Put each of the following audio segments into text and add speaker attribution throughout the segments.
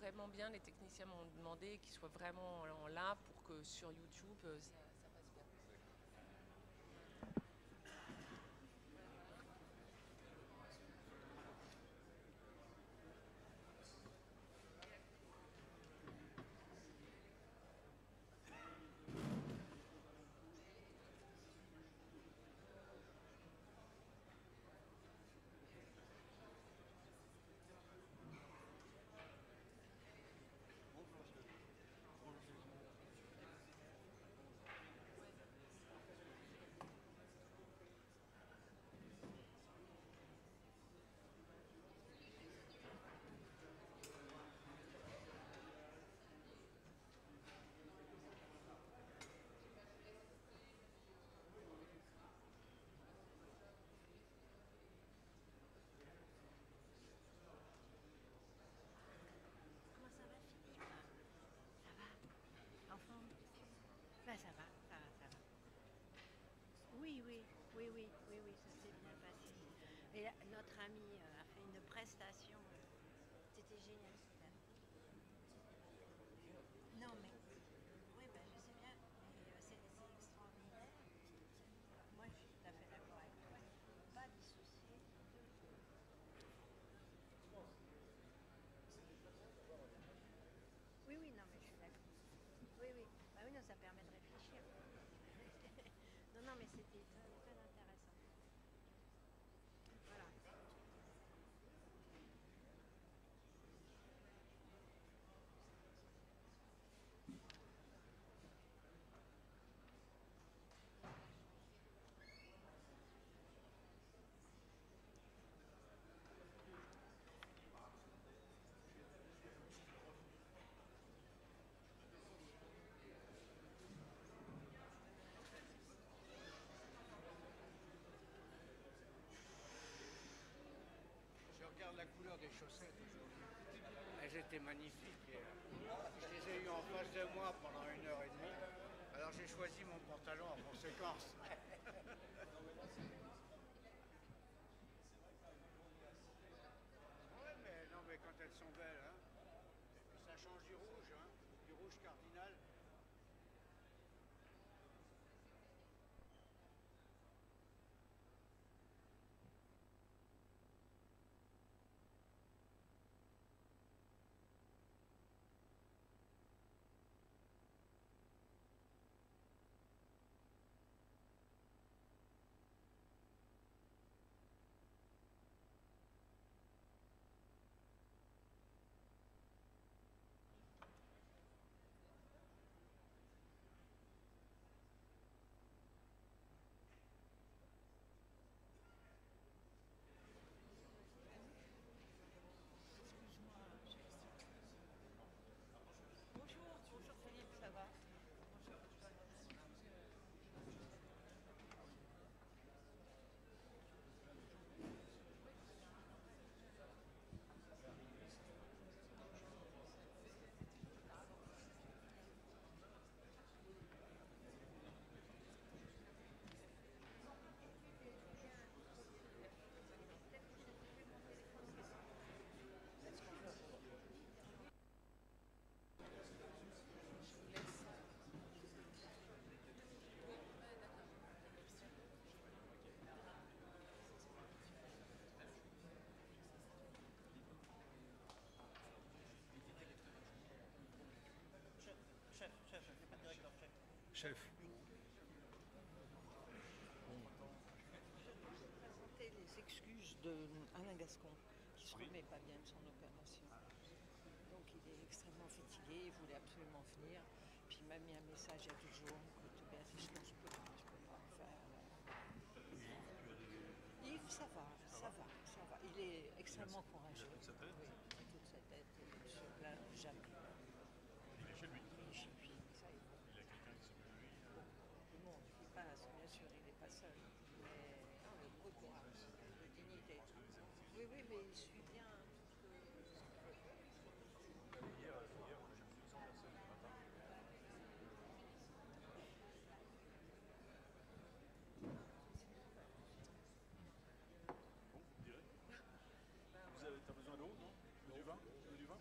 Speaker 1: vraiment bien. Les techniciens m'ont demandé qu'ils soient vraiment là pour que sur YouTube, euh, ça, ça passe bien.
Speaker 2: Comment ça va, Philippe Ça va En forme Ben, ça va, ça va, ça va. Oui, oui, oui, oui, ça s'est bien passé. Et notre ami euh, a fait une prestation. C'était génial. Non, mais. Oui, ben, je sais bien, euh, c'est extraordinaire. Moi, je suis tout à fait d'accord avec toi. Pas dissocier Oui, oui, non, mais je suis d'accord. Oui, oui. Bah oui, non, ça permet de réfléchir. non, non, mais c'était
Speaker 3: Elles étaient magnifiques. et, euh, je les ai eues en face de moi pendant une heure et demie. Alors j'ai choisi mon pantalon en conséquence.
Speaker 4: chef.
Speaker 5: Présenter les excuses de Alain Gascon, qui se remet pas bien de son opération. Donc il est extrêmement fatigué, il voulait absolument venir. Puis il m'a mis un message il y a deux jours, écoute Béatrice, non, je peux pas, je peux pas faire. Yves, ça va, ça va, ça va. Il est extrêmement courageux.
Speaker 4: toute sa tête
Speaker 5: Oui, avec toute sa tête, il ne se plaint jamais.
Speaker 4: Il est chez lui.
Speaker 5: Il est chez lui, ça il va.
Speaker 4: Il a quelqu'un qui s'occupe de lui.
Speaker 5: Tout le monde qui passe, bien sûr, il n'est pas seul. Mais non, le gros courage, de dignité. Oui, oui, mais il suit bien tout ce que-
Speaker 4: Hier, hier, on a vu 100 personnes le matin. Bon, vous direz Vous avez t'as besoin d'eau, non Tu veux du vin Tu veux du vin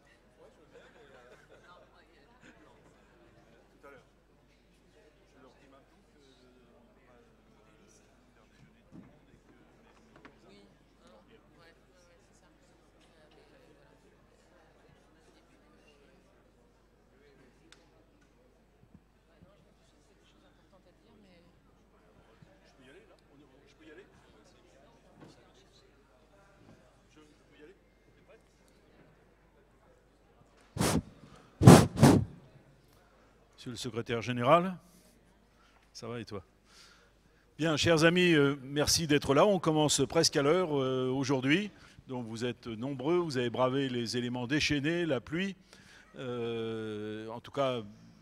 Speaker 6: Monsieur le secrétaire général, ça va et toi? Bien, chers amis, euh, merci d'être là. On commence presque à l'heure euh, aujourd'hui. Donc vous êtes nombreux, vous avez bravé les éléments déchaînés, la pluie. Euh, en tout cas,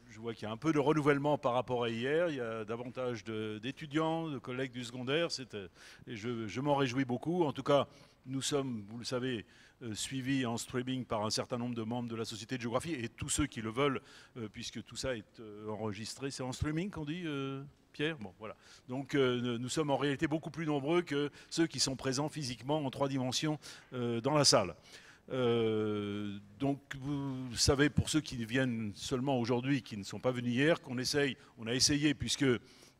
Speaker 6: je vois qu'il y a un peu de renouvellement par rapport à hier. Il y a davantage d'étudiants, de, collègues du secondaire. Et je, je m'en réjouis beaucoup. En tout cas, nous sommes, vous le savez, euh, suivis en streaming par un certain nombre de membres de la Société de géographie et tous ceux qui le veulent, euh, puisque tout ça est euh, enregistré. C'est en streaming qu'on dit Pierre? Bon, voilà. Donc nous sommes en réalité beaucoup plus nombreux que ceux qui sont présents physiquement en trois dimensions dans la salle. donc vous savez, pour ceux qui viennent seulement aujourd'hui, qui ne sont pas venus hier, qu'on essaye, on a essayé, puisque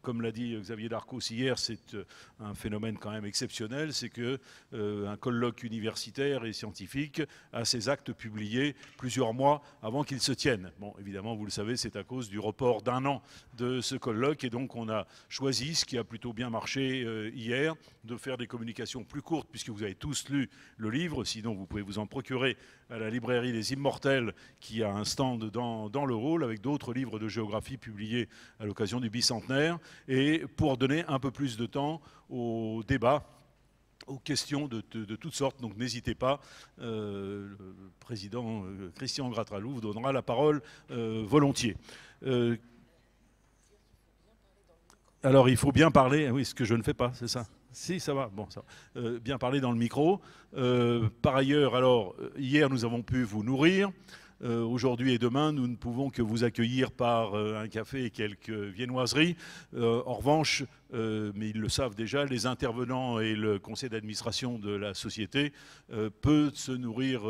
Speaker 6: comme l'a dit Xavier Darcos hier, c'est euh, un phénomène quand même exceptionnel, c'est qu'un euh, colloque universitaire et scientifique a ses actes publiés plusieurs mois avant qu'ils se tiennent. Bon, évidemment, vous le savez, c'est à cause du report d'un an de ce colloque, et donc on a choisi, ce qui a plutôt bien marché euh, hier, de faire des communications plus courtes, puisque vous avez tous lu le livre, sinon vous pouvez vous en procurer à la librairie des Immortels, qui a un stand dans, le hall, avec d'autres livres de géographie publiés à l'occasion du bicentenaire et pour donner un peu plus de temps au débat aux questions de, toutes sortes. Donc n'hésitez pas, euh, le président euh, Christian Gratralou vous donnera la parole euh, volontiers. alors il faut bien parler, oui, ce que je ne fais pas, c'est ça? Si, ça va. Bon, ça bien parler dans le micro. par ailleurs, alors, hier, nous avons pu vous nourrir. Euh, aujourd'hui et demain, nous ne pouvons que vous accueillir par euh, un café et quelques viennoiseries. Euh, en revanche, mais ils le savent déjà, les intervenants et le conseil d'administration de la société peuvent se nourrir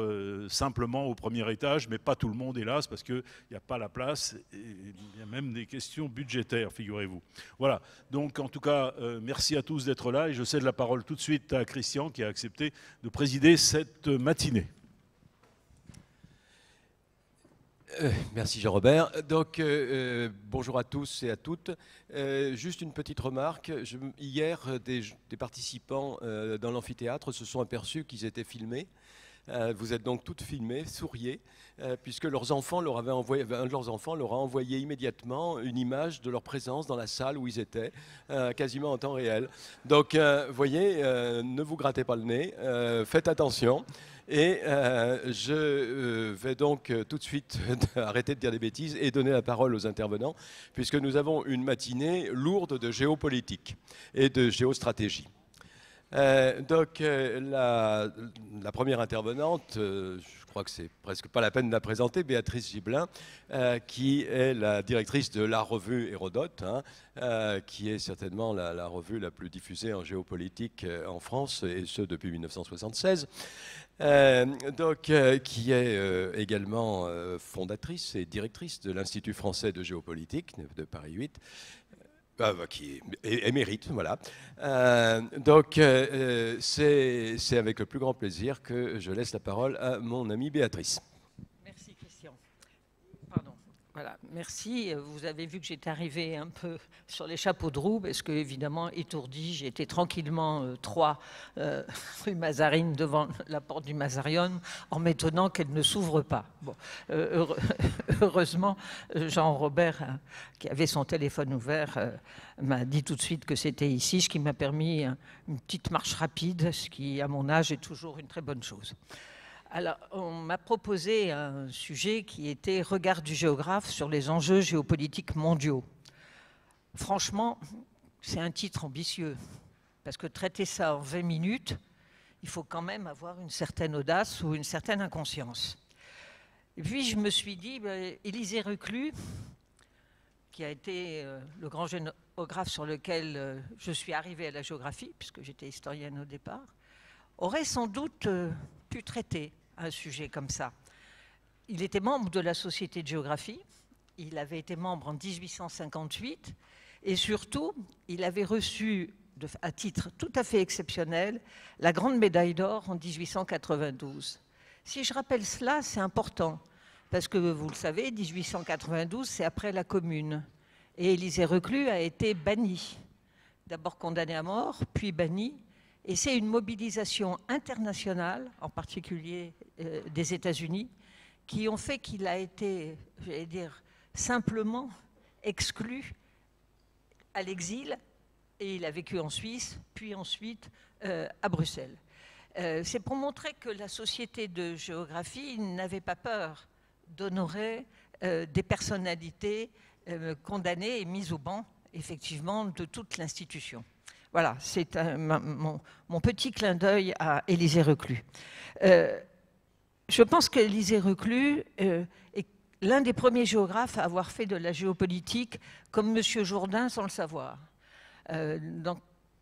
Speaker 6: simplement au premier étage, mais pas tout le monde, hélas, parce qu'il n'y a pas la place. Il y a même des questions budgétaires, figurez-vous. Voilà. Donc, en tout cas, merci à tous d'être là et je cède la parole tout de suite à Christian qui a accepté de présider cette matinée.
Speaker 7: Euh, merci Jean-Robert. Donc euh, euh, bonjour à tous et à toutes. juste une petite remarque. hier, des, participants dans l'amphithéâtre se sont aperçus qu'ils étaient filmés. vous êtes donc toutes filmées, souriez, puisque leurs enfants leur avaient envoyé, un de leurs enfants leur a envoyé immédiatement une image de leur présence dans la salle où ils étaient, quasiment en temps réel. Donc, voyez, ne vous grattez pas le nez, faites attention. Et euh, je euh, vais donc euh, tout de suite arrêter de dire des bêtises et donner la parole aux intervenants, puisque nous avons une matinée lourde de géopolitique et de géostratégie. donc la, première intervenante, crois que c'est presque pas la peine de la présenter, Béatrice Gibelin, euh, qui est la directrice de la revue Hérodote, hein, qui est certainement la, revue la plus diffusée en géopolitique en France, et ce depuis 1976. Donc, qui est également fondatrice et directrice de l'Institut français de géopolitique de Paris 8, ah, bah, qui émérite, voilà. Euh, donc, euh, euh, c'est avec le plus grand plaisir que je laisse la parole à mon amie Béatrice.
Speaker 8: Merci. Vous avez vu que j'étais arrivée un peu sur les chapeaux de roue, parce que, évidemment, étourdie, été tranquillement euh, trois euh, rue Mazarine devant la porte du Mazarium, en m'étonnant qu'elle ne s'ouvre pas. Bon, euh, heureusement, Jean-Robert, hein, qui avait son téléphone ouvert, m'a dit tout de suite que c'était ici, ce qui m'a permis une petite marche rapide, ce qui, à mon âge, est toujours une très bonne chose. Alors, on m'a proposé un sujet qui était Regard du géographe sur les enjeux géopolitiques mondiaux. Franchement, c'est un titre ambitieux, parce que traiter ça en 20 minutes, il faut quand même avoir une certaine audace ou une certaine inconscience. Et puis, je me suis dit, ben, Élisée Reclus, qui a été euh, le grand géographe sur lequel euh, je suis arrivée à la géographie, puisque j'étais historienne au départ, aurait sans doute euh, pu traiter un sujet comme ça. Il était membre de la Société de géographie, il avait été membre en 1858, et surtout, il avait reçu, à titre tout à fait exceptionnel, la Grande Médaille d'Or en 1892. Si je rappelle cela, c'est important, parce que vous le savez, 1892, c'est après la Commune. Et Élisée Reclus a été banni. D'abord condamné à mort, puis banni, et c'est une mobilisation internationale, en particulier euh, des États-Unis, qui ont fait qu'il a été, j'allais dire, simplement exclu à l'exil et il a vécu en Suisse, puis ensuite euh, à Bruxelles. Euh, c'est pour montrer que la société de géographie n'avait pas peur d'honorer des personnalités condamnées et mises au banc, effectivement, de toute l'institution. Voilà, c'est mon, mon, petit clin d'œil à Élisée Reclus. je pense qu'Élisée Reclus est l'un des premiers géographes à avoir fait de la géopolitique comme M. Jourdain sans le savoir. Euh,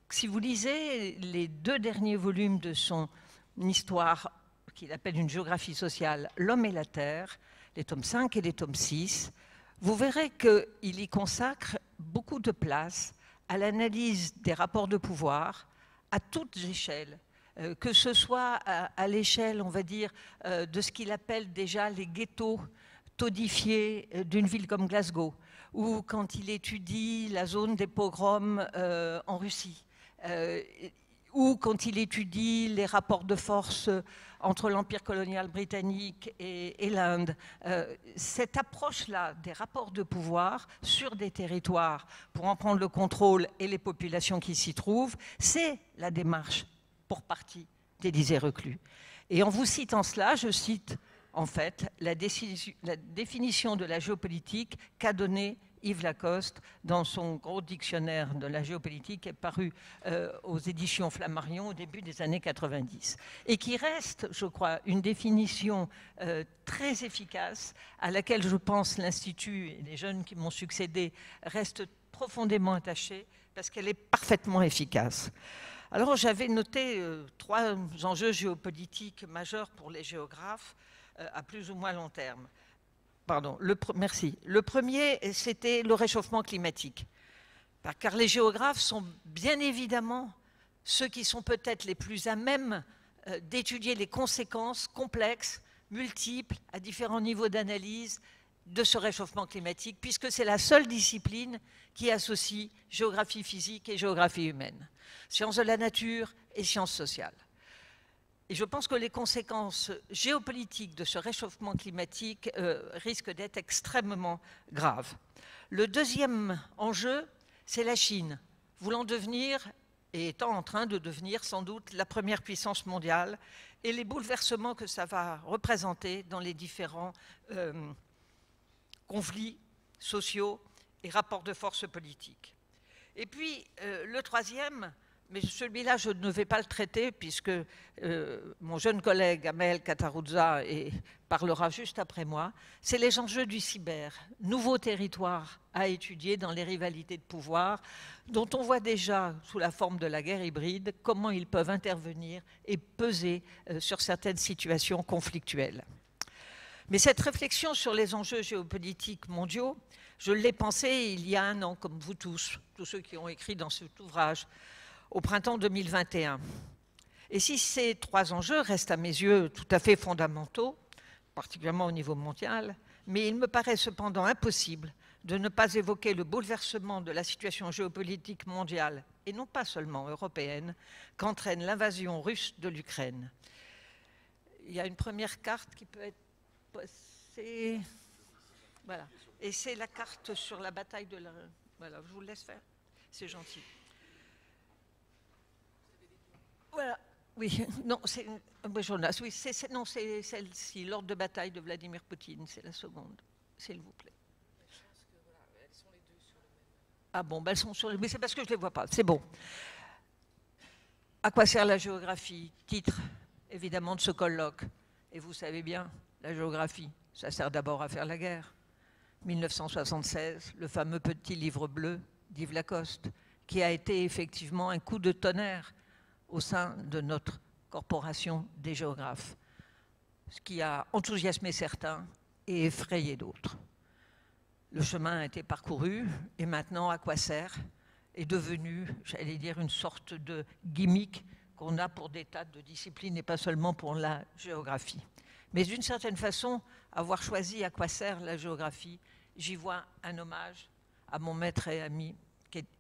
Speaker 8: si vous lisez les deux derniers volumes de son histoire, qu'il appelle une géographie sociale, L'homme et la terre, les tomes 5 et les tomes 6, vous verrez qu'il y consacre beaucoup de place à l'analyse des rapports de pouvoir à toutes échelles, euh, que ce soit à, l'échelle, on va dire, euh, de ce qu'il appelle déjà les ghettos todifiés d'une ville comme Glasgow, ou quand il étudie la zone des pogroms euh, en Russie, euh, ou quand il étudie les rapports de force entre l'Empire colonial britannique et, l'Inde. Euh, cette approche-là des rapports de pouvoir sur des territoires pour en prendre le contrôle et les populations qui s'y trouvent, c'est la démarche, pour partie, d'Élysée Reclus. Et en vous citant cela, je cite en fait la, définition de la géopolitique qu'a donnée Yves Lacoste dans son gros dictionnaire de la géopolitique est paru euh, aux éditions Flammarion au début des années 90 et qui reste, je crois, une définition euh, très efficace à laquelle je pense l'Institut et les jeunes qui m'ont succédé restent profondément attachés parce qu'elle est parfaitement efficace. Alors j'avais noté euh, trois enjeux géopolitiques majeurs pour les géographes à plus ou moins long terme. Pardon, le, merci. Le premier, c'était le réchauffement climatique. Car les géographes sont bien évidemment ceux qui sont peut-être les plus à même euh, d'étudier les conséquences complexes, multiples, à différents niveaux d'analyse de ce réchauffement climatique, puisque c'est la seule discipline qui associe géographie physique et géographie humaine, sciences de la nature et sciences sociales. Et je pense que les conséquences géopolitiques de ce réchauffement climatique euh, risquent d'être extrêmement graves. Le deuxième enjeu, c'est la Chine, voulant devenir et étant en train de devenir sans doute la première puissance mondiale et les bouleversements que ça va représenter dans les différents euh, conflits sociaux et rapports de force politiques. Et puis, euh, le troisième, mais celui-là, je ne vais pas le traiter puisque euh, mon jeune collègue Amel Kataruzza parlera juste après moi. C'est les enjeux du cyber, nouveau territoire à étudier dans les rivalités de pouvoir, dont on voit déjà, sous la forme de la guerre hybride, comment ils peuvent intervenir et peser euh, sur certaines situations conflictuelles. Mais cette réflexion sur les enjeux géopolitiques mondiaux, je l'ai pensée il y a un an, comme vous tous, tous ceux qui ont écrit dans cet ouvrage au printemps 2021. Et si ces trois enjeux restent à mes yeux tout à fait fondamentaux, particulièrement au niveau mondial, mais il me paraît cependant impossible de ne pas évoquer le bouleversement de la situation géopolitique mondiale, et non pas seulement européenne, qu'entraîne l'invasion russe de l'Ukraine. Il y a une première carte qui peut être passée. Voilà. Et c'est la carte sur la bataille de la. Voilà, je vous laisse faire. C'est gentil. Oui, non, c'est Jonas. Oui, c'est, non, c'est celle-ci, l'ordre de bataille de Vladimir Poutine, c'est la seconde, s'il vous plaît. Ah bon, ben elles sont sur les... Mais c'est parce que je ne les vois pas, c'est bon. À quoi sert la géographie? Titre, évidemment, de ce colloque. Et vous savez bien, la géographie, ça sert d'abord à faire la guerre. 1976, le fameux petit livre bleu d'Yves Lacoste, qui a été effectivement un coup de tonnerre au sein de notre corporation des géographes, ce qui a enthousiasmé certains et effrayé d'autres. Le chemin a été parcouru et maintenant à quoi sert est devenu, j'allais dire, une sorte de gimmick qu'on a pour des tas de disciplines et pas seulement pour la géographie. Mais d'une certaine façon, avoir choisi à quoi sert la géographie, j'y vois un hommage à mon maître et ami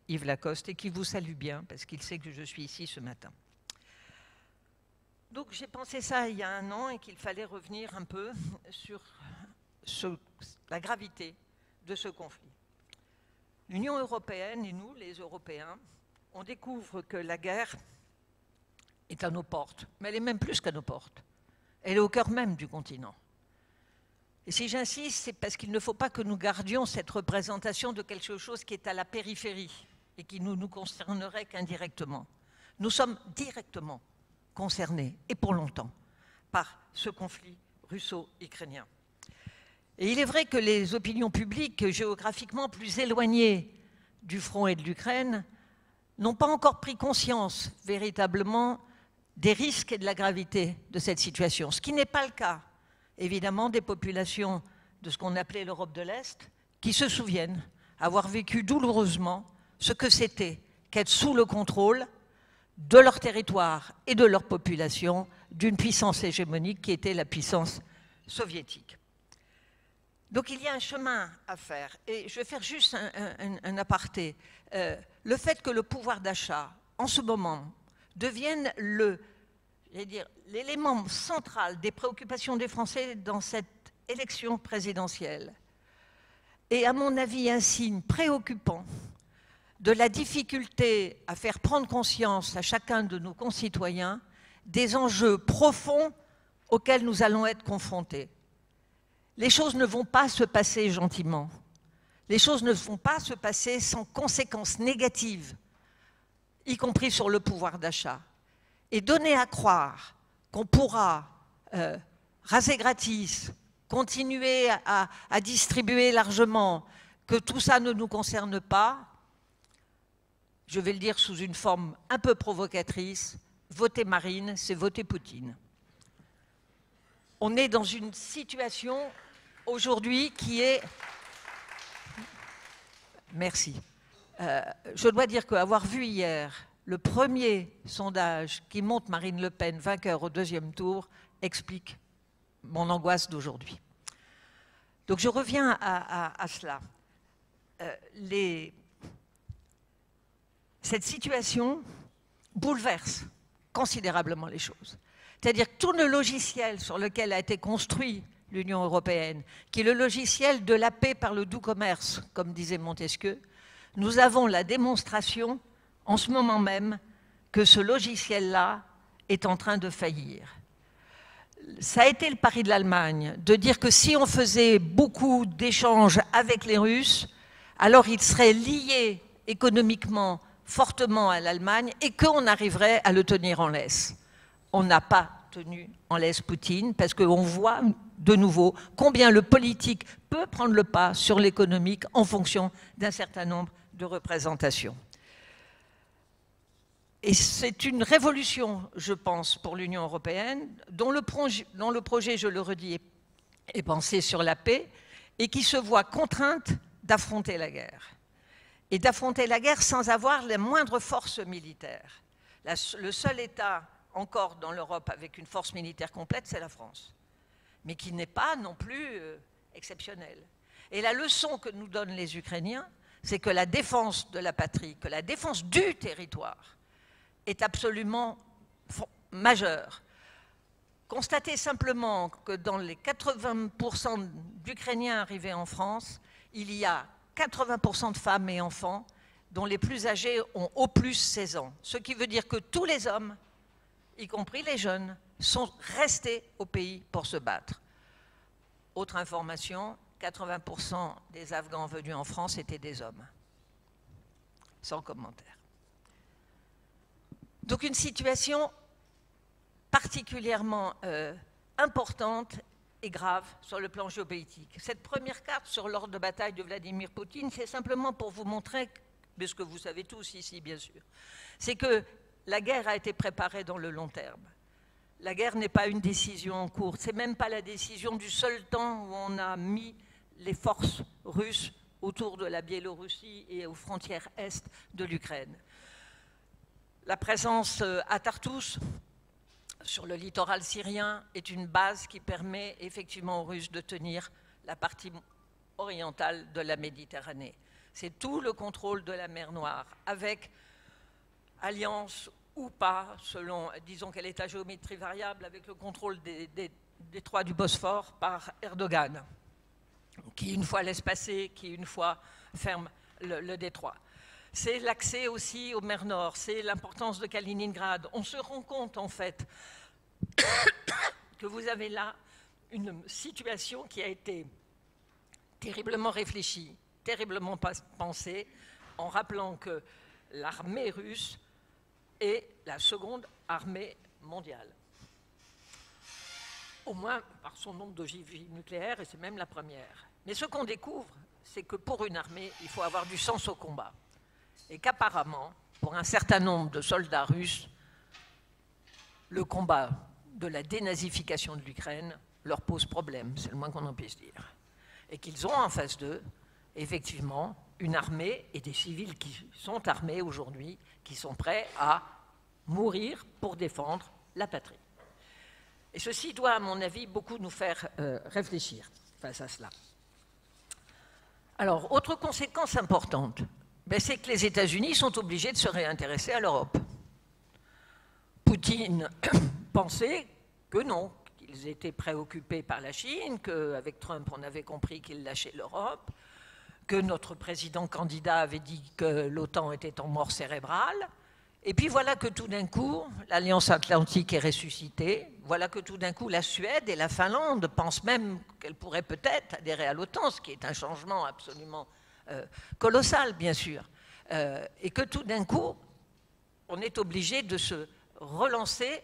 Speaker 8: Yves Lacoste, et qui vous salue bien, parce qu'il sait que je suis ici ce matin. Donc j'ai pensé ça il y a un an et qu'il fallait revenir un peu sur la gravité de ce conflit. L'Union européenne et nous, les Européens, on découvre que la guerre est à nos portes, mais elle est même plus qu'à nos portes. Elle est au cœur même du continent. Et si j'insiste, c'est parce qu'il ne faut pas que nous gardions cette représentation de quelque chose qui est à la périphérie et qui ne nous, concernerait qu'indirectement. Nous sommes directement concernés, et pour longtemps, par ce conflit russo-ukrainien. Et il est vrai que les opinions publiques géographiquement plus éloignées du front et de l'Ukraine n'ont pas encore pris conscience véritablement des risques et de la gravité de cette situation, ce qui n'est pas le cas, évidemment, des populations de ce qu'on appelait l'Europe de l'Est, qui se souviennent avoir vécu douloureusement ce que c'était qu'être sous le contrôle de leur territoire et de leur population d'une puissance hégémonique qui était la puissance soviétique. Donc il y a un chemin à faire. Et je vais faire juste un, aparté. Euh, le fait que le pouvoir d'achat, en ce moment, devienne l'élément central des préoccupations des Français dans cette élection présidentielle, est à mon avis un signe préoccupant de la difficulté à faire prendre conscience à chacun de nos concitoyens des enjeux profonds auxquels nous allons être confrontés. Les choses ne vont pas se passer gentiment. Les choses ne vont pas se passer sans conséquences négatives, y compris sur le pouvoir d'achat. Et donner à croire qu'on pourra euh, raser gratis, continuer à, à distribuer largement, que tout ça ne nous concerne pas, je vais le dire sous une forme un peu provocatrice, voter Marine, c'est voter Poutine. On est dans une situation aujourd'hui qui est... Merci. Euh, je dois dire qu'avoir vu hier le premier sondage qui montre Marine Le Pen vainqueur au deuxième tour explique mon angoisse d'aujourd'hui. Donc je reviens à cela. Euh, les... Cette situation bouleverse considérablement les choses. C'est-à-dire que tout le logiciel sur lequel a été construit l'Union européenne, qui est le logiciel de la paix par le doux commerce, comme disait Montesquieu, nous avons la démonstration en ce moment même que ce logiciel-là est en train de faillir. Ça a été le pari de l'Allemagne, de dire que si on faisait beaucoup d'échanges avec les Russes, alors ils seraient liés économiquement fortement à l'Allemagne et qu'on arriverait à le tenir en laisse. On n'a pas tenu en laisse Poutine parce qu'on voit de nouveau combien le politique peut prendre le pas sur l'économique en fonction d'un certain nombre de représentations. Et c'est une révolution, je pense, pour l'Union européenne, dont le, projet, dont le, projet, je le redis, est, est pensé sur la paix et qui se voit contrainte d'affronter la guerre. Et d'affronter la guerre sans avoir la moindre force militaire. La, le seul État encore dans l'Europe avec une force militaire complète, c'est la France mais qui n'est pas non plus euh, exceptionnel. Et la leçon que nous donnent les Ukrainiens, c'est que la défense de la patrie, que la défense du territoire est absolument majeure. Constatez simplement que dans les 80% d'Ukrainiens arrivés en France, il y a 80% de femmes et enfants dont les plus âgés ont au plus 16 ans. Ce qui veut dire que tous les hommes, y compris les jeunes, sont restés au pays pour se battre. Autre information, 80% des Afghans venus en France étaient des hommes. Sans commentaire. Donc une situation particulièrement euh, importante et grave sur le plan géopolitique. Cette première carte sur l'ordre de bataille de Vladimir Poutine, c'est simplement pour vous montrer, mais ce que vous savez tous ici bien sûr, c'est que la guerre a été préparée dans le long terme. La guerre n'est pas une décision en cours. C'est même pas la décision du seul temps où on a mis les forces russes autour de la Biélorussie et aux frontières est de l'Ukraine. La présence euh, à Tartus, sur le littoral syrien, est une base qui permet effectivement aux Russes de tenir la partie orientale de la Méditerranée. C'est tout le contrôle de la mer Noire, avec alliance ou pas, selon, disons qu'elle est à géométrie variable, avec le contrôle des, des, du Bosphore par Erdogan. qui une fois laisse passer, qui une fois ferme le, le détroit. C'est l'accès aussi aux mers Nord, c'est l'importance de Kaliningrad. On se rend compte en fait que vous avez là une situation qui a été terriblement réfléchie, terriblement pensée, en rappelant que l'armée russe est la seconde armée mondiale. Au moins par son nombre d'ogives nucléaires, et c'est même la première. Mais ce qu'on découvre, c'est que pour une armée, il faut avoir du sens au combat. Et qu'apparemment, pour un certain nombre de soldats russes, le combat de la dénazification de l'Ukraine leur pose problème, c'est le moins qu'on en puisse dire. Et qu'ils ont en face d'eux, effectivement, une armée et des civils qui sont armés aujourd'hui, qui sont prêts à mourir pour défendre la patrie. Et ceci doit, à mon avis, beaucoup nous faire euh, réfléchir face à cela. Alors, autre conséquence importante, ben, c'est que les États-Unis sont obligés de se réintéresser à l'Europe. Poutine pensait que non, qu'ils étaient préoccupés par la Chine, qu'avec Trump, on avait compris qu'il lâchait l'Europe, que notre président candidat avait dit que l'OTAN était en mort cérébrale. Et puis voilà que tout d'un coup, l'Alliance atlantique est ressuscitée. Voilà que tout d'un coup, la Suède et la Finlande pensent même qu'elles pourraient peut-être adhérer à l'OTAN, ce qui est un changement absolument euh, colossal, bien sûr. Euh, et que tout d'un coup, on est obligé de se relancer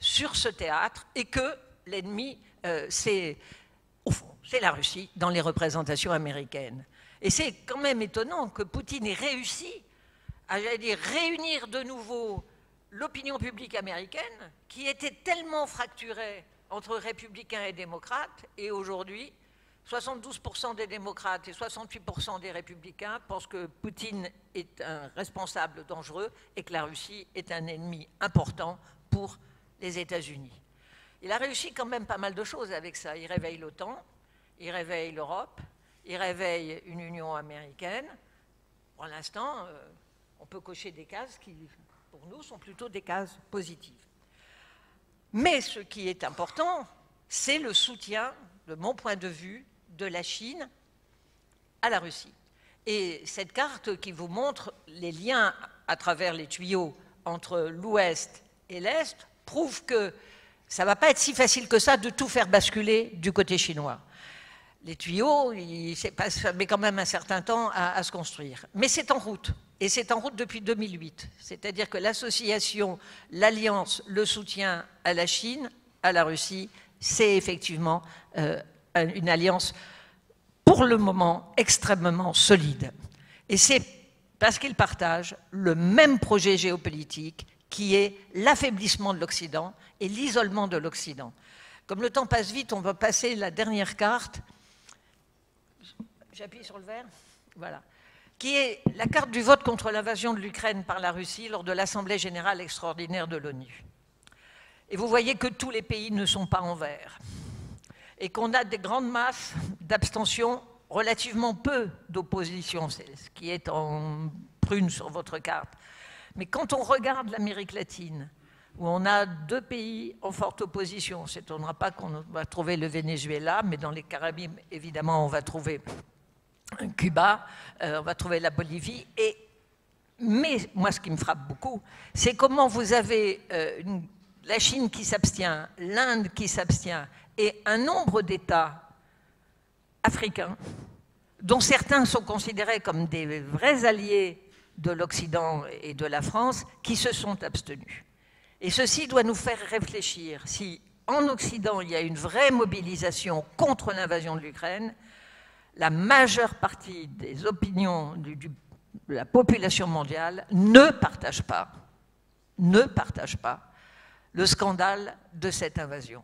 Speaker 8: sur ce théâtre et que l'ennemi, euh, c'est au fond, c'est la Russie dans les représentations américaines. Et c'est quand même étonnant que Poutine ait réussi à réunir de nouveau l'opinion publique américaine qui était tellement fracturée entre républicains et démocrates, et aujourd'hui, 72% des démocrates et 68% des républicains pensent que Poutine est un responsable dangereux et que la Russie est un ennemi important pour les États-Unis. Il a réussi quand même pas mal de choses avec ça. Il réveille l'OTAN, il réveille l'Europe, il réveille une Union américaine. Pour l'instant, euh, on peut cocher des cases qui, pour nous, sont plutôt des cases positives. Mais ce qui est important, c'est le soutien, de mon point de vue, de la Chine à la Russie. Et cette carte qui vous montre les liens à travers les tuyaux entre l'Ouest et l'Est prouve que ça ne va pas être si facile que ça de tout faire basculer du côté chinois. Les tuyaux, ça met quand même un certain temps à, à se construire. Mais c'est en route. Et c'est en route depuis 2008. C'est-à-dire que l'association, l'alliance, le soutien à la Chine, à la Russie, c'est effectivement euh, une alliance, pour le moment, extrêmement solide. Et c'est parce qu'ils partagent le même projet géopolitique qui est l'affaiblissement de l'Occident et l'isolement de l'Occident. Comme le temps passe vite, on va passer la dernière carte. J'appuie sur le vert Voilà qui est la carte du vote contre l'invasion de l'Ukraine par la Russie lors de l'Assemblée générale extraordinaire de l'ONU. Et vous voyez que tous les pays ne sont pas en vert. Et qu'on a des grandes masses d'abstention, relativement peu d'opposition, c'est ce qui est en prune sur votre carte. Mais quand on regarde l'Amérique latine, où on a deux pays en forte opposition, on ne s'étonnera pas qu'on va trouver le Venezuela, mais dans les Caraïbes, évidemment, on va trouver Cuba, euh, on va trouver la Bolivie. Et, mais moi, ce qui me frappe beaucoup, c'est comment vous avez euh, la Chine qui s'abstient, l'Inde qui s'abstient, et un nombre d'États africains, dont certains sont considérés comme des vrais alliés de l'Occident et de la France, qui se sont abstenus. Et ceci doit nous faire réfléchir. Si en Occident, il y a une vraie mobilisation contre l'invasion de l'Ukraine, la majeure partie des opinions de la population mondiale ne partage pas, ne partage pas le scandale de cette invasion.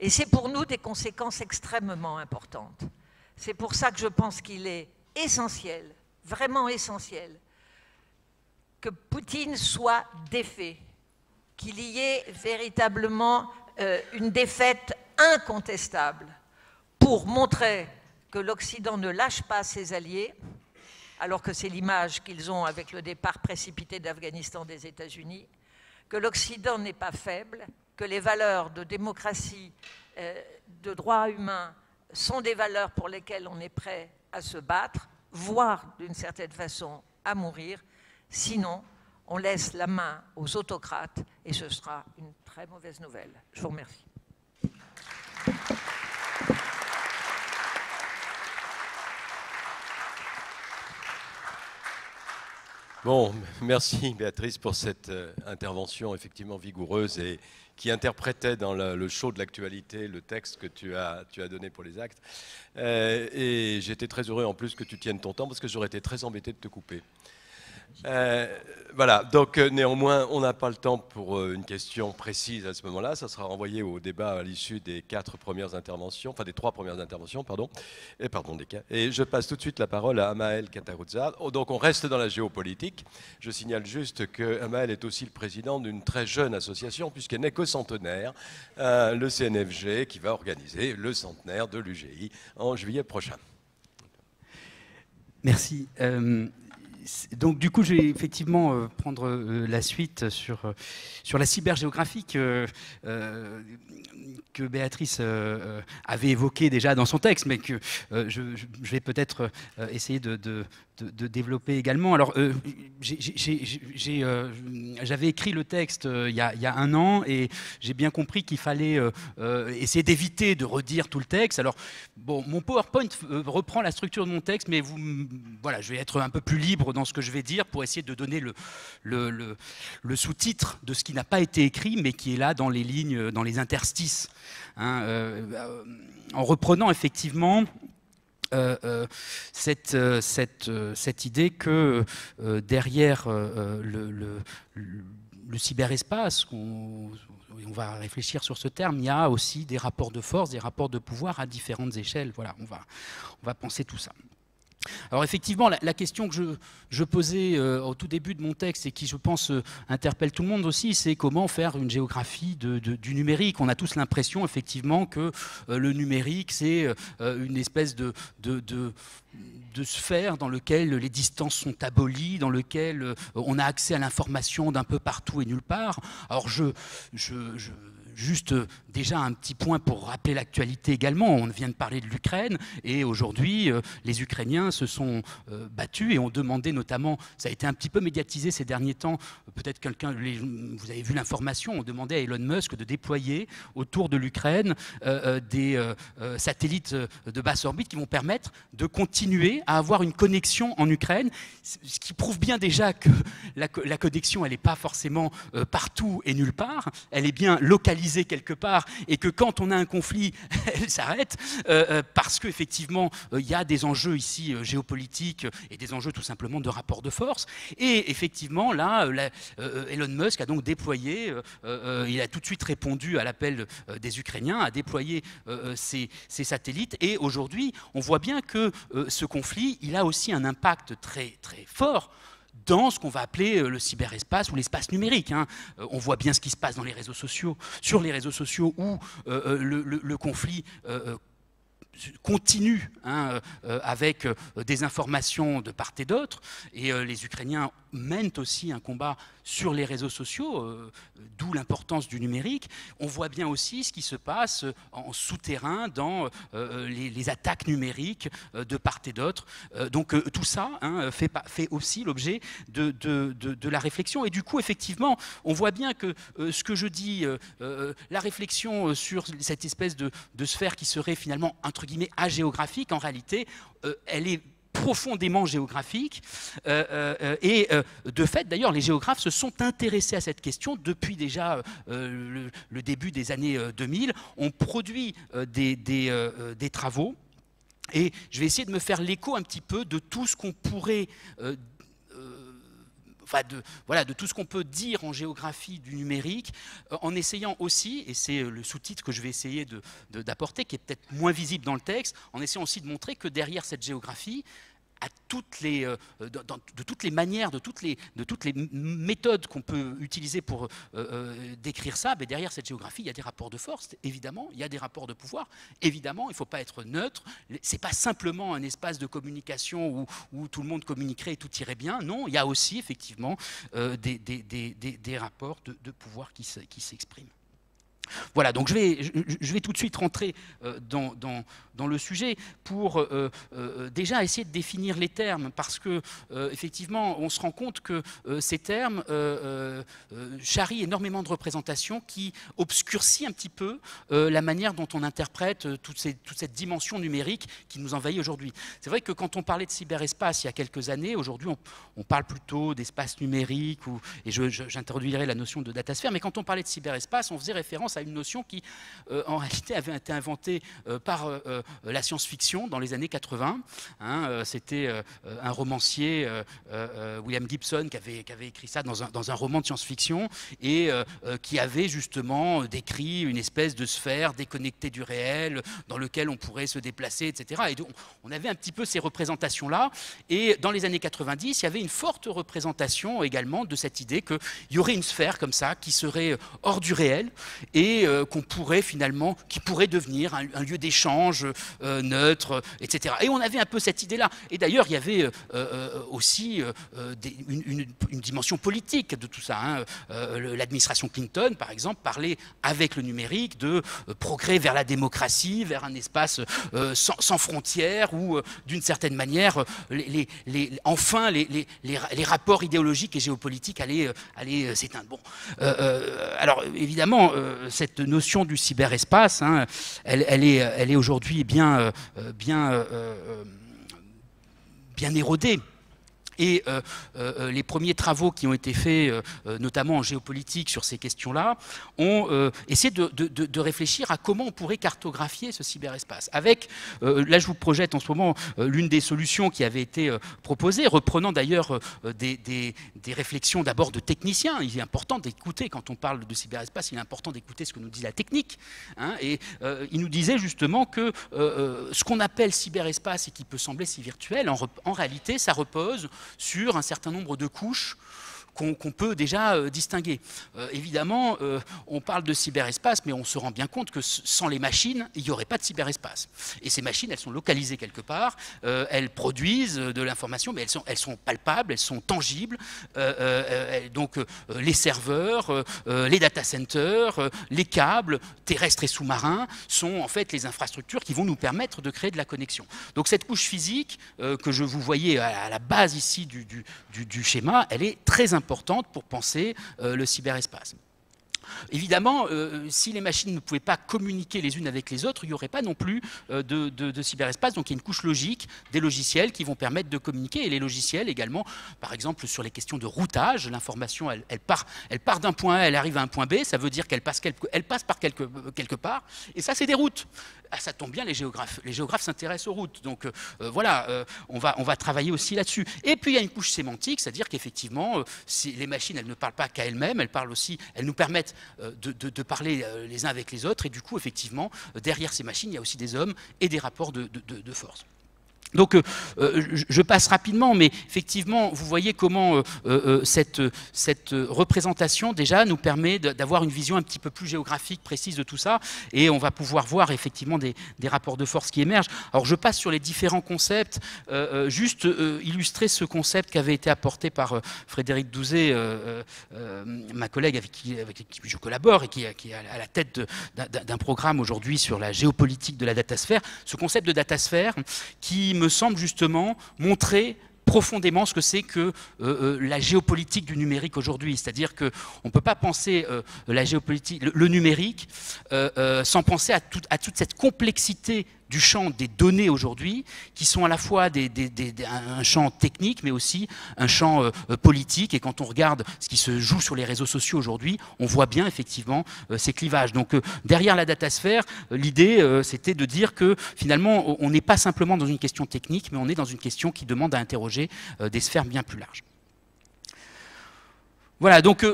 Speaker 8: Et c'est pour nous des conséquences extrêmement importantes. C'est pour ça que je pense qu'il est essentiel, vraiment essentiel, que Poutine soit défait, qu'il y ait véritablement euh, une défaite incontestable pour montrer que l'Occident ne lâche pas ses alliés, alors que c'est l'image qu'ils ont avec le départ précipité d'Afghanistan des États-Unis, que l'Occident n'est pas faible, que les valeurs de démocratie, euh, de droits humains sont des valeurs pour lesquelles on est prêt à se battre, voire d'une certaine façon à mourir. Sinon, on laisse la main aux autocrates et ce sera une très mauvaise nouvelle. Je vous remercie.
Speaker 7: Bon, merci Béatrice pour cette euh, intervention effectivement vigoureuse et qui interprétait dans le, show de l'actualité le texte que tu as, tu as donné pour les actes. Euh, et j'étais très heureux en plus que tu tiennes ton temps parce que j'aurais été très embêté de te couper. Euh, voilà, donc euh, néanmoins, on n'a pas le temps pour euh, une question précise à ce moment-là. Ça sera renvoyé au débat à l'issue des quatre premières interventions, enfin des trois premières interventions, pardon. Et je passe tout de suite la parole à Amael Kataruzza. Oh, donc on reste dans la géopolitique. Je signale juste que Amael est aussi le président d'une très jeune association, puisqu'elle n'est que centenaire, le CNFG, qui va organiser le centenaire de l'UGI en juillet prochain.
Speaker 9: Merci donc du coup, je vais effectivement euh, prendre euh, la suite sur, euh, sur la cybergéographie que, Béatrice avait évoquée déjà dans son texte, mais que je, vais peut-être essayer de, de, développer également. Alors, j'avais écrit le texte il, y a, un an et j'ai bien compris qu'il fallait essayer d'éviter de redire tout le texte. Alors, bon, mon PowerPoint reprend la structure de mon texte, mais vous, voilà, je vais être un peu plus libre dans ce que je vais dire pour essayer de donner le, sous-titre de ce qui n'a pas été écrit, mais qui est là dans les lignes, dans les interstices. Hein, en reprenant effectivement euh, euh, cette, euh, idée que derrière le, cyberespace, on, on, va réfléchir sur ce terme, il y a aussi des rapports de force, des rapports de pouvoir à différentes échelles. Voilà, on va, on va penser tout ça. Alors effectivement, la, question que je, posais euh, au tout début de mon texte et qui, je pense, euh, interpelle tout le monde aussi, c'est comment faire une géographie du numérique. On a tous l'impression, effectivement, que euh, le numérique, c'est une espèce de, sphère dans laquelle les distances sont abolies, dans laquelle on a accès à l'information d'un peu partout et nulle part. Alors je Juste euh, déjà un petit point pour rappeler l'actualité également. On vient de parler de l'Ukraine et aujourd'hui, euh, les Ukrainiens se sont euh, battus et ont demandé notamment, ça a été un petit peu médiatisé ces derniers temps, peut-être quelqu'un, vous avez vu l'information, on demandait à Elon Musk de déployer autour de l'Ukraine des satellites de basse orbite qui vont permettre de continuer à avoir une connexion en Ukraine, ce qui prouve bien déjà que la, la connexion, elle n'est pas forcément partout et nulle part, elle est bien localisée quelque part et que quand on a un conflit, elle s'arrête euh, euh, parce qu'effectivement, euh, il y a des enjeux ici géopolitiques et des enjeux tout simplement de rapport de force. Et effectivement, là, Elon Musk a donc déployé, il a tout de suite répondu à l'appel des Ukrainiens, a déployé ses, ses, satellites. Et aujourd'hui, on voit bien que ce conflit, il a aussi un impact très, très fort dans ce qu'on va appeler euh, le cyberespace ou l'espace numérique. Hein. Euh, on voit bien ce qui se passe dans les réseaux sociaux, sur les réseaux sociaux où euh, le, conflit continue hein, avec des informations de part et d'autre. Et les Ukrainiens mènent aussi un combat sur les réseaux sociaux, euh, d'où l'importance du numérique. On voit bien aussi ce qui se passe en souterrain dans euh, les, attaques numériques euh, de part et d'autre. donc tout ça hein, fait, fait, aussi l'objet de, de, la réflexion. Et du coup, effectivement, on voit bien que ce que je dis, la réflexion sur cette espèce de, sphère qui serait finalement, entre guillemets, agéographique, en réalité, elle est profondément géographique. Euh, euh, et euh, de fait, d'ailleurs, les géographes se sont intéressés à cette question depuis déjà le, début des années 2000. On produit des, des, travaux. Et je vais essayer de me faire l'écho un petit peu de tout ce qu'on pourrait Enfin de, voilà, de tout ce qu'on peut dire en géographie du numérique, en essayant aussi, et c'est le sous-titre que je vais essayer d'apporter, qui est peut-être moins visible dans le texte, en essayant aussi de montrer que derrière cette géographie, euh, de toutes les manières, de toutes les, méthodes qu'on peut utiliser pour euh, euh, décrire ça, derrière cette géographie, il y a des rapports de force, évidemment, il y a des rapports de pouvoir, évidemment, il ne faut pas être neutre, ce n'est pas simplement un espace de communication où, tout le monde communiquerait et tout irait bien, non, il y a aussi effectivement des, rapports de pouvoir qui s'expriment. Voilà, donc je vais, tout de suite rentrer euh, dans, le sujet pour euh, euh, déjà essayer de définir les termes, parce que effectivement, on se rend compte que ces termes charrient énormément de représentations qui obscurcit un petit peu la manière dont on interprète toute, cette dimension numérique qui nous envahit aujourd'hui. C'est vrai que quand on parlait de cyberespace il y a quelques années, aujourd'hui on, parle plutôt d'espace numérique, ou, et j'introduirai la notion de datasphère, mais quand on parlait de cyberespace, on faisait référence à une notion qui, euh, en réalité, avait été inventée euh, par euh, la science-fiction dans les années 80. hein, C'était un romancier, William Gibson, qui avait, écrit ça dans un, roman de science-fiction, et qui avait justement décrit une espèce de sphère déconnectée du réel, dans lequel on pourrait se déplacer, etc. On avait un petit peu ces représentations-là. Et dans les années 90, il y avait une forte représentation également de cette idée qu'il y aurait une sphère comme ça qui serait hors du réel et euh, qu'on pourrait finalement, qui pourrait devenir un, lieu d'échange euh, neutre, etc. Et on avait un peu cette idée-là. Et d'ailleurs, il y avait euh, euh, aussi euh, euh, une, dimension politique de tout ça. hein. Euh, L'administration Clinton, par exemple, parlait avec le numérique de euh, progrès vers la démocratie, vers un espace euh, sans, frontières où, euh, d'une certaine manière, euh, enfin, les, rapports idéologiques et géopolitiques allaient, euh, allaient euh, s'éteindre. Bon, euh, euh, alors évidemment, euh, cette notion du cyberespace, hein, elle, est, aujourd'hui bien, euh, euh, euh, bien érodée. Et euh, euh, les premiers travaux qui ont été faits, euh, euh, notamment en géopolitique, sur ces questions-là, ont euh, essayé de, réfléchir à comment on pourrait cartographier ce cyberespace. Avec, euh, là je vous projette en ce moment euh, l'une des solutions qui avait été euh, proposée, reprenant d'ailleurs euh, des, réflexions d'abord de techniciens. Il est important d'écouter, quand on parle de cyberespace, il est important d'écouter ce que nous dit la technique. hein. et euh, il nous disait justement que euh, euh, ce qu'on appelle cyberespace et qui peut sembler si virtuel, en, en réalité, ça repose sur un certain nombre de couches qu'on peut déjà euh, distinguer. Euh, évidemment, euh, on parle de cyberespace, mais on se rend bien compte que sans les machines, il n'y aurait pas de cyberespace. Et ces machines, elles sont localisées quelque part, elles produisent de l'information, mais elles sont, palpables, elles sont tangibles. Donc, les serveurs, les data centers, les câbles terrestres et sous-marins sont en fait les infrastructures qui vont nous permettre de créer de la connexion. Donc, cette couche physique que je vous voyais à, la base ici du schéma, elle est très importante pour penser euh, le cyberespace. Évidemment, euh, si les machines ne pouvaient pas communiquer les unes avec les autres, il n'y aurait pas non plus euh, de, cyberespace. Donc il y a une couche logique des logiciels qui vont permettre de communiquer. Et les logiciels également, par exemple sur les questions de routage, l'information, elle, part, elle part d'un point A, elle arrive à un point B. Ça veut dire qu'elle passe, elle passe par quelque, quelque part. Et ça, c'est des routes. Ah, ça tombe bien, les géographes. S'intéressent aux routes. Donc euh, euh, voilà, euh, on, va, on va travailler aussi là-dessus. Et puis il y a une couche sémantique, c'est-à-dire qu'effectivement, euh, les machines, elles ne parlent pas qu'à elles-mêmes, elles parlent aussi, elles nous permettent euh, de, de- parler euh, les uns avec les autres. Et du coup, effectivement, euh, derrière ces machines, il y a aussi des hommes et des rapports de force. Donc, euh, euh, je passe rapidement, mais effectivement, vous voyez comment euh, cette, représentation déjà nous permet d'avoir une vision un petit peu plus géographique, précise de tout ça, et on va pouvoir voir effectivement des, rapports de force qui émergent. Alors, je passe sur les différents concepts, juste illustrer ce concept qui avait été apporté par Frédéric Douzet, ma collègue avec qui, je collabore et qui, qui est à la tête d'un programme aujourd'hui sur la géopolitique de la datasphère. Ce concept de datasphère qui me semble justement montrer profondément ce que c'est que euh, euh, la géopolitique du numérique aujourd'hui. C'est-à-dire qu'on ne peut pas penser euh, la géopolitique, le, numérique sans penser à toute cette complexité du champ des données aujourd'hui, qui sont à la fois un champ technique, mais aussi un champ euh, politique. Et quand on regarde ce qui se joue sur les réseaux sociaux aujourd'hui, on voit bien effectivement euh, ces clivages. Donc euh, derrière la datasphère, l'idée, c'était de dire que finalement, on- n'est pas simplement dans une question technique, mais on est dans une question qui demande à interroger des sphères bien plus larges. Voilà, donc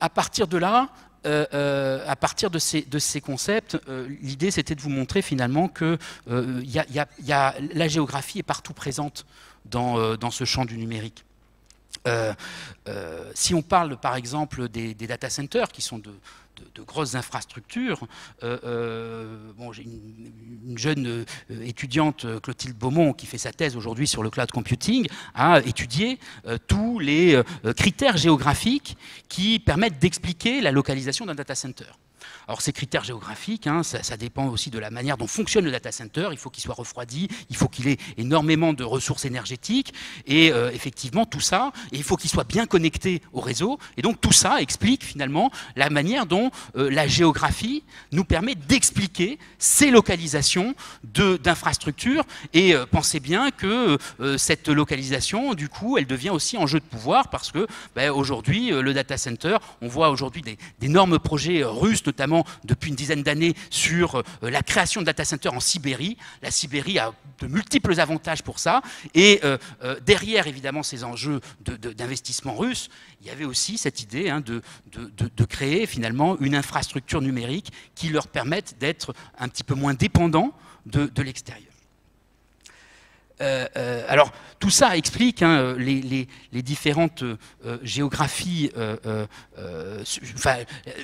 Speaker 9: à partir de là, euh, euh, à partir de ces, concepts, euh, l'idée c'était de vous montrer finalement que euh, la géographie est partout présente dans, ce champ du numérique. Si on parle par exemple des data centers, qui sont de, de- grosses infrastructures, euh, euh, une, une jeune euh, étudiante, Clotilde Beaumont, qui fait sa thèse aujourd'hui sur le cloud computing, a étudié tous les critères géographiques qui permettent d'expliquer la localisation d'un data center. Alors ces critères géographiques, hein, ça, dépend aussi de la manière dont fonctionne le data center. Il faut qu'il soit refroidi, il faut qu'il ait énormément de ressources énergétiques, et euh, effectivement tout ça, et il faut qu'il soit bien connecté au réseau. Et donc tout ça explique finalement la manière dont euh, la géographie nous permet d'expliquer ces localisations d'infrastructures. Et euh, pensez bien que cette localisation, du coup, elle devient aussi en jeu de pouvoir parce que ben, aujourd'hui, le data center, on voit aujourd'hui d'énormes projets russes, notamment depuis une dizaine d'années, sur euh, la création de data centers en Sibérie. La Sibérie a de multiples avantages pour ça. Et euh, euh, derrière, évidemment, ces enjeux d'investissement russe, il y avait aussi cette idée hein, de, créer finalement une infrastructure numérique qui leur permette d'être un petit peu moins dépendants de, l'extérieur. Euh, euh, alors, tout ça explique hein, les, différentes euh, géographies. Enfin,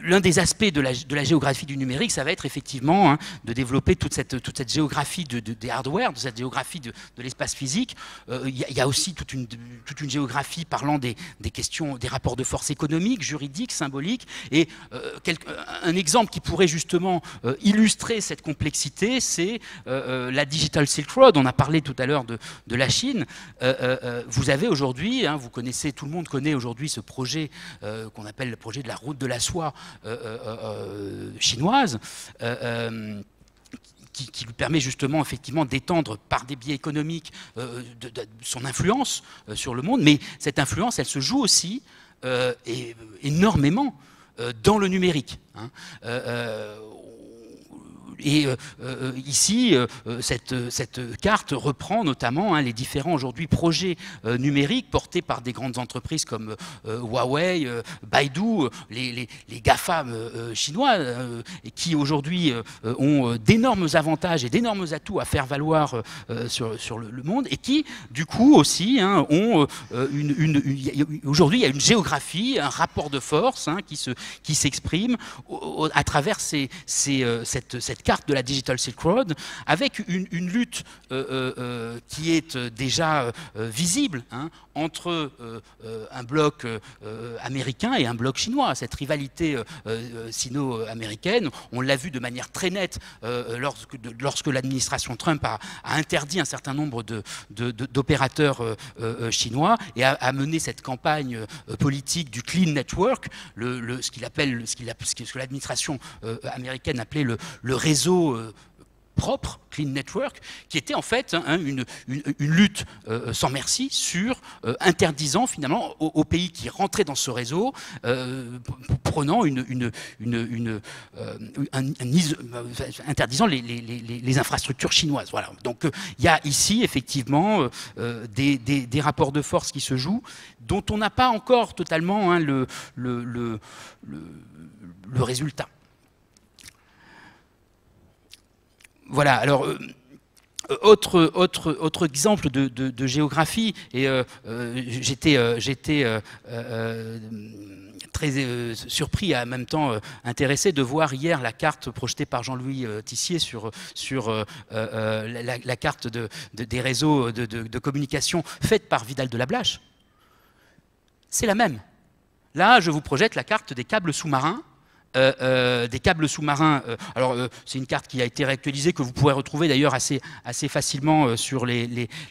Speaker 9: L'un des aspects de la, géographie du numérique, ça va être effectivement hein, de développer toute cette, géographie de, de, des hardware, de cette géographie de, l'espace physique. Il y, a aussi toute une, géographie parlant des, questions, des rapports de force économiques, juridiques, symboliques. Et un exemple qui pourrait justement illustrer cette complexité, c'est la Digital Silk Road. On a parlé tout à l'heure de, la Chine, euh, euh, euh, vous avez aujourd'hui, hein, vous connaissez, tout le monde connaît aujourd'hui ce projet qu'on appelle le projet de la route de la soie chinoise. Qui, lui permet justement effectivement d'étendre par des biais économiques son influence sur le monde, mais cette influence, elle se joue aussi énormément dans le numérique. Hein et euh, euh, ici, euh, cette, carte reprend notamment hein, les différents aujourd'hui projets numériques portés par des grandes entreprises comme Huawei, Baidu, les, GAFAM chinois, qui aujourd'hui ont d'énormes avantages et d'énormes atouts à faire valoir sur, le, monde, et qui, du coup, aussi, hein, ont une, aujourd'hui, il y a une géographie, un rapport de force hein, qui s'exprime qui à travers cette, cette carte de la Digital Silk Road, avec une, lutte euh, euh, euh qui est déjà visible hein, entre euh, un bloc américain et un bloc chinois. Cette rivalité sino-américaine, on l'a vu de manière très nette lorsque, l'administration Trump a, interdit un certain nombre d'opérateurs chinois et a, mené cette campagne politique du Clean Network, ce qu'il appelle, ce, qu ce que l'administration américaine appelait le, réseau euh, propre, Clean Network, qui était en fait hein, une, lutte euh, sans merci sur euh, interdisant finalement aux, pays qui rentraient dans ce réseau, euh, prenant une, une un, un, interdisant les, infrastructures chinoises. Donc il y a ici effectivement des, rapports de force qui se jouent, dont on n'a pas encore totalement hein, le résultat. Voilà, alors. Euh, autre, autre, autre exemple de, géographie, et euh, euh, j'étais très surpris et en même temps intéressé de voir hier la carte projetée par Jean-Louis Tissier sur, la, carte de, des réseaux de, communication faite par Vidal de la Blache. C'est la même. Là, je vous projette la carte des câbles sous-marins euh, euh, des câbles sous-marins. Euh, alors, c'est une carte qui a été réactualisée, que vous pourrez retrouver d'ailleurs assez, assez facilement sur,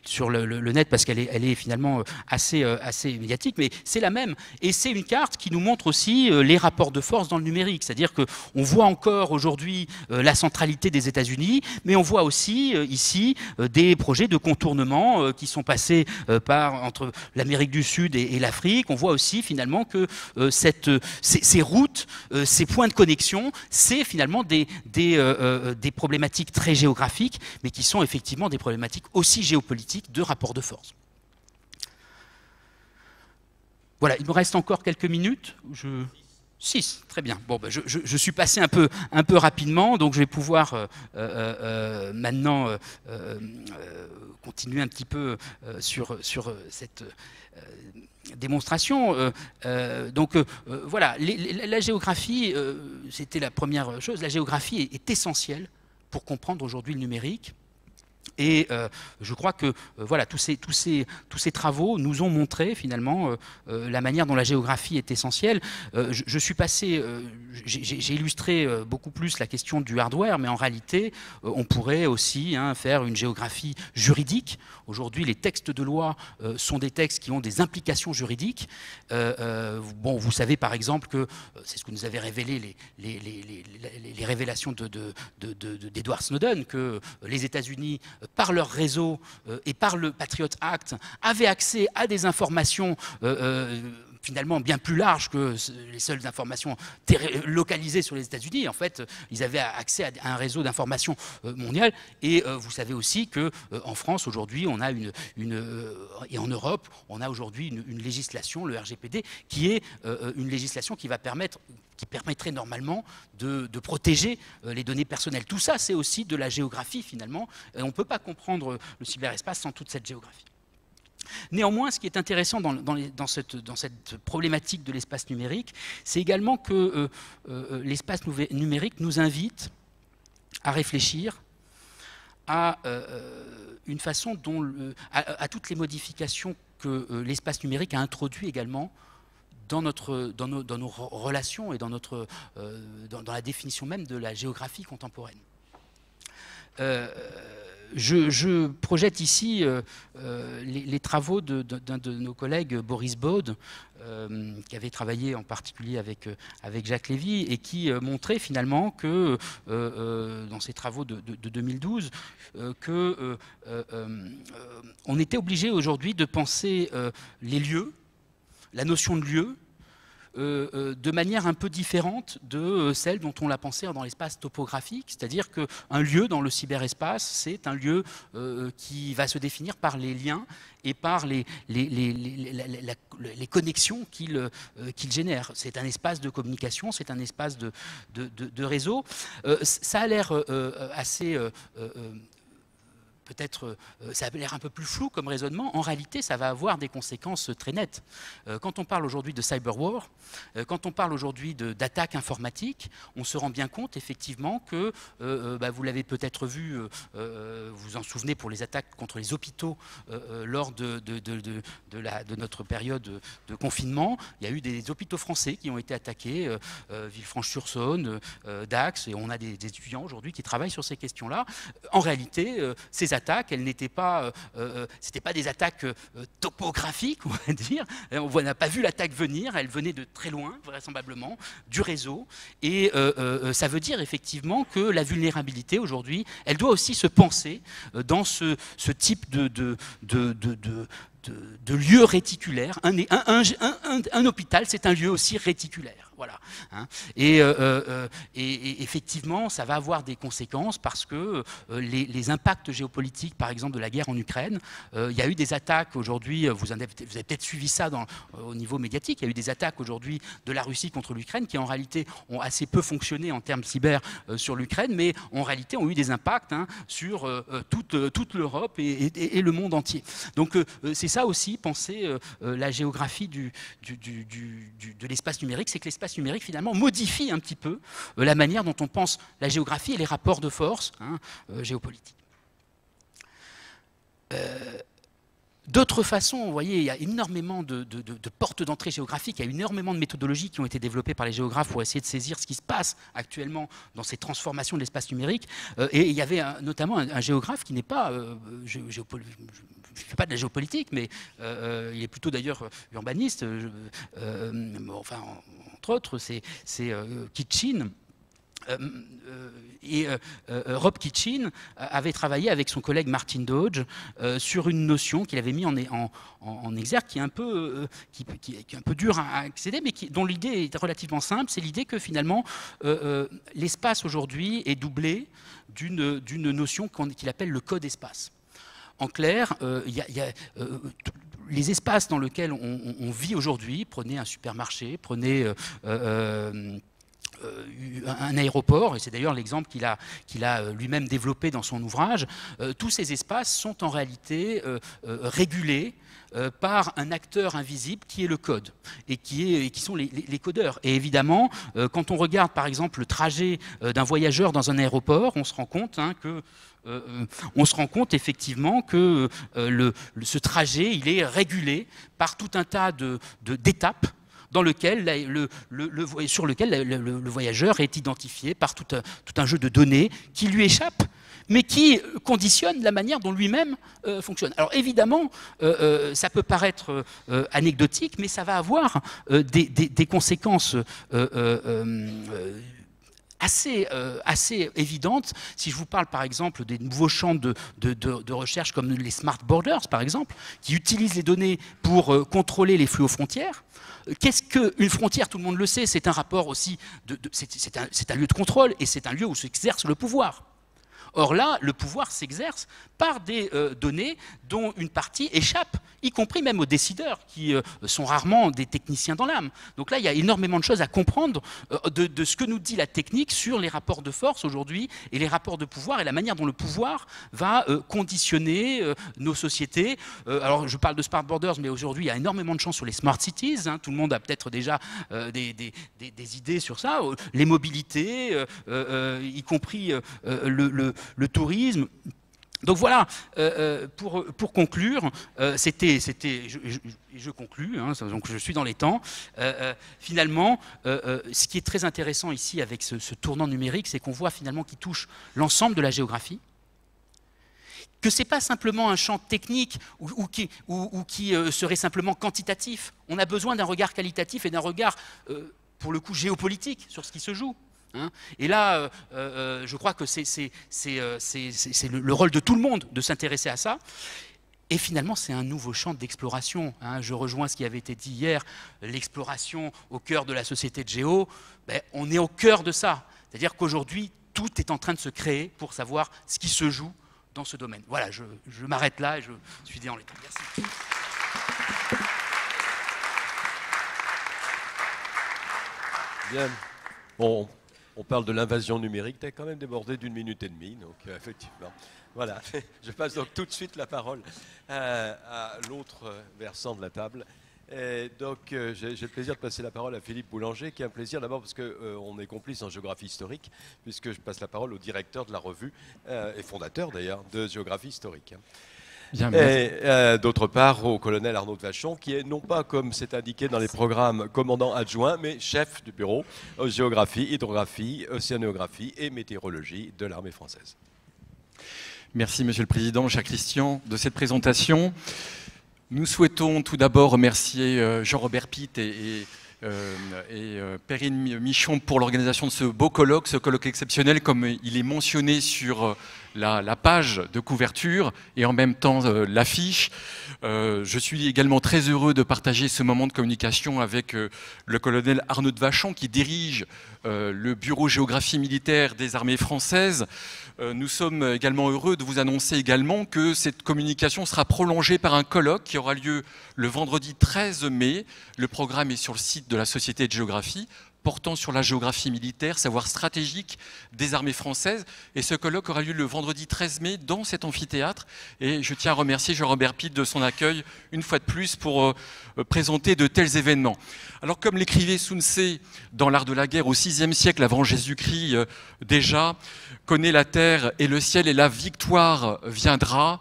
Speaker 9: sur le, net, parce qu'elle est, elle est finalement assez, assez médiatique, mais c'est la même. Et c'est une carte qui nous montre aussi les rapports de force dans le numérique. C'est-à-dire qu'on voit encore aujourd'hui la centralité des États-Unis, mais on voit aussi ici des projets de contournement qui sont passés par, entre l'Amérique du Sud et, et l'Afrique. On voit aussi finalement que cette, ces, ces routes, ces points de connexion, c'est finalement des, euh, euh, des, problématiques très géographiques, mais qui sont effectivement des problématiques aussi géopolitiques de rapport de force. Voilà, il me reste encore quelques minutes. Je... 6, très bien. Bon, ben je, je, suis passé un peu, un peu rapidement, donc je vais pouvoir euh, maintenant continuer un petit peu sur, sur cette démonstration. Euh, euh, donc euh, voilà, la géographie, c'était la première chose, la géographie est essentielle pour comprendre aujourd'hui le numérique. Et euh, je crois que euh, voilà, tous, ces, tous, ces, tous ces travaux nous ont montré finalement euh, la manière dont la géographie est essentielle. Je, je, suis passé, j'ai illustré beaucoup plus la question du hardware, mais en réalité, on pourrait aussi hein, faire une géographie juridique. Aujourd'hui, les textes de loi sont des textes qui ont des implications juridiques. bon, vous savez par exemple que, c'est ce que nous avaient révélé les, les, les, les révélations d'Edward de, de, de, Snowden, que les États-Unis par leur réseau euh, et par le Patriot Act, avaient accès à des informations euh, euh, finalement bien plus larges que les seules informations localisées sur les États-Unis. En fait, ils avaient accès à un réseau d'informations mondial. Et vous savez aussi qu'en France, aujourd'hui, on a une, et en Europe, on a aujourd'hui une, législation, le RGPD, qui est une législation qui va permettre qui permettrait normalement de, protéger euh, les données personnelles. Tout ça, c'est aussi de la géographie finalement. Et on ne peut pas comprendre le cyberespace sans toute cette géographie. Néanmoins, ce qui est intéressant dans, cette, problématique de l'espace numérique, c'est également que euh, euh, l'espace numérique nous invite à réfléchir à une façon dont à, toutes les modifications que l'espace numérique a introduit également dans, nos, relations et dans, euh, la définition même de la géographie contemporaine. Euh, je, je, projette ici euh, les, les, travaux d'un de, nos collègues, Boris Baud, euh, qui avait travaillé en particulier avec, Jacques Lévy et qui montrait finalement que, dans ses travaux de, de 2012, que on était obligé aujourd'hui de penser les lieux, la notion de lieu euh, euh, de manière un peu différente de euh, celle dont on l'a pensé dans l'espace topographique, c'est-à-dire qu'un lieu dans le cyberespace, c'est un lieu qui va se définir par les liens et par les, connexions qu'il génère. C'est un espace de communication, c'est un espace de, de réseau. ça a l'air assez peut-être euh, ça a l'air un peu plus flou comme raisonnement, en réalité ça va avoir des conséquences très nettes. Euh, quand on parle aujourd'hui de cyberwar, euh, quand on parle aujourd'hui d'attaques informatiques, on se rend bien compte effectivement que, bah, vous l'avez peut-être vu, vous vous en souvenez pour les attaques contre les hôpitaux lors de, notre période de confinement, il y a eu des hôpitaux français qui ont été attaqués, Villefranche-sur-Saône, Dax, et on a des, des étudiants aujourd'hui qui travaillent sur ces questions-là. En réalité, ces attaques elles pas, euh, euh, c'était pas des attaques euh, topographiques, on va dire. On n'a pas vu l'attaque venir, elle venait de très loin, vraisemblablement, du réseau. Et ça veut dire effectivement que la vulnérabilité aujourd'hui, elle doit aussi se penser dans ce, type de, de, de, un hôpital, c'est un lieu aussi réticulaire. Voilà. Hein. Euh, euh, euh, et, effectivement, ça va avoir des conséquences parce que les, impacts géopolitiques, par exemple, de la guerre en Ukraine, il y a eu des attaques aujourd'hui, vous, avez, peut-être suivi ça au niveau médiatique, il y a eu des attaques aujourd'hui de la Russie contre l'Ukraine qui en réalité ont assez peu fonctionné en termes cyber sur l'Ukraine, mais en réalité ont eu des impacts hein, sur toute, l'Europe et, le monde entier. Donc c'est ça aussi, penser la géographie de l'espace numérique, c'est que l'espace numérique finalement modifie un petit peu euh, la manière dont on pense la géographie et les rapports de force hein, euh, géopolitiques. Euh, d'autres façons, vous voyez, il y a énormément de, portes d'entrée géographiques, il y a énormément de méthodologies qui ont été développées par les géographes pour essayer de saisir ce qui se passe actuellement dans ces transformations de l'espace numérique. et il y avait notamment un, géographe qui n'est pas je ne fais pas de la géopolitique, mais il est plutôt d'ailleurs urbaniste. entre autres, c'est euh, Kitchin. Euh, euh, et Rob Kitchin avait travaillé avec son collègue Martin Dodge sur une notion qu'il avait mis en, exergue qui est un peu, qui, est un peu dur à accéder, mais dont l'idée est relativement simple. C'est l'idée que finalement l'espace aujourd'hui est doublé d'une notion qu'il appelle le code espace. En clair, les espaces dans lesquels on, vit aujourd'hui, prenez un supermarché, prenez euh, euh, euh, un aéroport, et c'est d'ailleurs l'exemple qu'il a, a euh, lui-même développé dans son ouvrage, euh, tous ces espaces sont en réalité régulés par un acteur invisible qui est le code et qui, est, qui sont les, codeurs. Et évidemment, quand on regarde par exemple le trajet d'un voyageur dans un aéroport, on se rend compte hein, se rend compte effectivement que le, ce trajet il est régulé par tout un tas d'étapes de, dans lequel le, sur lequel le, voyageur est identifié par tout un, tout un jeu de données qui lui échappent mais qui conditionne la manière dont lui-même euh, fonctionne. Alors évidemment, euh, euh, ça peut paraître anecdotique, mais ça va avoir des, conséquences assez, assez évidentes. Si je vous parle par exemple des nouveaux champs de, recherche comme les smart borders, par exemple, qui utilisent les données pour contrôler les flux aux frontières, Qu'est-ce qu'une frontière Tout le monde le sait, c'est un rapport aussi, c'est un, lieu de contrôle et c'est un lieu où s'exerce le pouvoir. Or là, le pouvoir s'exerce par des euh, données dont une partie échappe, y compris même aux décideurs, qui euh, sont rarement des techniciens dans l'âme. Donc là, il y a énormément de choses à comprendre euh, de, ce que nous dit la technique sur les rapports de force aujourd'hui et les rapports de pouvoir et la manière dont le pouvoir va conditionner nos sociétés. alors, je parle de smart borders, mais aujourd'hui, il y a énormément de choses sur les smart cities. Hein. Tout le monde a peut-être déjà des, idées sur ça. Les mobilités, y compris le tourisme. Donc voilà, euh, euh, pour, pour, conclure, euh, c'était, c'était, je, je, conclus, hein, donc je suis dans les temps. finalement, ce qui est très intéressant ici avec ce, tournant numérique, c'est qu'on voit finalement qu'il touche l'ensemble de la géographie, que ce n'est pas simplement un champ technique ou, qui, ou qui serait simplement quantitatif. On a besoin d'un regard qualitatif et d'un regard, pour le coup, géopolitique sur ce qui se joue. Hein. et là, euh, euh, je crois que c'est euh, le, rôle de tout le monde de s'intéresser à ça. Et finalement, c'est un nouveau champ d'exploration. Hein. Je rejoins ce qui avait été dit hier, l'exploration au cœur de la société de Géo. Ben, on est au cœur de ça. C'est-à-dire qu'aujourd'hui, tout est en train de se créer pour savoir ce qui se joue dans ce domaine. Voilà, je, je m'arrête là et je suis dans les temps. Merci.
Speaker 7: Bien. Bon, on parle de l'invasion numérique, tu as quand même débordé d'une minute et demie, donc euh, effectivement. Voilà, je passe donc tout de suite la parole euh, à, l'autre versant de la table. donc euh, j'ai le plaisir de passer la parole à Philippe Boulanger, qui est un plaisir d'abord parce qu'on est complice en géographie historique, puisque je passe la parole au directeur de la revue, et fondateur d'ailleurs, de géographie historique. Et euh, d'autre part au colonel Arnaud de Vachon, qui est non pas comme c'est indiqué dans les programmes commandant adjoint, mais chef du bureau géographie, hydrographie, océanographie et météorologie de l'armée française.
Speaker 10: Merci Monsieur le Président, cher Christian, de cette présentation. Nous souhaitons tout d'abord remercier euh, Jean-Robert Pitt et, euh, et Perrine Michon pour l'organisation de ce beau colloque, ce colloque exceptionnel comme il est mentionné sur la, page de couverture et en même temps euh, l'affiche. Euh, je suis également très heureux de partager ce moment de communication avec euh, le colonel Arnaud de Vachon qui dirige le bureau géographie militaire des armées françaises. nous sommes également heureux de vous annoncer également que cette communication sera prolongée par un colloque qui aura lieu le vendredi 13 mai. Le programme est sur le site de la Société de géographie portant sur la géographie militaire, savoir stratégique des armées françaises. Et ce colloque aura lieu le vendredi 13 mai dans cet amphithéâtre. Et je tiens à remercier Jean-Robert Pitt de son accueil une fois de plus pour euh, présenter de tels événements. Alors comme l'écrivait Sun Tse dans L'art de la guerre au VIe siècle avant Jésus-Christ euh, déjà, connaît la terre et le ciel et la victoire viendra.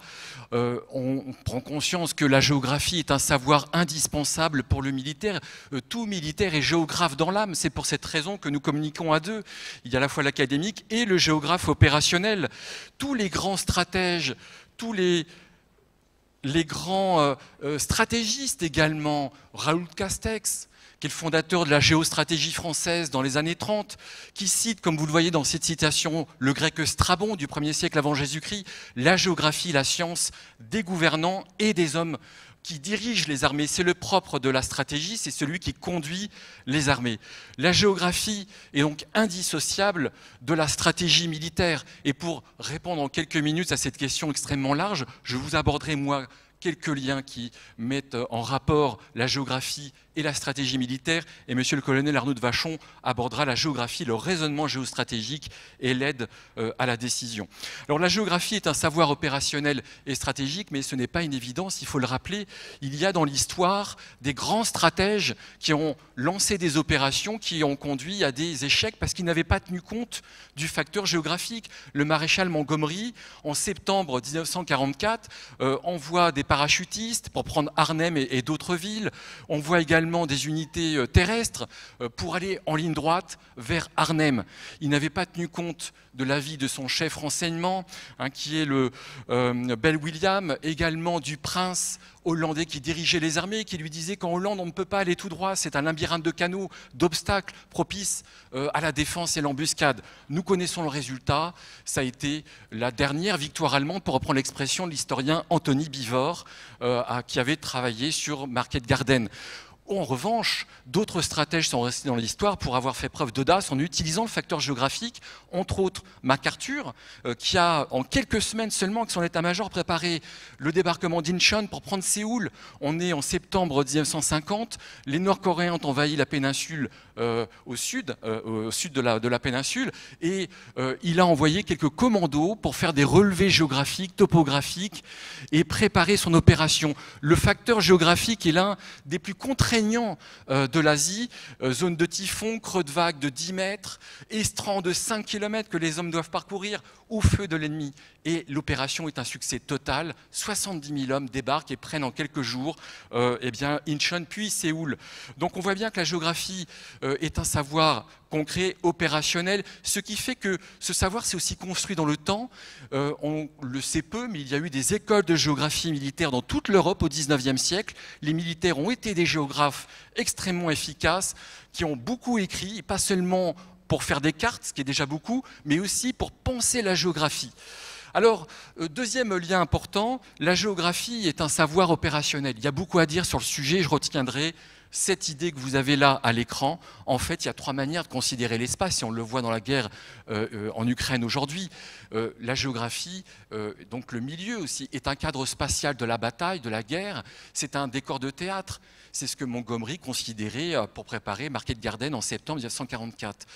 Speaker 10: Euh, on, prend conscience que la géographie est un savoir indispensable pour le militaire. Euh, tout militaire est géographe dans l'âme. C'est pour cette raison que nous communiquons à deux. Il y a à la fois l'académique et le géographe opérationnel. Tous les grands stratèges, tous les, grands euh, stratégistes également, Raoul Castex, qui est le fondateur de la géostratégie française dans les années 30, qui cite, comme vous le voyez dans cette citation, le grec Strabon du 1er siècle avant Jésus-Christ, la géographie, la science des gouvernants et des hommes qui dirigent les armées. C'est le propre de la stratégie, c'est celui qui conduit les armées. La géographie est donc indissociable de la stratégie militaire. Et pour répondre en quelques minutes à cette question extrêmement large, je vous aborderai moi quelques liens qui mettent en rapport la géographie et la stratégie militaire. Et monsieur le colonel Arnaud de Vachon abordera la géographie, le raisonnement géostratégique et l'aide euh, à la décision. Alors la géographie est un savoir opérationnel et stratégique, mais ce n'est pas une évidence, il faut le rappeler. Il y a dans l'histoire des grands stratèges qui ont lancé des opérations qui ont conduit à des échecs parce qu'ils n'avaient pas tenu compte du facteur géographique. Le maréchal Montgomery, en septembre 1944, euh, envoie des parachutistes pour prendre Arnhem et, d'autres villes. On voit également des unités euh, terrestres euh, pour aller en ligne droite vers Arnhem. Il n'avait pas tenu compte de l'avis de son chef renseignement, hein, qui est le euh, Bell William, également du prince hollandais qui dirigeait les armées, qui lui disait qu'en Hollande, on ne peut pas aller tout droit, c'est un labyrinthe de canaux, d'obstacles propices à la défense et l'embuscade. Nous connaissons le résultat, ça a été la dernière victoire allemande, pour reprendre l'expression de l'historien Anthony Bivor, qui avait travaillé sur Market Garden. En revanche, d'autres stratèges sont restés dans l'histoire pour avoir fait preuve d'audace en utilisant le facteur géographique, entre autres MacArthur, euh, qui a en quelques semaines seulement, avec son état-major, préparé le débarquement d'Incheon pour prendre Séoul. On est en septembre 1950, les Nord-Coréens ont envahi la péninsule euh, au sud, euh, au sud de la, de la péninsule, et il a envoyé quelques commandos pour faire des relevés géographiques, topographiques, et préparer son opération. Le facteur géographique est l'un des plus contraignants euh, de l'Asie, euh, zone de typhon, creux de vague de 10 mètres, estran de 5 km que les hommes doivent parcourir au feu de l'ennemi. Et l'opération est un succès total. 70 000 hommes débarquent et prennent en quelques jours euh, eh bien, Incheon puis Séoul. Donc on voit bien que la géographie est un savoir concret, opérationnel, ce qui fait que ce savoir s'est aussi construit dans le temps. Euh, on le sait peu, mais il y a eu des écoles de géographie militaire dans toute l'Europe au XIXe siècle. Les militaires ont été des géographes extrêmement efficaces, qui ont beaucoup écrit, et pas seulement pour faire des cartes, ce qui est déjà beaucoup, mais aussi pour penser la géographie. Alors, euh, deuxième lien important, la géographie est un savoir opérationnel. Il y a beaucoup à dire sur le sujet, je retiendrai cette idée que vous avez là à l'écran, en fait, il y a trois manières de considérer l'espace, et on le voit dans la guerre euh, euh, en Ukraine aujourd'hui. La géographie, donc le milieu aussi, est un cadre spatial de la bataille, de la guerre, c'est un décor de théâtre. C'est ce que Montgomery considérait pour préparer Market Garden en septembre 1944.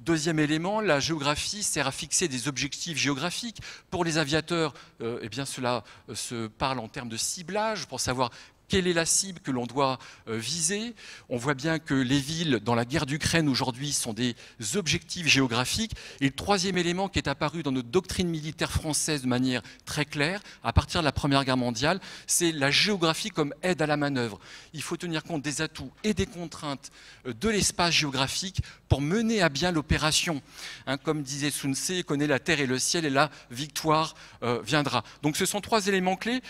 Speaker 10: Deuxième élément, la géographie sert à fixer des objectifs géographiques. Pour les aviateurs, eh bien cela se parle en termes de ciblage, pour savoir quelle est la cible que l'on doit euh, viser. On voit bien que les villes dans la guerre d'Ukraine aujourd'hui sont des objectifs géographiques. Et le troisième élément qui est apparu dans notre doctrine militaire française de manière très claire, à partir de la Première Guerre mondiale, c'est la géographie comme aide à la manœuvre. Il faut tenir compte des atouts et des contraintes euh, de l'espace géographique pour mener à bien l'opération. Hein, comme disait Sun Tse, connaît la terre et le ciel et la victoire euh, viendra. Donc ce sont trois éléments clés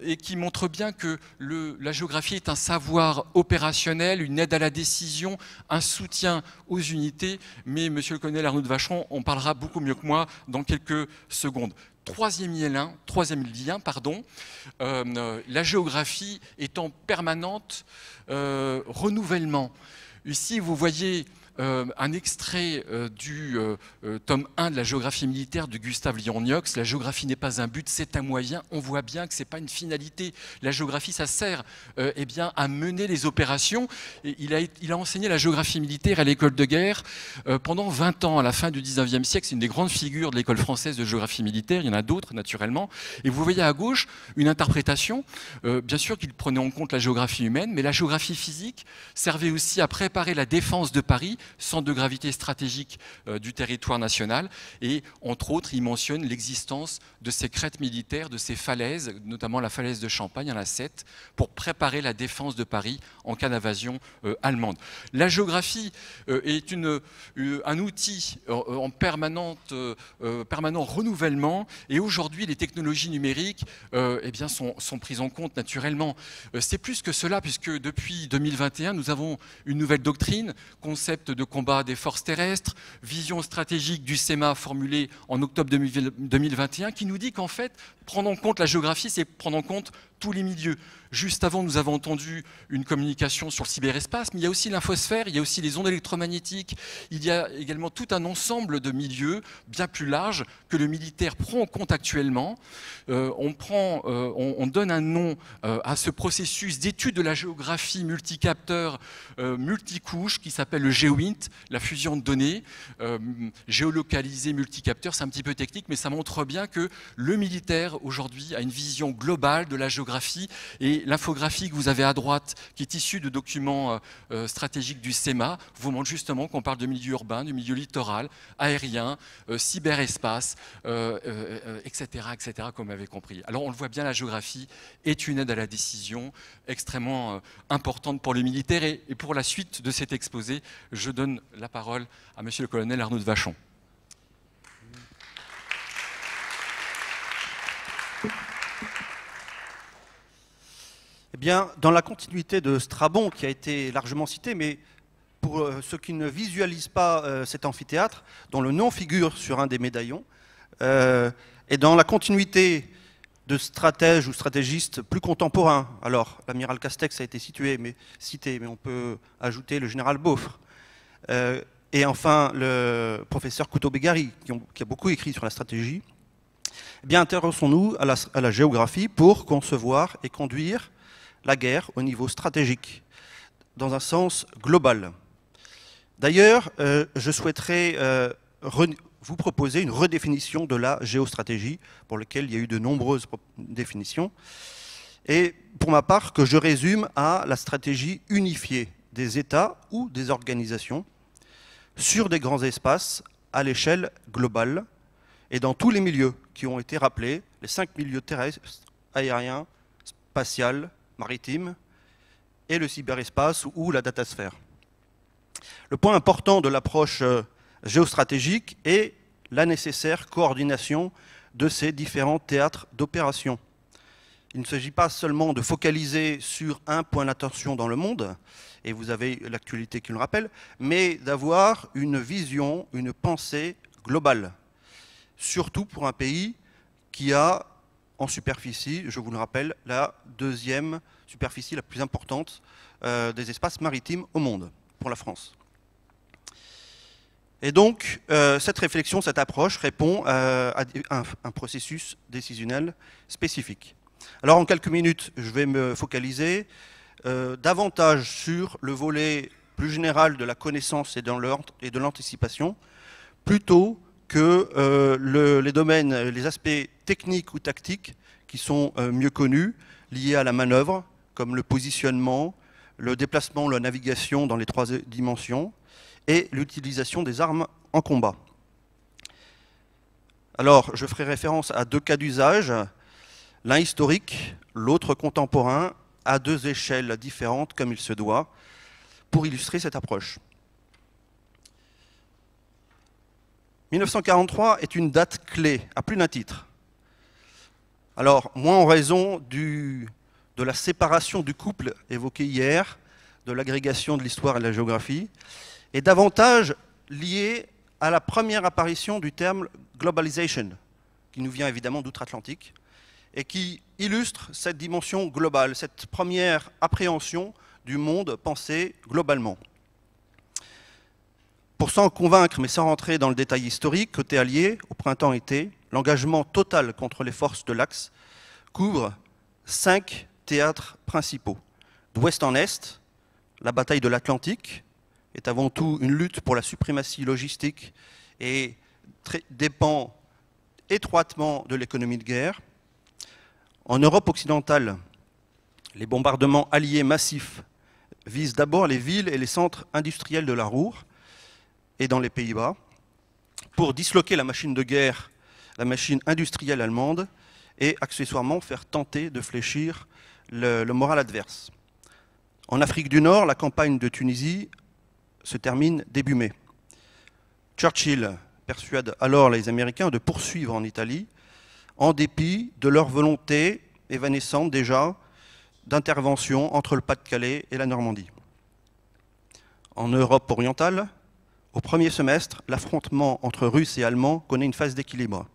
Speaker 10: et qui montrent bien que la géographie est un savoir opérationnel, une aide à la décision, un soutien aux unités. Mais, monsieur le colonel Arnaud de Vachon, on parlera beaucoup mieux que moi dans quelques secondes. Troisième lien, troisième lien pardon, euh, la géographie est en permanente euh, renouvellement. Ici, vous voyez euh, un extrait euh, du euh, tome 1 de la géographie militaire de Gustave Lyon-Niox. La géographie n'est pas un but, c'est un moyen. On voit bien que ce n'est pas une finalité. La géographie, ça sert eh bien, à mener les opérations. Il, a, il, a, enseigné la géographie militaire à l'école de guerre pendant 20 ans, à la fin du 19e siècle. C'est une des grandes figures de l'école française de géographie militaire. Il y en a d'autres, naturellement. Et vous voyez à gauche une interprétation. bien sûr qu'il prenait en compte la géographie humaine, mais la géographie physique servait aussi à préparer la défense de Paris centre de gravité stratégique euh, du territoire national. Et entre autres, il mentionne l'existence de ces crêtes militaires, de ces falaises, notamment la falaise de Champagne, il y en a sept, pour préparer la défense de Paris en cas d'invasion euh, allemande. La géographie euh, est une, un outil en permanente, permanent renouvellement. Et aujourd'hui, les technologies numériques eh bien, sont, sont prises en compte naturellement. C'est plus que cela, puisque depuis 2021, nous avons une nouvelle doctrine, concept de combat des forces terrestres, vision stratégique du SEMA formulée en octobre 2021, qui nous dit qu'en fait, prendre en compte la géographie, c'est prendre en compte tous les milieux. Juste avant, nous avons entendu une communication sur le cyberespace, mais il y a aussi l'infosphère, il y a aussi les ondes électromagnétiques, il y a également tout un ensemble de milieux bien plus larges que le militaire prend en compte actuellement. Euh, euh, on, donne un nom euh, à ce processus d'étude de la géographie multicapteur multicouche qui s'appelle le GeoINT, la fusion de données, géolocalisée multicapteur, c'est un petit peu technique, mais ça montre bien que le militaire aujourd'hui a une vision globale de la géographie et l'infographie que vous avez à droite, qui est issue de documents euh, euh, stratégiques du SEMA, vous montre justement qu'on parle de milieu urbain, du milieu littoral, aérien, euh, cyberespace, etc., etc., comme vous avez compris. Alors on le voit bien, la géographie est une aide à la décision extrêmement importante pour les militaires. Et, pour la suite de cet exposé, je donne la parole à monsieur le colonel Arnaud de Vachon.
Speaker 11: Eh bien, dans la continuité de Strabon, qui a été largement cité, mais pour euh, ceux qui ne visualisent pas euh, cet amphithéâtre, dont le nom figure sur un des médaillons, euh, et dans la continuité de stratèges ou stratégistes plus contemporains. Alors, l'amiral Castex a été situé, mais, cité, mais on peut ajouter le général Beaufre. et enfin, le professeur Couteau-Bégari, qui, qui, a beaucoup écrit sur la stratégie. Eh bien, intéressons-nous à la géographie pour concevoir et conduire la guerre au niveau stratégique, dans un sens global. D'ailleurs, euh, je souhaiterais euh, vous proposer une redéfinition de la géostratégie, pour laquelle il y a eu de nombreuses définitions, et pour ma part, que je résume à la stratégie unifiée des États ou des organisations sur des grands espaces à l'échelle globale et dans tous les milieux qui ont été rappelés, les cinq milieux terrestres, aériens, spatial, maritime et le cyberespace ou la datasphère. Le point important de l'approche euh, géostratégique est la nécessaire coordination de ces différents théâtres d'opération. Il ne s'agit pas seulement de focaliser sur un point d'attention dans le monde, et vous avez l'actualité qui le rappelle, mais d'avoir une vision, une pensée globale, surtout pour un pays qui a en superficie, je vous le rappelle, la deuxième superficie la plus importante euh, des espaces maritimes au monde, pour la France. Et donc, euh, cette réflexion, cette approche répond euh, à un, un, processus décisionnel spécifique. Alors, en quelques minutes, je vais me focaliser davantage sur le volet plus général de la connaissance et de l'anticipation, plutôt que le, les domaines, les aspects techniques ou tactiques qui sont euh, mieux connus, liés à la manœuvre, comme le positionnement, le déplacement, la navigation dans les trois dimensions, et l'utilisation des armes en combat. Alors, je ferai référence à deux cas d'usage, l'un historique, l'autre contemporain, à deux échelles différentes, comme il se doit, pour illustrer cette approche. 1943 est une date clé, à plus d'un titre. Alors, moins en raison de la séparation du couple évoquée hier, de l'agrégation de l'histoire et de la géographie, et davantage lié à la première apparition du terme globalization, qui nous vient évidemment d'outre-Atlantique, et qui illustre cette dimension globale, cette première appréhension du monde pensé globalement. Pour s'en convaincre, mais sans rentrer dans le détail historique, côté allié, au printemps-été, l'engagement total contre les forces de l'Axe couvre cinq théâtres principaux. D'ouest en est, la bataille de l'Atlantique est avant tout une lutte pour la suprématie logistique et dépend étroitement de l'économie de guerre. En Europe occidentale, les bombardements alliés massifs visent d'abord les villes et les centres industriels de la Roure et dans les Pays-Bas pour disloquer la machine de guerre la machine industrielle allemande et accessoirement faire tenter de fléchir le, moral adverse. En Afrique du Nord, la campagne de Tunisie se termine début mai. Churchill persuade alors les Américains de poursuivre en Italie, en dépit de leur volonté évanescente déjà d'intervention entre le Pas-de-Calais et la Normandie. En Europe orientale, au premier semestre, l'affrontement entre Russes et Allemands connaît une phase d'équilibre.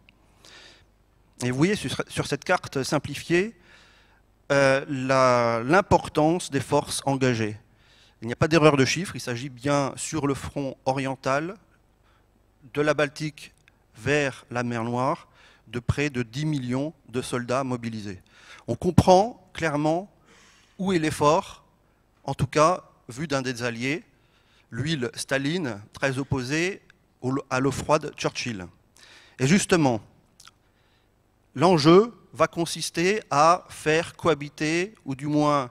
Speaker 11: Et vous voyez sur cette carte simplifiée euh, l'importance des forces engagées. Il n'y a pas d'erreur de chiffre, il s'agit bien sur le front oriental, de la Baltique vers la mer Noire, de près de 10 millions de soldats mobilisés. On comprend clairement où est l'effort, en tout cas vu d'un des alliés, l'huile Staline, très opposée à l'eau froide Churchill. Et justement, l'enjeu va consister à faire cohabiter, ou du moins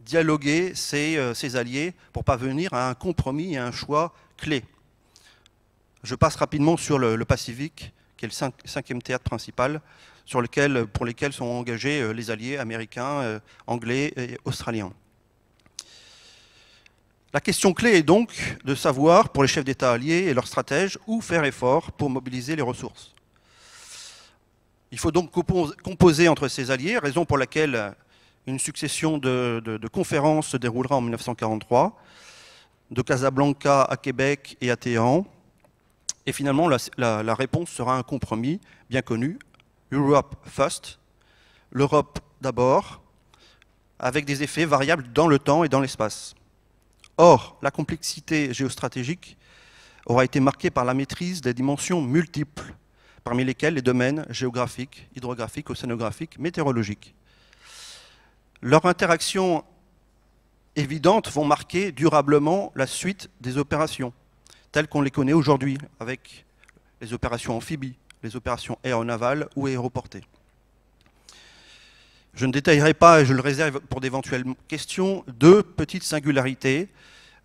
Speaker 11: dialoguer ces, euh, alliés pour parvenir à un compromis et à un choix clé. Je passe rapidement sur le, Pacifique, qui est le cinquième théâtre principal, sur lequel, sont engagés euh, les alliés américains, euh, anglais et australiens. La question clé est donc de savoir, pour les chefs d'État alliés et leurs stratèges, où faire effort pour mobiliser les ressources. Il faut donc composer entre ces alliés, raison pour laquelle une succession de, conférences se déroulera en 1943, de Casablanca à Québec et à Téhéran. Et finalement, la, réponse sera un compromis bien connu, Europe First, l'Europe d'abord, avec des effets variables dans le temps et dans l'espace. Or, la complexité géostratégique aura été marquée par la maîtrise des dimensions multiples, parmi lesquelles les domaines géographiques, hydrographiques, océanographiques, météorologiques. Leurs interactions évidentes vont marquer durablement la suite des opérations, telles qu'on les connaît aujourd'hui, avec les opérations amphibies, les opérations aéronavales ou aéroportées. Je ne détaillerai pas, et je le réserve pour d'éventuelles questions, deux petites singularités,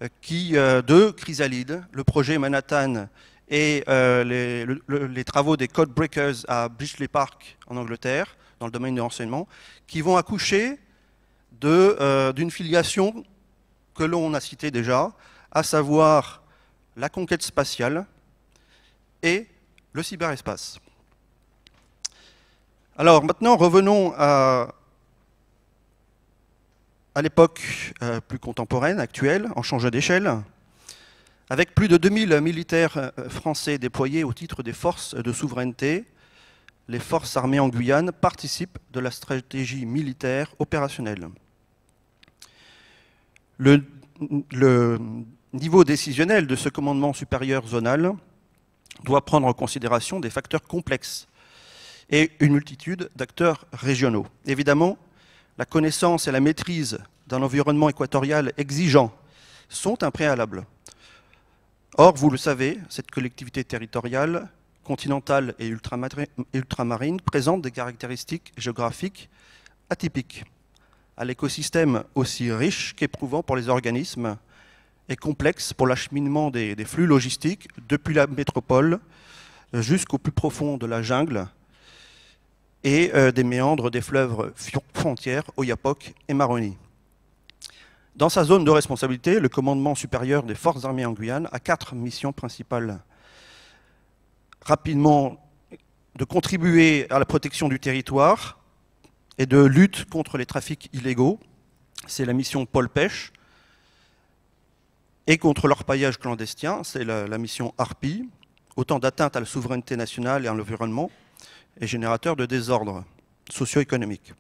Speaker 11: euh, qui, euh, deux chrysalides, le projet Manhattan et euh, les, travaux des Code Breakers à Bletchley Park en Angleterre, dans le domaine de l'enseignement, qui vont accoucher d'une filiation que l'on a citée déjà, à savoir la conquête spatiale et le cyberespace. Alors maintenant, revenons à, l'époque euh, plus contemporaine, actuelle, en changeant d'échelle. Avec plus de 2000 militaires euh, français déployés au titre des forces de souveraineté, les forces armées en Guyane participent de la stratégie militaire opérationnelle. Le, le niveau décisionnel de ce commandement supérieur zonal doit prendre en considération des facteurs complexes et une multitude d'acteurs régionaux. Évidemment, la connaissance et la maîtrise d'un environnement équatorial exigeant sont un préalable. Or, vous le savez, cette collectivité territoriale, continentale et ultramarine, présente des caractéristiques géographiques atypiques, à l'écosystème aussi riche qu'éprouvant pour les organismes et complexe pour l'acheminement des, flux logistiques depuis la métropole jusqu'au plus profond de la jungle et euh, des méandres des fleuves frontières Oyapok et Maroni. Dans sa zone de responsabilité, le commandement supérieur des forces armées en Guyane a quatre missions principales. Rapidement, de contribuer à la protection du territoire et de lutte contre les trafics illégaux. C'est la mission Pôle Pêche, et contre l'orpaillage clandestin, c'est la, mission Harpie, autant d'atteintes à la souveraineté nationale et à l'environnement, et générateur de désordre socio-économique.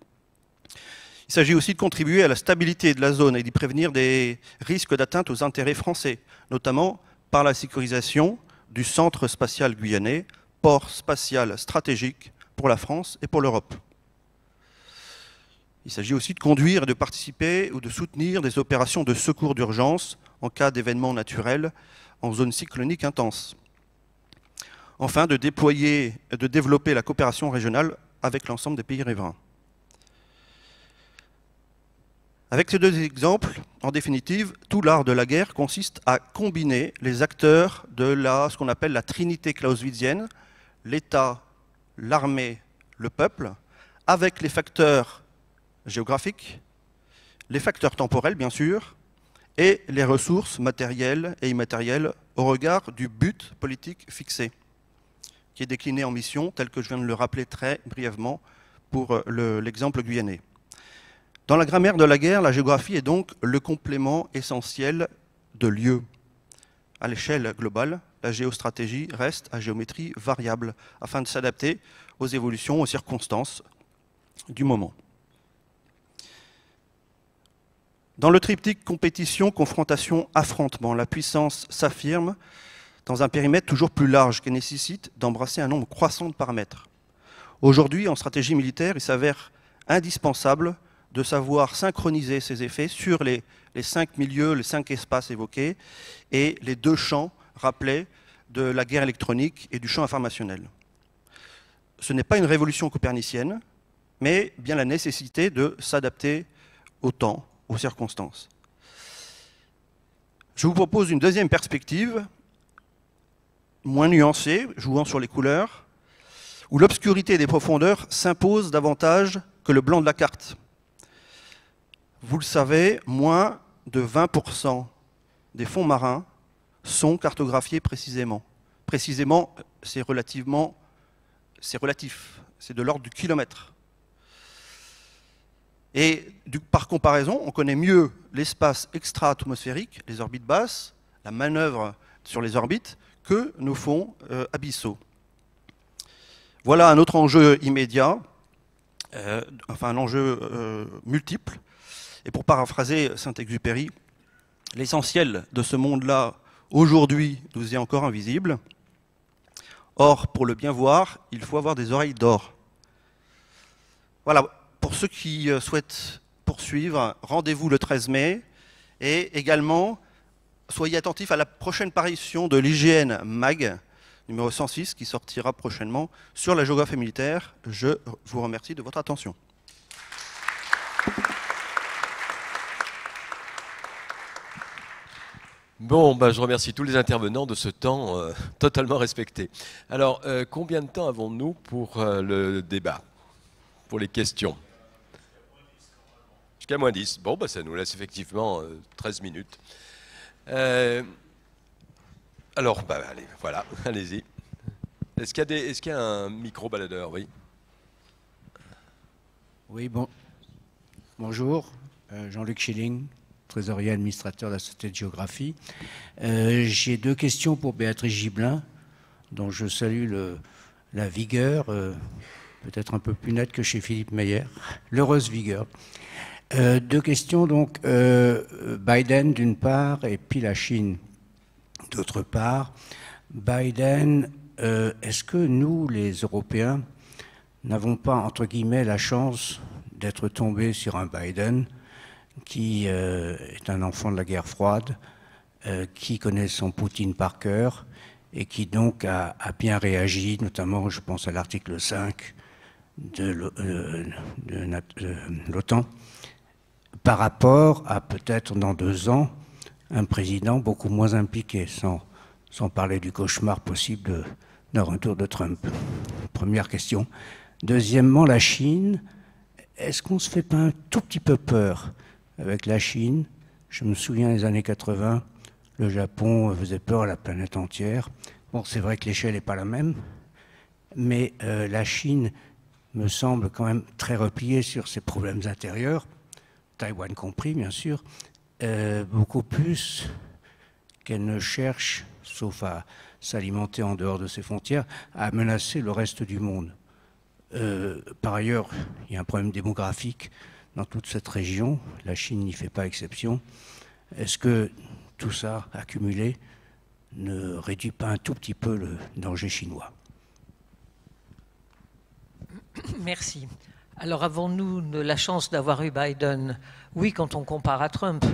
Speaker 11: Il s'agit aussi de contribuer à la stabilité de la zone et d'y prévenir des risques d'atteinte aux intérêts français, notamment par la sécurisation du centre spatial guyanais, port spatial stratégique pour la France et pour l'Europe. Il s'agit aussi de conduire et de participer ou de soutenir des opérations de secours d'urgence en cas d'événements naturels en zone cyclonique intense. Enfin, de déployer, de développer la coopération régionale avec l'ensemble des pays riverains. Avec ces deux exemples, en définitive, tout l'art de la guerre consiste à combiner les acteurs de ce qu'on appelle la trinité clausewitzienne, l'État, l'armée, le peuple, avec les facteurs géographiques, les facteurs temporels bien sûr, et les ressources matérielles et immatérielles au regard du but politique fixé, qui est décliné en mission, tel que je viens de le rappeler très brièvement pour euh, l'exemple guyanais. Dans la grammaire de la guerre, la géographie est donc le complément essentiel de lieu. À l'échelle globale, la géostratégie reste à géométrie variable afin de s'adapter aux évolutions, aux circonstances du moment. Dans le triptyque compétition, confrontation, affrontement, la puissance s'affirme dans un périmètre toujours plus large qui nécessite d'embrasser un nombre croissant de paramètres. Aujourd'hui, en stratégie militaire, il s'avère indispensable de savoir synchroniser ces effets sur les, les, cinq milieux, les cinq espaces évoqués et les deux champs rappelés de la guerre électronique et du champ informationnel. Ce n'est pas une révolution copernicienne, mais bien la nécessité de s'adapter au temps, aux circonstances. Je vous propose une deuxième perspective, moins nuancée, jouant sur les couleurs, où l'obscurité des profondeurs s'impose davantage que le blanc de la carte. Vous le savez, moins de 20% des fonds marins sont cartographiés précisément. Précisément, c'est relativement, c'est relatif, c'est de l'ordre du kilomètre. Et par comparaison, on connaît mieux l'espace extra-atmosphérique, les orbites basses, la manœuvre sur les orbites, que nos fonds euh, abyssaux. Voilà un autre enjeu immédiat, euh, enfin un enjeu euh, multiple. Et pour paraphraser Saint-Exupéry, l'essentiel de ce monde-là, aujourd'hui, nous est encore invisible. Or, pour le bien voir, il faut avoir des oreilles d'or. Voilà, pour ceux qui euh, souhaitent poursuivre, rendez-vous le 13 mai. Et également, soyez attentifs à la prochaine parution de l'IGN MAG, numéro 106, qui sortira prochainement sur la géographie militaire. Je vous remercie de votre attention.
Speaker 7: Bon, ben, je remercie tous les intervenants de ce temps euh, totalement respecté. Alors, euh, combien de temps avons-nous pour euh, le débat, pour les questions? Jusqu'à moins 10. Bon, bah, ça nous laisse effectivement 13 euh, minutes. Euh, alors, bah, allez, voilà, allez-y. Est-ce qu'il y, a un micro-baladeur Oui?
Speaker 12: Oui, bon. Bonjour, euh, Jean-Luc Schilling, trésorier administrateur de la Société de Géographie. Euh, J'ai deux questions pour Béatrice Gibelin, dont je salue la vigueur, peut-être un peu plus nette que chez Philippe Meyer, l'heureuse vigueur. Euh, deux questions, donc. Euh, Biden, d'une part, et puis la Chine, d'autre part. Biden, euh, est-ce que nous, les Européens, n'avons pas, entre guillemets, la chance d'être tombés sur un Biden qui est un enfant de la guerre froide, qui connaît son Poutine par cœur et qui donc a, a bien réagi, notamment, je pense à l'article 5 de l'OTAN par rapport à peut-être dans deux ans un président beaucoup moins impliqué, sans, parler du cauchemar possible d'un retour de Trump. Première question. Deuxièmement, la Chine. Est-ce qu'on ne se fait pas un tout petit peu peur avec la Chine? Je me souviens des années 80, le Japon faisait peur à la planète entière. Bon, c'est vrai que l'échelle n'est pas la même, mais euh, la Chine me semble quand même très repliée sur ses problèmes intérieurs. Taïwan compris bien sûr, euh, beaucoup plus qu'elle ne cherche, sauf à s'alimenter en dehors de ses frontières, à menacer le reste du monde. Euh, par ailleurs, il y a un problème démographique dans toute cette région, la Chine n'y fait pas exception. Est-ce que tout ça accumulé ne réduit pas un tout petit peu le danger chinois?
Speaker 8: Merci. Alors avons-nous la chance d'avoir eu Biden? Oui, quand on compare à Trump.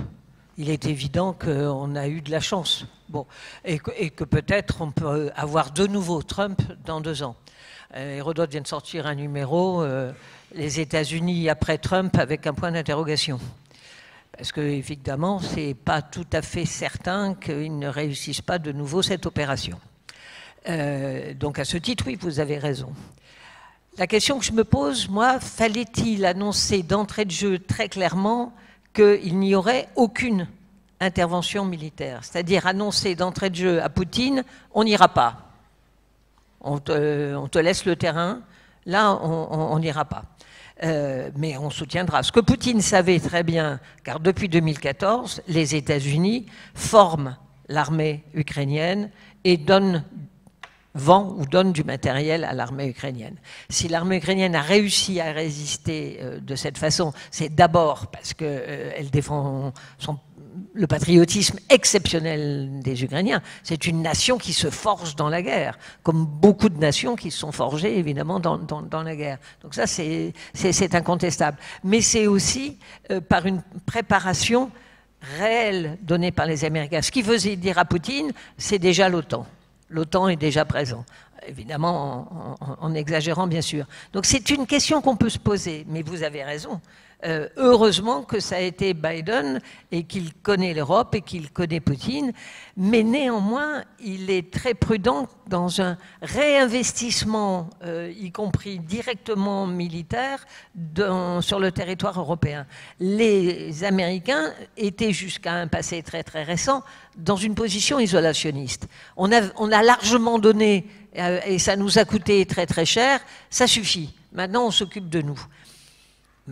Speaker 8: Il est évident qu'on a eu de la chance. Bon, et que, et que peut-être on peut avoir de nouveau Trump dans deux ans. Euh, Hérodote vient de sortir un numéro, euh, les États-Unis après Trump avec un point d'interrogation. Parce que, évidemment, ce n'est pas tout à fait certain qu'ils ne réussissent pas de nouveau cette opération. Euh, donc, à ce titre, oui, vous avez raison. La question que je me pose, moi, fallait-il annoncer d'entrée de jeu très clairement qu'il n'y aurait aucune intervention militaire? C'est-à-dire annoncer d'entrée de jeu à Poutine, on n'ira pas. On te, laisse le terrain, là, on n'ira pas. Euh, mais on soutiendra. Ce que Poutine savait très bien, car depuis 2014, les États-Unis forment l'armée ukrainienne et donnent vend ou donne du matériel à l'armée ukrainienne. Si l'armée ukrainienne a réussi à résister euh, de cette façon, c'est d'abord parce qu'elle euh, défend le patriotisme exceptionnel des Ukrainiens. C'est une nation qui se forge dans la guerre, comme beaucoup de nations qui se sont forgées évidemment dans, la guerre. Donc ça, c'est incontestable. Mais c'est aussi euh, par une préparation réelle donnée par les Américains. Ce qui veut dire à Poutine, c'est déjà l'OTAN l'OTAN est déjà présent. Évidemment, en, exagérant, bien sûr. Donc c'est une question qu'on peut se poser, mais vous avez raison. Euh, heureusement que ça a été Biden et qu'il connaît l'Europe et qu'il connaît Poutine, mais néanmoins, il est très prudent dans un réinvestissement, euh, y compris directement militaire, sur le territoire européen. Les Américains étaient jusqu'à un passé très très récent dans une position isolationniste. On a, largement donné, euh, et ça nous a coûté très très cher, ça suffit. Maintenant, on s'occupe de nous.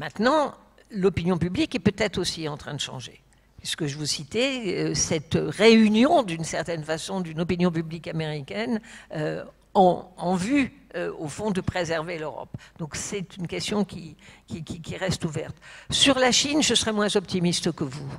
Speaker 8: Maintenant, l'opinion publique est peut-être aussi en train de changer. Puisque je vous citais euh, cette réunion, d'une certaine façon, d'une opinion publique américaine euh, en, vue, euh, au fond, de préserver l'Europe. Donc c'est une question qui, reste ouverte. Sur la Chine, je serais moins optimiste que vous.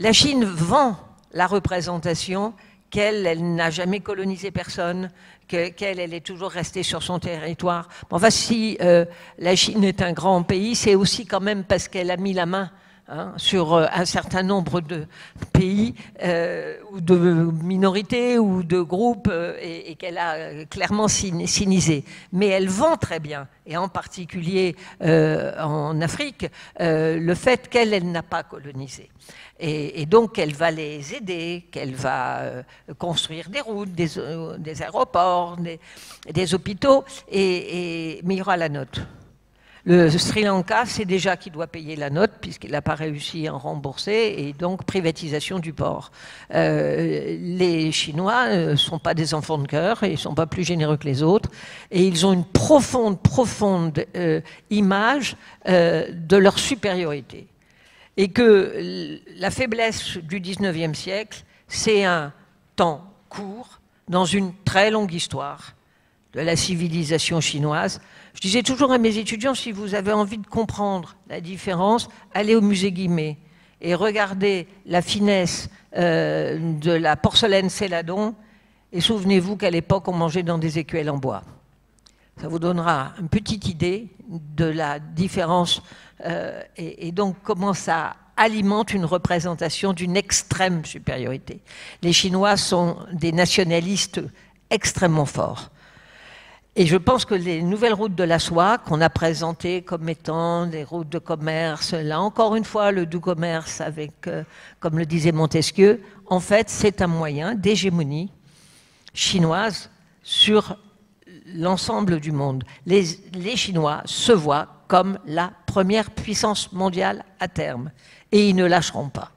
Speaker 8: La Chine vend la représentation qu'elle, elle, n'a jamais colonisé personne, qu'elle, elle est toujours restée sur son territoire. Bon, enfin, si euh, la Chine est un grand pays, c'est aussi quand même parce qu'elle a mis la main hein, sur euh, un certain nombre de pays euh, ou de minorités ou de groupes et, qu'elle a clairement sinisé. Mais elle vend très bien, et en particulier en Afrique, le fait qu'elle, elle n'a pas colonisé. Et, donc, elle va les aider, qu'elle va euh, construire des routes, des, euh, aéroports, des, hôpitaux, et, mais il y aura la note. Le Sri Lanka, c'est déjà qu'il doit payer la note puisqu'il n'a pas réussi à en rembourser et donc privatisation du port. Euh, les Chinois ne sont pas des enfants de cœur ils ne sont pas plus généreux que les autres et ils ont une profonde, profonde image de leur supériorité et que la faiblesse du 19e siècle, c'est un temps court dans une très longue histoire de la civilisation chinoise. Je disais toujours à mes étudiants, si vous avez envie de comprendre la différence, allez au musée Guimet et regardez la finesse euh, de la porcelaine Céladon et souvenez-vous qu'à l'époque, on mangeait dans des écuelles en bois. Ça vous donnera une petite idée de la différence euh, et, donc comment ça alimente une représentation d'une extrême supériorité. Les Chinois sont des nationalistes extrêmement forts. Et je pense que les nouvelles routes de la soie qu'on a présentées comme étant des routes de commerce, là encore une fois, le doux commerce avec, euh, comme le disait Montesquieu, en fait, c'est un moyen d'hégémonie chinoise sur l'ensemble du monde. Les, les Chinois se voient comme la première puissance mondiale à terme. Et ils ne lâcheront pas.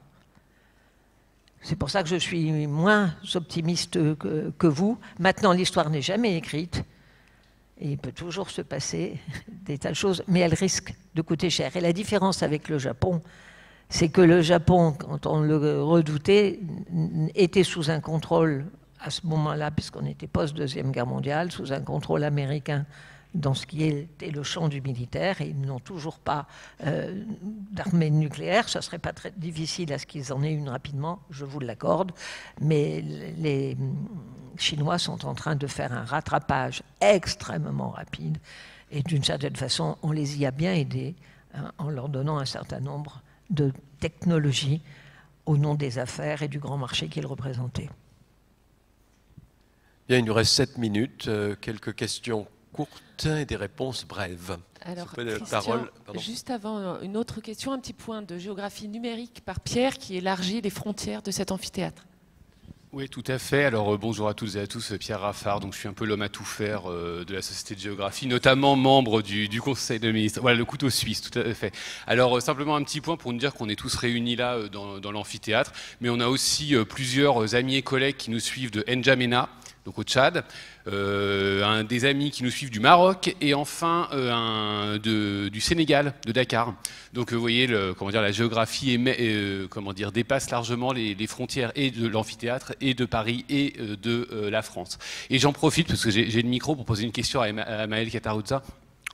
Speaker 8: C'est pour ça que je suis moins optimiste que, vous. Maintenant, l'histoire n'est jamais écrite. Il peut toujours se passer des tas de choses, mais elle risque de coûter cher. Et la différence avec le Japon, c'est que le Japon, quand on le redoutait, était sous un contrôle à ce moment-là, puisqu'on était post-deuxième guerre mondiale, sous un contrôle américain dans ce qui était le champ du militaire et ils n'ont toujours pas euh, d'armée nucléaire. Ce serait pas très difficile à ce qu'ils en aient une rapidement, je vous l'accorde, mais les Chinois sont en train de faire un rattrapage extrêmement rapide et d'une certaine façon, on les y a bien aidés hein, en leur donnant un certain nombre de technologies au nom des affaires et du grand marché qu'ils représentaient.
Speaker 7: Il nous reste sept minutes. Euh, quelques questions courtes et des réponses brèves.
Speaker 13: Alors, parole, juste avant, une autre question, un petit point de géographie numérique par Pierre qui élargit les frontières de cet amphithéâtre.
Speaker 14: Oui, tout à fait. Alors euh, bonjour à tous et à tous, Pierre Raffard. Donc je suis un peu l'homme à tout faire euh, de la Société de Géographie, notamment membre du, Conseil de ministres. Voilà, le couteau suisse, tout à fait. Alors euh, simplement un petit point pour nous dire qu'on est tous réunis là dans, l'amphithéâtre, mais on a aussi plusieurs amis et collègues qui nous suivent de N'Djamena, donc au Tchad, euh, un des amis qui nous suivent du Maroc et enfin euh, du Sénégal, de Dakar. Donc vous voyez, comment dire, la géographie dépasse largement les, frontières et de l'amphithéâtre et de Paris et de la France. Et j'en profite parce que j'ai le micro pour poser une question à, Maël Katarouza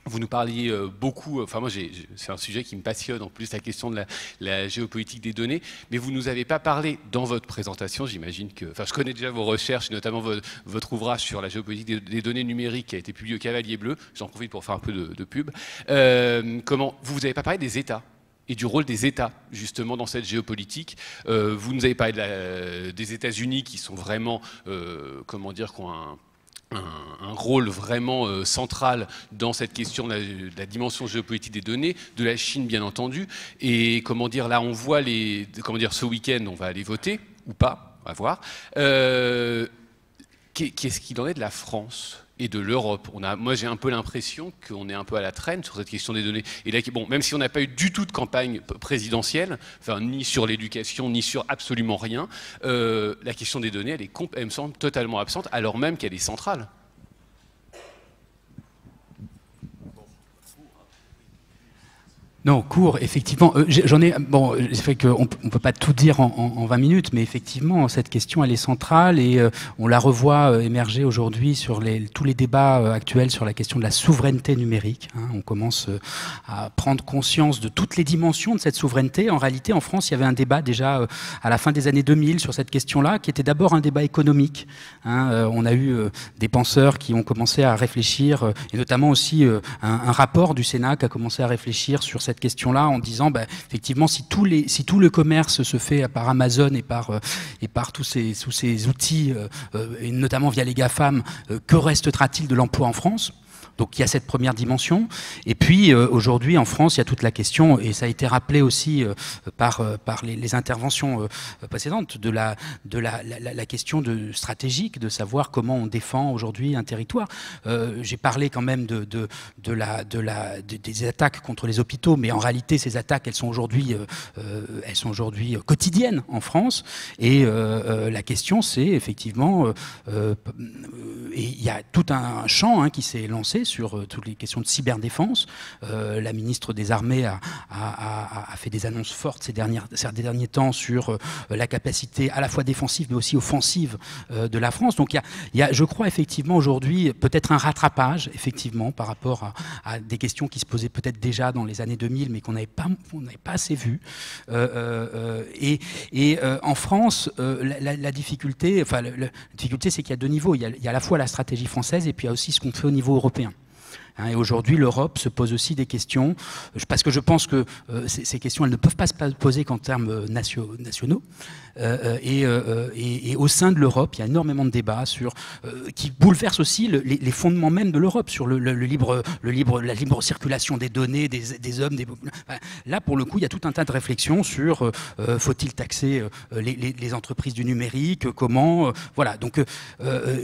Speaker 14: vous nous parliez euh, beaucoup, enfin moi c'est un sujet qui me passionne en plus la question de la, géopolitique des données, mais vous ne nous avez pas parlé dans votre présentation, j'imagine que, enfin je connais déjà vos recherches, notamment votre, ouvrage sur la géopolitique des, données numériques qui a été publié au Cavalier Bleu, j'en profite pour faire un peu de, pub. Euh, comment, vous vous avez pas parlé des États et du rôle des États justement dans cette géopolitique? Euh, vous nous avez parlé des États-Unis qui sont vraiment, comment dire, qui ont un, un, rôle vraiment euh, central dans cette question de la, dimension géopolitique des données, de la Chine bien entendu. Et comment dire, là on voit les, comment dire, ce week-end on va aller voter ou pas, on va voir. Euh, qu'est-ce qu'il en est de la France? Et de l'Europe. moi, j'ai un peu l'impression qu'on est un peu à la traîne sur cette question des données. Et là, bon, même si on n'a pas eu du tout de campagne présidentielle, ni sur l'éducation, ni sur absolument rien, euh, la question des données, elle, est, me semble totalement absente, alors même qu'elle est centrale.
Speaker 9: Non, court, effectivement. Euh, j'en ai. Bon, c'est vrai qu'on ne peut pas tout dire en, 20 minutes, mais effectivement, cette question, elle est centrale et euh, on la revoit euh, émerger aujourd'hui sur tous les débats actuels sur la question de la souveraineté numérique. Hein. On commence à prendre conscience de toutes les dimensions de cette souveraineté. En réalité, en France, il y avait un débat déjà à la fin des années 2000 sur cette question-là, qui était d'abord un débat économique. Hein. On a eu des penseurs qui ont commencé à réfléchir, et notamment aussi un, un rapport du Sénat qui a commencé à réfléchir sur cette question-là en disant, bah, effectivement, si, tous les, si tout le commerce se fait par Amazon et par, euh, et par tous, ces, tous ces outils, euh, euh, et notamment via les GAFAM, que restera-t-il de l'emploi en France? Donc il y a cette première dimension. Et puis euh, aujourd'hui en France, il y a toute la question, et ça a été rappelé aussi euh, par, euh, par les, interventions précédentes, de, la, de la, la, question de stratégique, de savoir comment on défend aujourd'hui un territoire. J'ai parlé quand même de, de, de la, de la, des attaques contre les hôpitaux, mais en réalité ces attaques, elles sont aujourd'hui quotidiennes en France. Et la question, c'est effectivement, il y a tout un champ hein, qui s'est lancé sur euh, toutes les questions de cyberdéfense. Euh, la ministre des Armées a, fait des annonces fortes ces, ces derniers temps sur euh, la capacité à la fois défensive mais aussi offensive de la France. Donc il y, a, je crois effectivement aujourd'hui peut-être un rattrapage effectivement par rapport à, des questions qui se posaient peut-être déjà dans les années 2000 mais qu'on n'avait pas, pas assez vues. et, et en France, la, difficulté, enfin, la, difficulté c'est qu'il y a deux niveaux. Il y a à la fois la stratégie française et puis il y a aussi ce qu'on fait au niveau européen. Hein, et aujourd'hui, l'Europe se pose aussi des questions, parce que je pense que euh, ces, questions, elles ne peuvent pas se poser qu'en termes euh, nationaux. Euh, et, au sein de l'Europe, il y a énormément de débats sur, qui bouleversent aussi les, fondements même de l'Europe, sur le libre, la libre circulation des données, des, hommes. Des... là, pour le coup, il y a tout un tas de réflexions sur faut-il taxer les, entreprises du numérique, comment. voilà, donc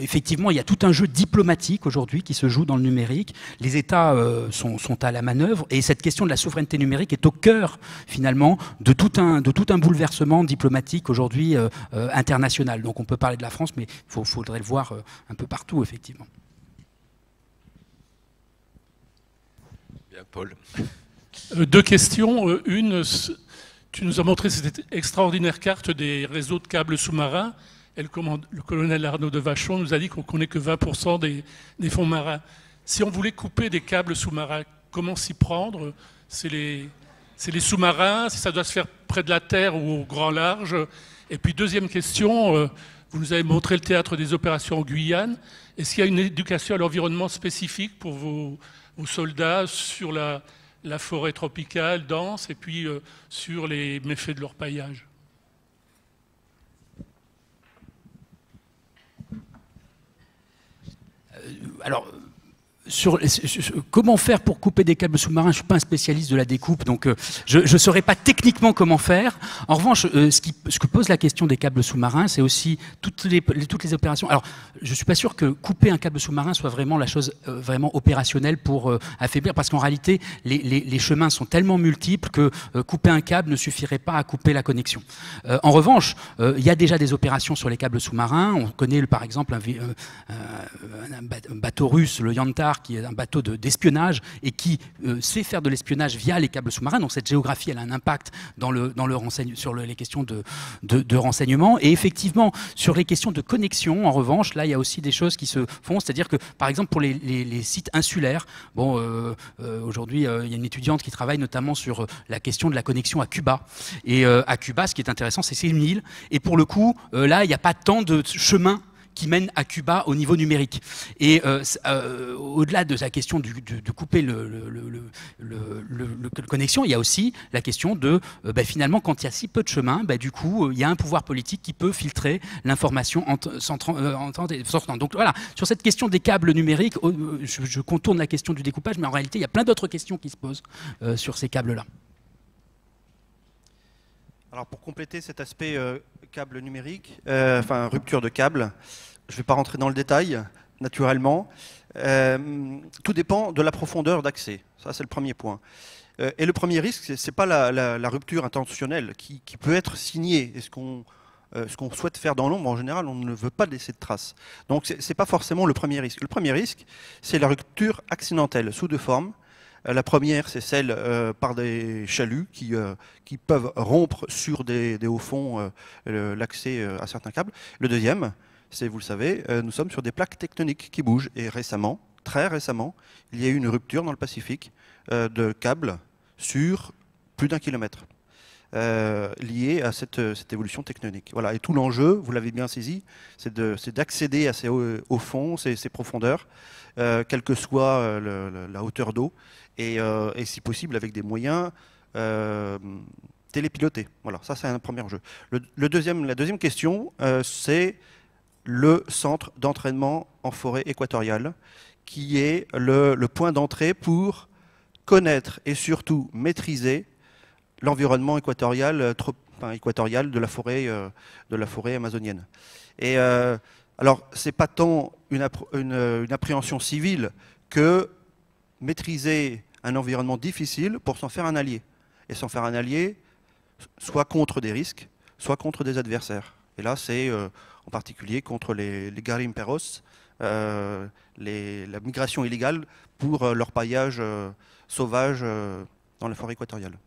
Speaker 9: effectivement, il y a tout un jeu diplomatique aujourd'hui qui se joue dans le numérique les États euh, sont, à la manœuvre et cette question de la souveraineté numérique est au cœur finalement de tout un, de tout un bouleversement diplomatique aujourd'hui euh, euh, international. Donc on peut parler de la France, mais il faudrait le voir un peu partout effectivement.
Speaker 10: Bien, Paul.
Speaker 15: deux questions. Une, tu nous as montré cette extraordinaire carte des réseaux de câbles sous-marins. Et le, colonel Arnaud de Vachon nous a dit qu'on connaît que 20% des, des fonds marins. Si on voulait couper des câbles sous-marins, comment s'y prendre? C'est les, sous-marins, si ça doit se faire près de la Terre ou au grand large. Et puis deuxième question, euh, vous nous avez montré le théâtre des opérations en Guyane. Est-ce qu'il y a une éducation à l'environnement spécifique pour vos, soldats sur la, forêt tropicale dense et puis euh, sur les méfaits de leur paillage?
Speaker 9: Euh, Alors, sur, comment faire pour couper des câbles sous-marins, je ne suis pas un spécialiste de la découpe, donc euh, je ne saurais pas techniquement comment faire. En revanche, euh, ce, que pose la question des câbles sous-marins, c'est aussi toutes les, opérations. Alors, je ne suis pas sûr que couper un câble sous-marin soit vraiment la chose euh, vraiment opérationnelle pour affaiblir, parce qu'en réalité, les, les, chemins sont tellement multiples que couper un câble ne suffirait pas à couper la connexion. en revanche, il y a déjà des opérations sur les câbles sous-marins. On connaît par exemple un, un, bateau russe, le Yantar, qui est un bateau d'espionnage et qui euh, sait faire de l'espionnage via les câbles sous-marins. Donc cette géographie, elle a un impact dans le, dans le sur les questions de, de, renseignement. Et effectivement, sur les questions de connexion, en revanche, là, il y a aussi des choses qui se font. C'est-à-dire que, par exemple, pour les, les, sites insulaires, bon, euh, euh, aujourd'hui, il y a une étudiante qui travaille notamment sur la question de la connexion à Cuba. Et à Cuba, ce qui est intéressant, c'est c'est une île. Et pour le coup, là, il n'y a pas tant de chemin qui mène à Cuba au niveau numérique. Et euh, euh, au-delà de la question de, couper le, connexion, il y a aussi la question de, euh, bah, finalement, quand il y a si peu de chemin, bah, du coup, il y a un pouvoir politique qui peut filtrer l'information en, sortant. Donc voilà, sur cette question des câbles numériques, je, contourne la question du découpage, mais en réalité, il y a plein d'autres questions qui se posent sur ces câbles-là.
Speaker 11: Alors pour compléter cet aspect câble numérique, euh, enfin rupture de câble, je ne vais pas rentrer dans le détail, naturellement. Euh, tout dépend de la profondeur d'accès. Ça, c'est le premier point. et le premier risque, ce n'est pas la, rupture intentionnelle qui, peut être signée. Et ce qu'on souhaite faire dans l'ombre, en général, on ne veut pas laisser de traces. Donc, ce n'est pas forcément le premier risque. Le premier risque, c'est la rupture accidentelle, sous deux formes. Euh, la première, c'est celle euh, par des chaluts euh, qui peuvent rompre sur des, hauts fonds l'accès à certains câbles. Le deuxième, c'est, vous le savez, nous sommes sur des plaques tectoniques qui bougent. Et récemment, très récemment, il y a eu une rupture dans le Pacifique de câbles sur plus d'un kilomètre. Lié à cette, évolution tectonique. Voilà. Et tout l'enjeu, vous l'avez bien saisi, c'est d'accéder à ces hauts, fonds, ces, profondeurs, quelle que soit la hauteur d'eau, euh, et, si possible avec des moyens euh, télépilotés. Voilà, ça c'est un premier jeu. Le, deuxième, la deuxième question, euh, c'est le centre d'entraînement en forêt équatoriale, qui est le, point d'entrée pour connaître et surtout maîtriser l'environnement équatorial, équatorial de la forêt, de la forêt amazonienne. Et alors, c'est pas tant une, appréhension civile que maîtriser un environnement difficile pour s'en faire un allié. Et s'en faire un allié, soit contre des risques, soit contre des adversaires. Et là, c'est euh, en particulier contre les, garimperos, euh, la migration illégale pour euh, leur paillage sauvage dans la forêt équatoriale.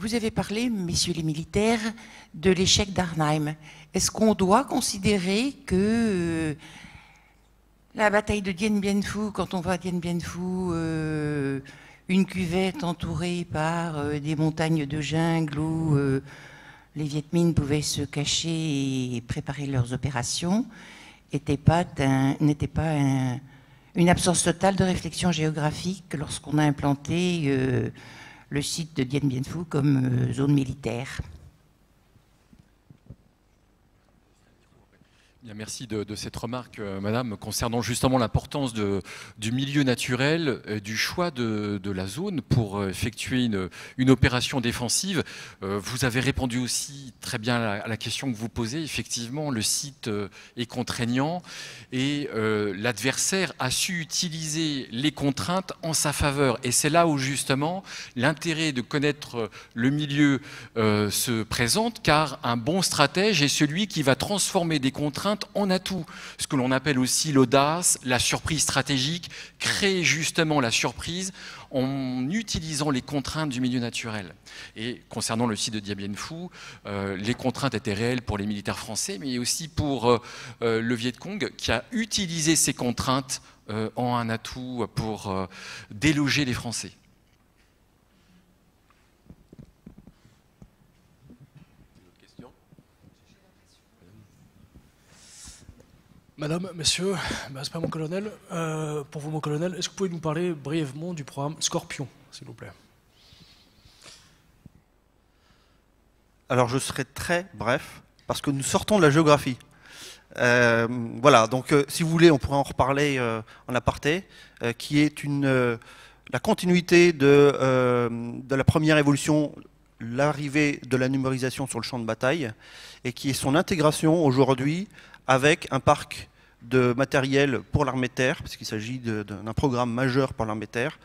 Speaker 16: Vous avez parlé, messieurs les militaires, de l'échec d'Arnheim. Est-ce qu'on doit considérer que euh, la bataille de Dien Bien Phu, quand on à Dien Bien Phu, euh, une cuvette entourée par euh, des montagnes de jungle où les Viet Minh pouvaient se cacher et préparer leurs opérations, n'était pas une absence totale de réflexion géographique lorsqu'on a implanté le site de Dien Bien Phu comme euh, zone militaire.
Speaker 10: Merci de, cette remarque, euh, Madame, concernant justement l'importance du milieu naturel, euh, du choix de, la zone pour euh, effectuer une, opération défensive. vous avez répondu aussi très bien à la, question que vous posez. Effectivement, le site est contraignant et l'adversaire a su utiliser les contraintes en sa faveur. Et c'est là où justement l'intérêt de connaître le milieu se présente, car un bon stratège est celui qui va transformer des contraintes en atout. Ce que l'on appelle aussi l'audace, la surprise stratégique, créer justement la surprise en utilisant les contraintes du milieu naturel. Et concernant le site de Dien Bien Phu, euh, les contraintes étaient réelles pour les militaires français, mais aussi pour euh, euh, le Viet Cong qui a utilisé ces contraintes en un atout pour déloger les Français.
Speaker 17: Madame, messieurs, ben, c'est pas mon colonel. Euh, pour vous, mon colonel, est-ce que vous pouvez nous parler brièvement du programme Scorpion, s'il vous plaît?
Speaker 11: Alors, je serai très bref, parce que nous sortons de la géographie. Euh, voilà, donc euh, si vous voulez, on pourrait en reparler en aparté, qui est une, la continuité de, de la première évolution, l'arrivée de la numérisation sur le champ de bataille, et qui est son intégration aujourd'hui avec un parc de matériel pour l'armée terre, parce qu'il s'agit d'un programme majeur pour l'armée terre,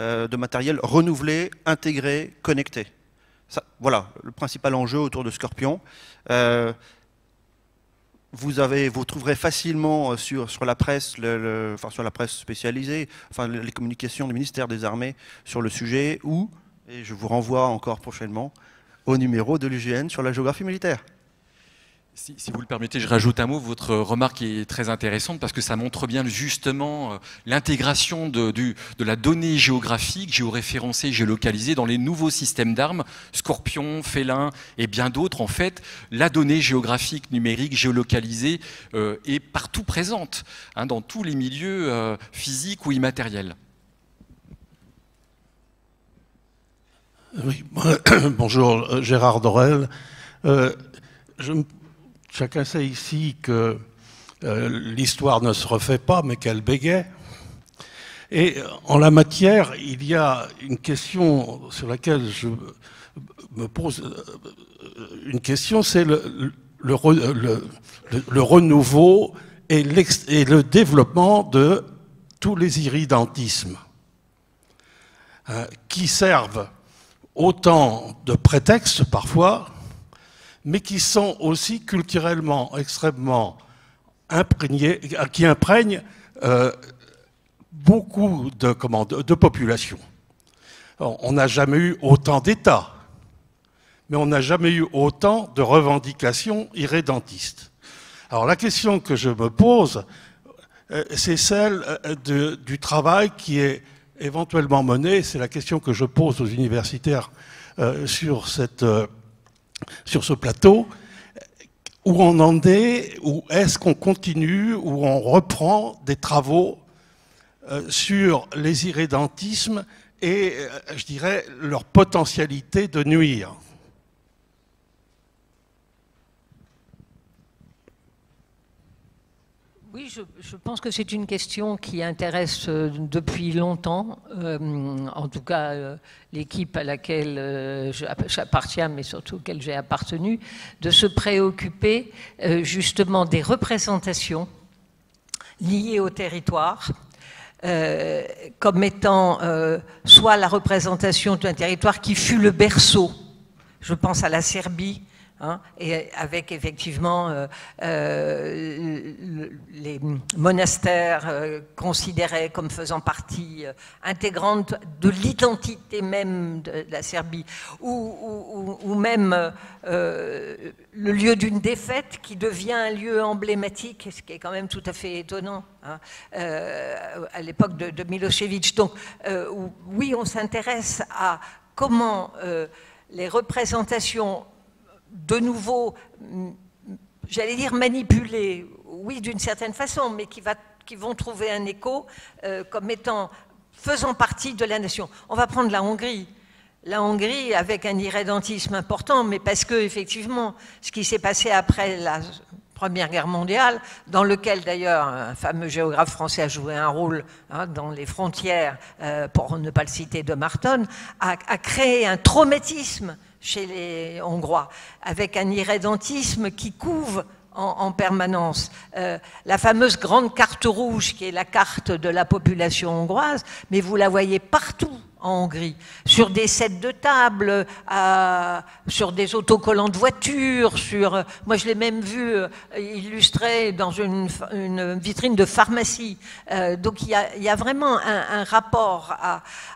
Speaker 11: euh, de matériel renouvelé, intégré, connecté. voilà le principal enjeu autour de Scorpion. Euh, vous, trouverez facilement euh, sur, sur la presse, enfin sur la presse spécialisée, enfin les communications du ministère des Armées sur le sujet, ou, et je vous renvoie encore prochainement, au numéro de l'UGN sur la géographie militaire.
Speaker 10: Si, vous le permettez, je rajoute un mot. Votre remarque est très intéressante parce que ça montre bien justement euh, l'intégration de, la donnée géographique, géoréférencée, géolocalisée dans les nouveaux systèmes d'armes, Scorpion, Félin et bien d'autres. En fait, la donnée géographique, numérique, géolocalisée euh, est partout présente, hein, dans tous les milieux euh, physiques ou immatériels.
Speaker 18: Oui, bonjour, Gérard Dorel. je Chacun sait ici que euh, l'histoire ne se refait pas, mais qu'elle bégait. Et en la matière, il y a une question sur laquelle je me pose euh, une question, c'est le, renouveau et, le développement de tous les iridentismes hein, qui servent autant de prétexte parfois mais qui sont aussi culturellement extrêmement imprégnés, qui imprègnent euh, beaucoup de, comment, de, populations. On n'a jamais eu autant d'États, mais on n'a jamais eu autant de revendications irrédentistes. Alors la question que je me pose, euh, c'est celle euh, du travail qui est éventuellement mené, c'est la question que je pose aux universitaires sur cette sur ce plateau, où on en est, ou est-ce qu'on continue, ou on reprend des travaux euh, sur les irrédentismes et, euh, je dirais, leur potentialité de nuire
Speaker 8: Oui, je, pense que c'est une question qui intéresse euh, depuis longtemps, euh, en tout cas euh, l'équipe à laquelle j'appartiens, mais surtout auquel j'ai appartenu, de se préoccuper justement des représentations liées au territoire. comme étant soit la représentation d'un territoire qui fut le berceau, je pense à la Serbie, Hein, et avec effectivement euh, euh, les monastères euh, considérés comme faisant partie intégrante de l'identité même de, la Serbie, ou, même le lieu d'une défaite qui devient un lieu emblématique, ce qui est quand même tout à fait étonnant hein, à l'époque de, de, Milosevic. Donc oui, on s'intéresse à comment les représentations de nouveau, j'allais dire manipulés, oui d'une certaine façon, mais qui, vont trouver un écho euh, comme étant faisant partie de la nation. On va prendre la Hongrie. La Hongrie avec un irrédentisme important, mais parce que effectivement, ce qui s'est passé après la Première Guerre mondiale, dans lequel d'ailleurs un fameux géographe français a joué un rôle hein, dans les frontières, euh, pour ne pas le citer, de Marton, a créé un traumatisme chez les Hongrois, avec un irrédentisme qui couve en, permanence. Euh, la fameuse grande carte rouge, qui est la carte de la population hongroise, mais vous la voyez partout en Hongrie, sur des sets de table, sur des autocollants de voitures, sur, moi je l'ai même vu euh, illustré dans une, vitrine de pharmacie. Euh, donc il y, a, vraiment un, rapport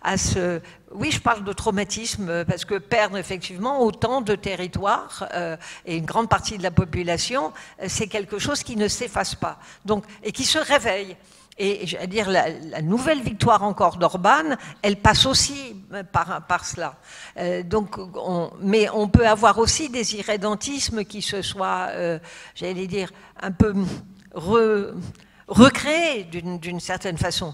Speaker 8: à, ce... Oui, je parle de traumatisme parce que perdre effectivement autant de territoires euh, et une grande partie de la population, c'est quelque chose qui ne s'efface pas donc, et qui se réveille. Et je dire, la, nouvelle victoire encore d'Orban, elle passe aussi euh, par, par cela. Euh, donc, mais on peut avoir aussi des irrédentismes qui se soient, euh, j'allais dire, un peu recréer d'une certaine façon.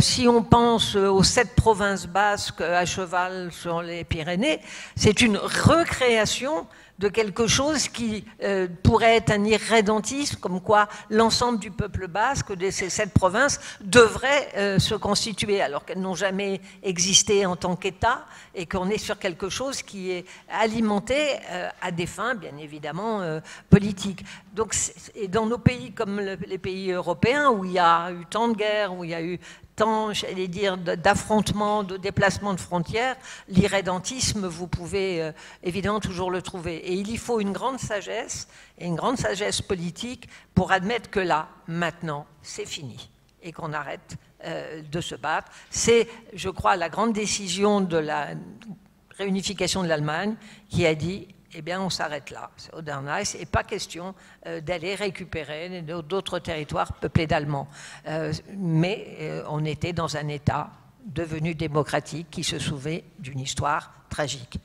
Speaker 8: Si on pense aux sept provinces basques à cheval sur les Pyrénées, c'est une recréation de quelque chose qui euh, pourrait être un irrédentisme, comme quoi l'ensemble du peuple basque de ces sept provinces devrait euh, se constituer, alors qu'elles n'ont jamais existé en tant qu'État, et qu'on est sur quelque chose qui est alimenté euh, à des fins, bien évidemment, politiques. Donc, et dans nos pays comme les pays européens, où il y a eu tant de guerres, où il y a eu j'allais dire, d'affrontements, de déplacements de frontières, l'irrédentisme, vous pouvez euh, évidemment toujours le trouver. Et il y faut une grande sagesse, et une grande sagesse politique, pour admettre que là, maintenant, c'est fini, et qu'on arrête euh, de se battre. C'est, je crois, la grande décision de la réunification de l'Allemagne qui a dit eh bien, on s'arrête là. C'est Odernice, et pas question euh, d'aller récupérer d'autres territoires peuplés d'Allemands. Euh, mais euh, on était dans un État devenu démocratique qui se souvait d'une histoire tragique.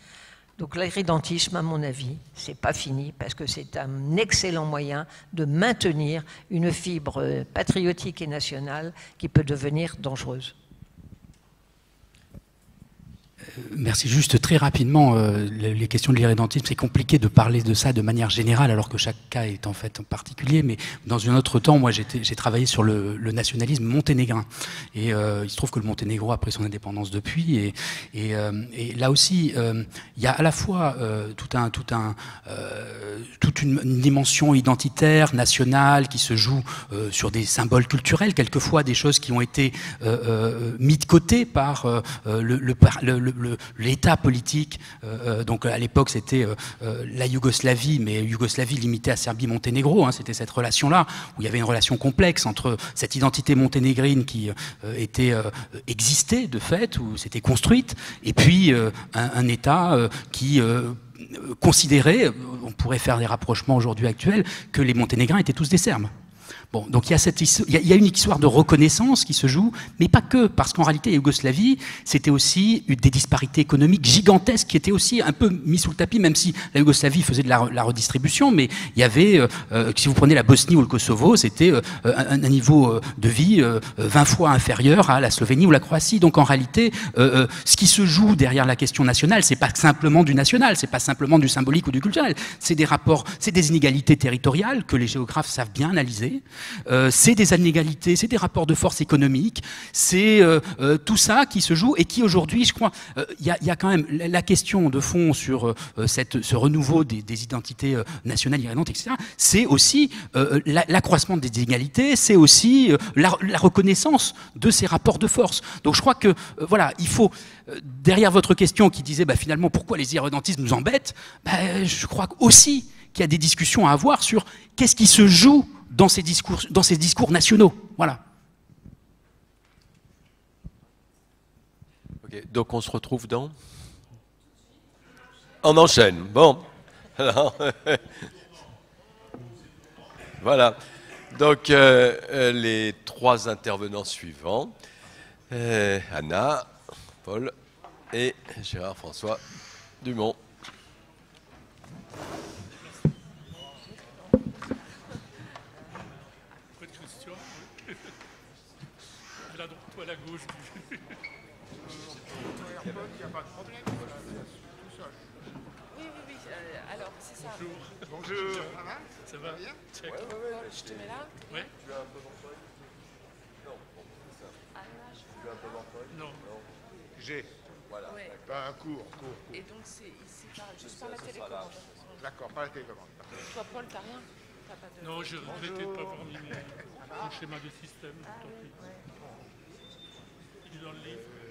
Speaker 8: Donc l'irrédentisme, à mon avis, c'est pas fini parce que c'est un excellent moyen de maintenir une fibre patriotique et nationale qui peut devenir dangereuse.
Speaker 9: Merci. Juste très rapidement, euh, les questions de l'irrédentisme, c'est compliqué de parler de ça de manière générale, alors que chaque cas est en fait particulier. Mais dans un autre temps, moi, j'ai travaillé sur le, nationalisme monténégrin. Et euh, il se trouve que le Monténégro a pris son indépendance depuis. Et, euh, là aussi, il y a à la fois tout un, tout un, toute une, dimension identitaire, nationale, qui se joue sur des symboles culturels, quelquefois des choses qui ont été mis de côté par le l'État politique. Euh, euh, donc à l'époque, c'était euh, la Yougoslavie, mais Yougoslavie limitée à Serbie-Monténégro. Hein, c'était cette relation-là où il y avait une relation complexe entre cette identité monténégrine qui était existait de fait, où c'était construite, et puis un, État qui considérait, on pourrait faire des rapprochements aujourd'hui actuels, que les Monténégrins étaient tous des Serbes donc il y, a cette, il y a une histoire de reconnaissance qui se joue, mais pas que, parce qu'en réalité, la Yougoslavie, c'était aussi des disparités économiques gigantesques qui étaient aussi un peu mis sous le tapis, même si la Yougoslavie faisait de la, redistribution, mais il y avait, euh, euh, si vous prenez la Bosnie ou le Kosovo, c'était euh, un, niveau de vie 20 fois inférieur à la Slovénie ou la Croatie. Donc en réalité, ce qui se joue derrière la question nationale, c'est pas simplement du national, c'est pas simplement du symbolique ou du culturel, c'est des rapports, c'est des inégalités territoriales que les géographes savent bien analyser. Euh, c'est des inégalités, c'est des rapports de force économiques, c'est euh, euh, tout ça qui se joue et qui aujourd'hui, je crois, il y, a quand même la question de fond sur ce renouveau des, identités nationales irrédentes, etc. C'est aussi l'accroissement des inégalités, c'est aussi la, reconnaissance de ces rapports de force. Donc je crois que, voilà, il faut, derrière votre question qui disait bah, finalement pourquoi les irrédentistes nous embêtent, bah, je crois aussi qu'il y a des discussions à avoir sur qu'est-ce qui se joue dans ces discours, dans discours nationaux. Voilà.
Speaker 7: donc on se retrouve dans On enchaîne. Bon. voilà. Donc euh, euh, les trois intervenants suivants, euh, Anna, Paul et Gérard François Dumont.
Speaker 15: Bonjour. Ça va Ça va bien
Speaker 13: ouais, ouais, ouais, Je te mets là
Speaker 15: Oui.
Speaker 13: Tu veux un peu
Speaker 15: Non, c'est ça. Ah, tu veux un peu Non.
Speaker 1: J'ai. Voilà. Ouais. Pas un cours, cours, cours.
Speaker 13: Et donc, c'est juste par la télécommande.
Speaker 1: D'accord, pas la télécommande.
Speaker 13: Toi, Paul, t'as rien as pas
Speaker 15: de... Non, je regrettais de ne pas avoir mis mon schéma de système.
Speaker 13: Ah, oui, ouais.
Speaker 15: Il est dans le livre.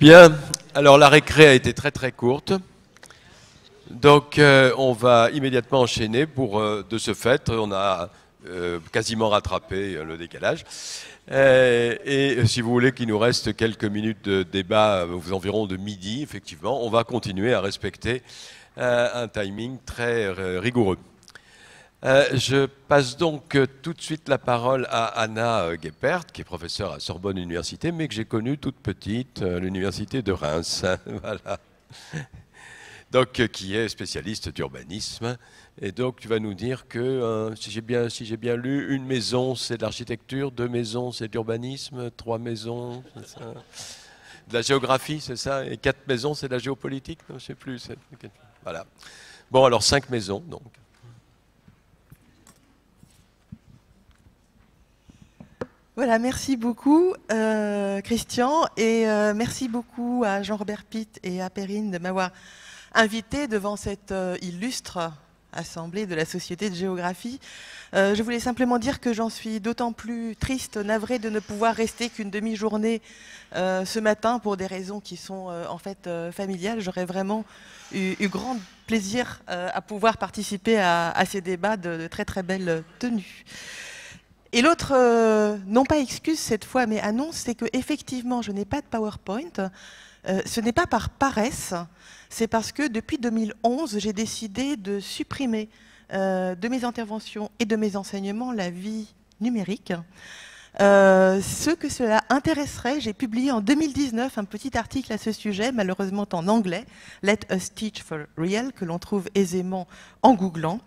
Speaker 7: Bien, alors la récré a été très très courte. Donc euh, on va immédiatement enchaîner pour, euh, de ce fait, on a euh, quasiment rattrapé le décalage. et si vous voulez qu'il nous reste quelques minutes de débat, aux environs de midi, effectivement, on va continuer à respecter un timing très rigoureux. Je passe donc tout de suite la parole à Anna Geppert, qui est professeure à Sorbonne Université, mais que j'ai connue toute petite à l'université de Reims. voilà donc, euh, qui est spécialiste d'urbanisme. Et donc, tu vas nous dire que, euh, si j'ai bien, si bien lu, une maison, c'est de l'architecture, deux maisons, c'est de l'urbanisme, trois maisons, c'est de la géographie, c'est ça, et quatre maisons, c'est de la géopolitique, je ne sais plus. Voilà. Bon, alors cinq maisons, donc.
Speaker 19: Voilà, merci beaucoup euh, Christian et merci beaucoup à Jean-Robert Pitt et à Perrine de m'avoir invité devant cette euh, illustre assemblée de la Société de géographie. Euh, je voulais simplement dire que j'en suis d'autant plus triste, navrée de ne pouvoir rester qu'une demi-journée euh, ce matin pour des raisons qui sont en fait familiales. J'aurais vraiment eu, grand plaisir à pouvoir participer à, ces débats de, très très belle tenue. Et l'autre, non pas excuse cette fois, mais annonce, c'est que effectivement, je n'ai pas de PowerPoint. ce n'est pas par paresse, c'est parce que depuis 2011, j'ai décidé de supprimer euh, de mes interventions et de mes enseignements la vie numérique. Euh, ceux que cela intéresserait, j'ai publié en 2019 un petit article à ce sujet, malheureusement en anglais, Let us teach for real, que l'on trouve aisément en googlant.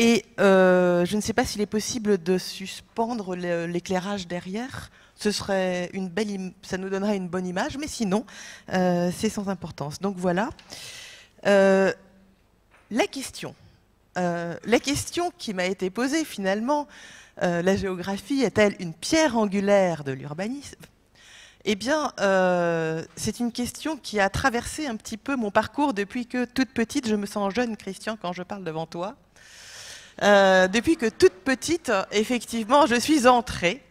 Speaker 19: Et euh, je ne sais pas s'il est possible de suspendre l'éclairage derrière ce serait une belle, ça nous donnerait une bonne image, mais sinon, euh, c'est sans importance. Donc voilà. Euh, la question, la question qui m'a été posée finalement, la géographie est-elle une pierre angulaire de l'urbanisme? Eh bien, c'est une question qui a traversé un petit peu mon parcours depuis que toute petite, je me sens jeune, Christian, quand je parle devant toi. Depuis que toute petite, effectivement, je suis entrée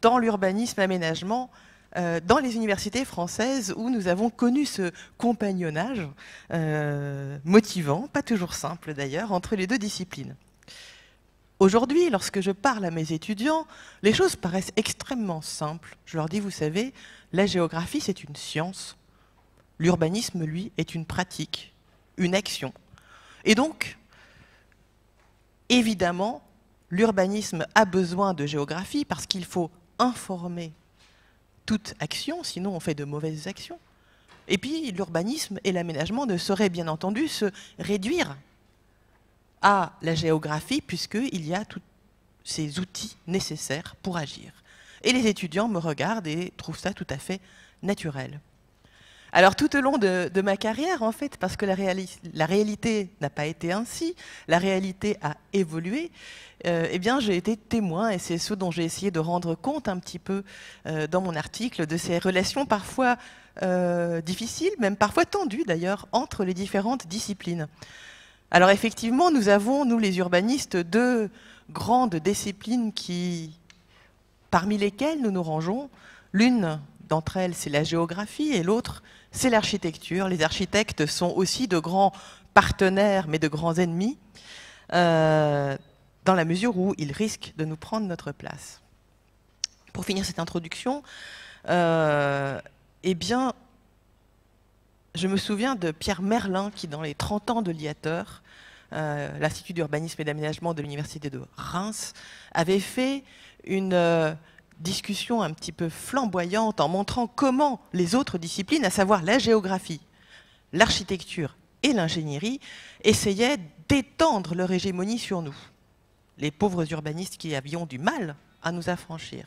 Speaker 19: dans l'urbanisme aménagement euh, dans les universités françaises où nous avons connu ce compagnonnage euh, motivant, pas toujours simple d'ailleurs, entre les deux disciplines. Aujourd'hui, lorsque je parle à mes étudiants, les choses paraissent extrêmement simples. Je leur dis, vous savez, la géographie, c'est une science. L'urbanisme, lui, est une pratique, une action. Et donc, évidemment, l'urbanisme a besoin de géographie parce qu'il faut informer toute action, sinon on fait de mauvaises actions. Et puis l'urbanisme et l'aménagement ne sauraient bien entendu se réduire à la géographie puisqu'il y a tous ces outils nécessaires pour agir. Et les étudiants me regardent et trouvent ça tout à fait naturel. Alors tout au long de, ma carrière, en fait, parce que la, réalité n'a pas été ainsi, la réalité a évolué, euh, eh bien j'ai été témoin, et c'est ce dont j'ai essayé de rendre compte un petit peu euh, dans mon article, de ces relations parfois euh, difficiles, même parfois tendues d'ailleurs, entre les différentes disciplines. Alors effectivement, nous avons, nous les urbanistes, deux grandes disciplines qui, parmi lesquelles nous nous rangeons. L'une d'entre elles, c'est la géographie, et l'autre, c'est l'architecture. Les architectes sont aussi de grands partenaires, mais de grands ennemis, euh, dans la mesure où ils risquent de nous prendre notre place. Pour finir cette introduction, euh, eh bien, je me souviens de Pierre Merlin qui, dans les 30 ans de l'IATEUR, euh, l'Institut d'urbanisme et d'aménagement de l'Université de Reims, avait fait une discussion un petit peu flamboyante en montrant comment les autres disciplines, à savoir la géographie, l'architecture et l'ingénierie, essayaient d'étendre leur hégémonie sur nous, les pauvres urbanistes qui avions du mal à nous affranchir.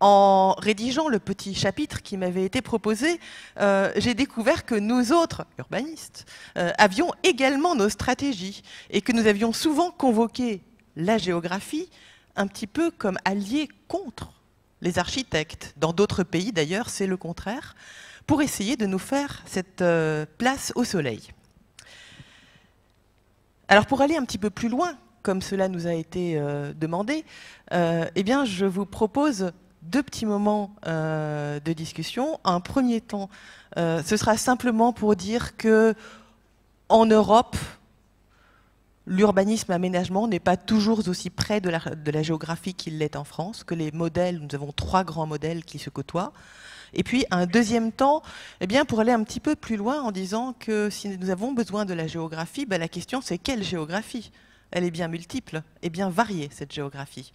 Speaker 19: En rédigeant le petit chapitre qui m'avait été proposé, euh, j'ai découvert que nous autres, urbanistes, euh, avions également nos stratégies et que nous avions souvent convoqué la géographie un petit peu comme alliés contre les architectes. Dans d'autres pays, d'ailleurs, c'est le contraire, pour essayer de nous faire cette euh, place au soleil. Alors pour aller un petit peu plus loin, comme cela nous a été euh, demandé, euh, eh bien, je vous propose deux petits moments de discussion. Un premier temps, ce sera simplement pour dire que en Europe, l'urbanisme aménagement n'est pas toujours aussi près de la, géographie qu'il l'est en France, que les modèles, nous avons trois grands modèles qui se côtoient. Et puis un deuxième temps, eh bien, pour aller un petit peu plus loin en disant que si nous avons besoin de la géographie, ben, la question c'est quelle géographie? Elle est bien multiple et bien variée, cette géographie.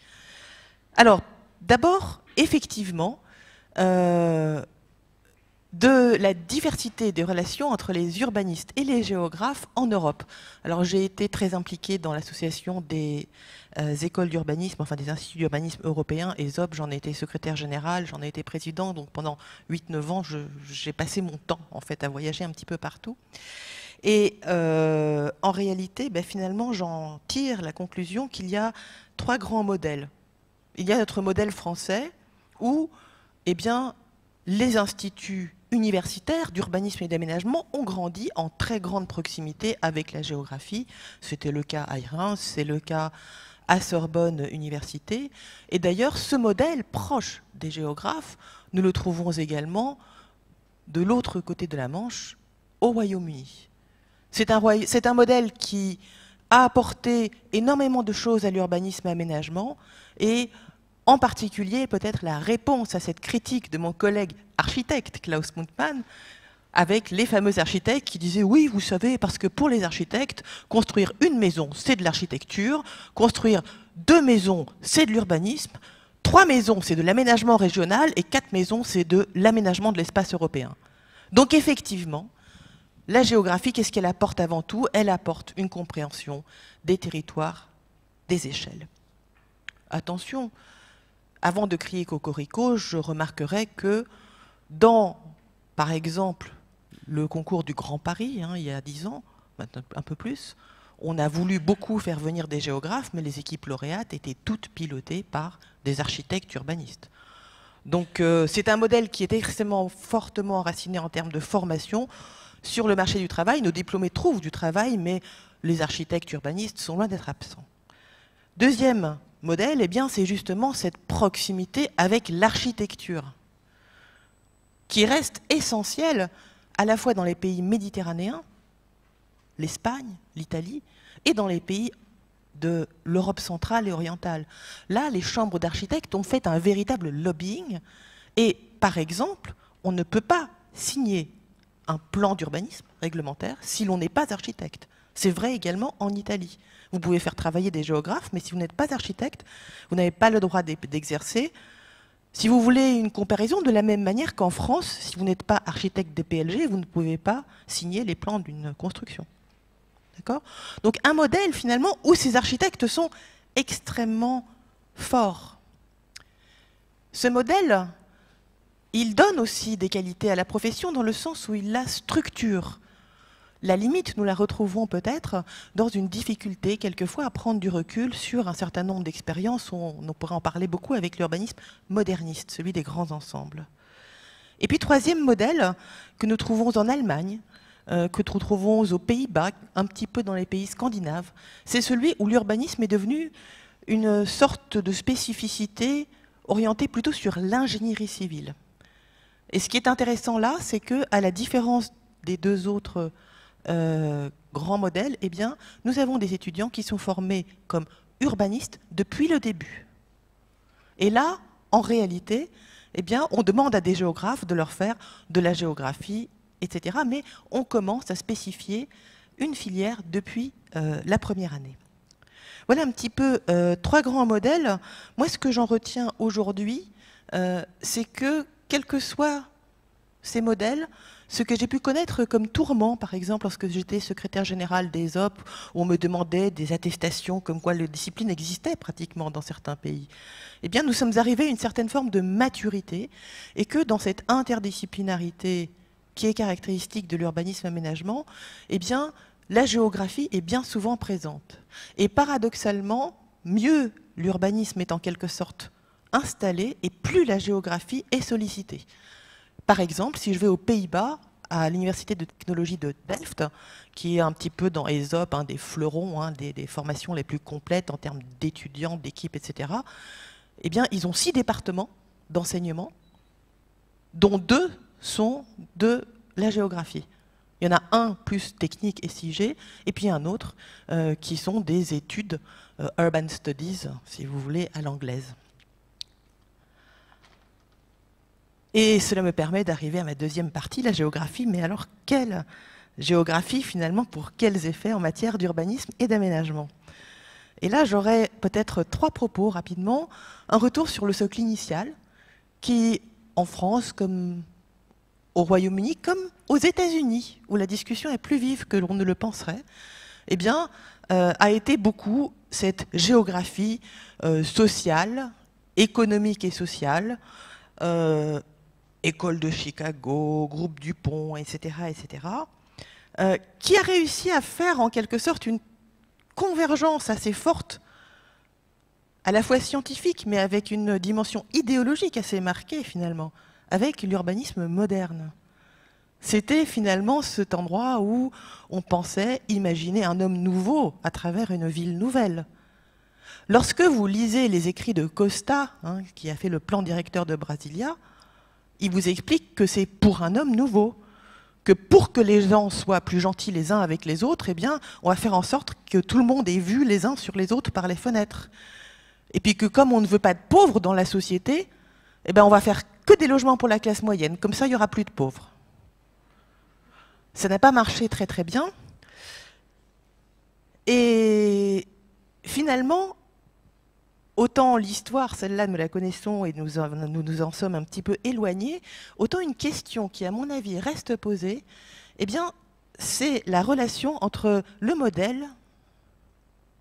Speaker 19: Alors, d'abord, effectivement, euh, de la diversité des relations entre les urbanistes et les géographes en Europe. Alors j'ai été très impliquée dans l'association des euh, écoles d'urbanisme, enfin des instituts d'urbanisme européens, ESOP, j'en ai été secrétaire général, j'en ai été président, donc pendant 8-9 ans, j'ai passé mon temps en fait à voyager un petit peu partout. Et euh, en réalité, ben, finalement, j'en tire la conclusion qu'il y a trois grands modèles. Il y a notre modèle français où eh bien, les instituts universitaires d'urbanisme et d'aménagement ont grandi en très grande proximité avec la géographie. C'était le cas à Reims, c'est le cas à Sorbonne Université. Et d'ailleurs, ce modèle proche des géographes, nous le trouvons également de l'autre côté de la Manche, au Royaume-Uni. C'est un, modèle qui a apporté énormément de choses à l'urbanisme et aménagement et en particulier peut-être la réponse à cette critique de mon collègue architecte Klaus Mundmann avec les fameux architectes qui disaient oui, vous savez, parce que pour les architectes, construire une maison, c'est de l'architecture, construire deux maisons, c'est de l'urbanisme, trois maisons, c'est de l'aménagement régional, et quatre maisons, c'est de l'aménagement de l'espace européen. Donc effectivement, la géographie, qu'est-ce qu'elle apporte avant tout? Elle apporte une compréhension des territoires, des échelles. Attention, avant de crier cocorico, je remarquerai que dans, par exemple, le concours du Grand Paris, hein, il y a dix ans, maintenant un peu plus, on a voulu beaucoup faire venir des géographes, mais les équipes lauréates étaient toutes pilotées par des architectes urbanistes. Donc euh, c'est un modèle qui est extrêmement fortement enraciné en termes de formation. Sur le marché du travail, nos diplômés trouvent du travail, mais les architectes urbanistes sont loin d'être absents. Deuxième modèle, eh bien, c'est justement cette proximité avec l'architecture, qui reste essentielle à la fois dans les pays méditerranéens, l'Espagne, l'Italie, et dans les pays de l'Europe centrale et orientale. Là, les chambres d'architectes ont fait un véritable lobbying, et par exemple, on ne peut pas signer un plan d'urbanisme réglementaire si l'on n'est pas architecte. C'est vrai également en Italie. Vous pouvez faire travailler des géographes, mais si vous n'êtes pas architecte, vous n'avez pas le droit d'exercer. Si vous voulez une comparaison, de la même manière qu'en France, si vous n'êtes pas architecte des PLG, vous ne pouvez pas signer les plans d'une construction. D'accord? Donc un modèle finalement où ces architectes sont extrêmement forts. Ce modèle, il donne aussi des qualités à la profession dans le sens où il la structure. La limite, nous la retrouvons peut-être dans une difficulté quelquefois à prendre du recul sur un certain nombre d'expériences. On, pourrait en parler beaucoup avec l'urbanisme moderniste, celui des grands ensembles. Et puis troisième modèle que nous trouvons en Allemagne, euh, que nous trouvons aux Pays-Bas, un petit peu dans les pays scandinaves, c'est celui où l'urbanisme est devenu une sorte de spécificité orientée plutôt sur l'ingénierie civile. Et ce qui est intéressant là, c'est que, à la différence des deux autres euh, grand modèle, eh bien, nous avons des étudiants qui sont formés comme urbanistes depuis le début. Et là, en réalité, eh bien, on demande à des géographes de leur faire de la géographie, etc. Mais on commence à spécifier une filière depuis euh, la première année. Voilà un petit peu euh, trois grands modèles. Moi, ce que j'en retiens aujourd'hui, c'est que, quels que soient ces modèles, ce que j'ai pu connaître comme tourment, par exemple, lorsque j'étais secrétaire général des OP, où on me demandait des attestations comme quoi le discipline existait pratiquement dans certains pays, eh bien, nous sommes arrivés à une certaine forme de maturité et que dans cette interdisciplinarité qui est caractéristique de l'urbanisme aménagement, eh bien, la géographie est bien souvent présente. Et paradoxalement, mieux l'urbanisme est en quelque sorte installé et plus la géographie est sollicitée. Par exemple, si je vais aux Pays-Bas, à l'université de technologie de Delft, qui est un petit peu dans ESOP, un des fleurons, hein, des, formations les plus complètes en termes d'étudiants, d'équipes, etc., eh bien, ils ont six départements d'enseignement, dont deux sont de la géographie. Il y en a un plus technique et SIG, et puis un autre euh, qui sont des études euh, urban studies, si vous voulez, à l'anglaise. Et cela me permet d'arriver à ma deuxième partie, la géographie. Mais alors, quelle géographie finalement pour quels effets en matière d'urbanisme et d'aménagement? Et là, j'aurais peut-être trois propos rapidement. Un retour sur le socle initial, qui, en France, comme au Royaume-Uni, comme aux États-Unis, où la discussion est plus vive que l'on ne le penserait, eh bien, euh, a été beaucoup cette géographie euh, sociale, économique et sociale, euh, école de Chicago, groupe Dupont, etc., etc., qui a réussi à faire en quelque sorte une convergence assez forte, à la fois scientifique, mais avec une dimension idéologique assez marquée finalement, avec l'urbanisme moderne. C'était finalement cet endroit où on pensait imaginer un homme nouveau à travers une ville nouvelle. Lorsque vous lisez les écrits de Costa, hein, qui a fait le plan directeur de Brasilia, il vous explique que c'est pour un homme nouveau, que pour que les gens soient plus gentils les uns avec les autres, eh bien, on va faire en sorte que tout le monde ait vu les uns sur les autres par les fenêtres. Et puis que comme on ne veut pas de pauvres dans la société, eh bien, on va faire que des logements pour la classe moyenne. Comme ça, il n'y aura plus de pauvres. Ça n'a pas marché très très bien. Et finalement, autant l'histoire, celle-là, nous la connaissons et nous, nous en sommes un petit peu éloignés, autant une question qui, à mon avis, reste posée, eh bien, c'est la relation entre le modèle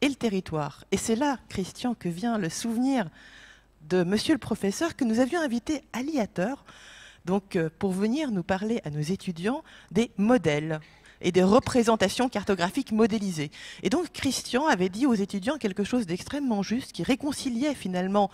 Speaker 19: et le territoire. Et c'est là, Christian, que vient le souvenir de monsieur le professeur que nous avions invité à l'IATEUR donc, euh, pour venir nous parler à nos étudiants des modèles et des représentations cartographiques modélisées. Et donc Christian avait dit aux étudiants quelque chose d'extrêmement juste qui réconciliait finalement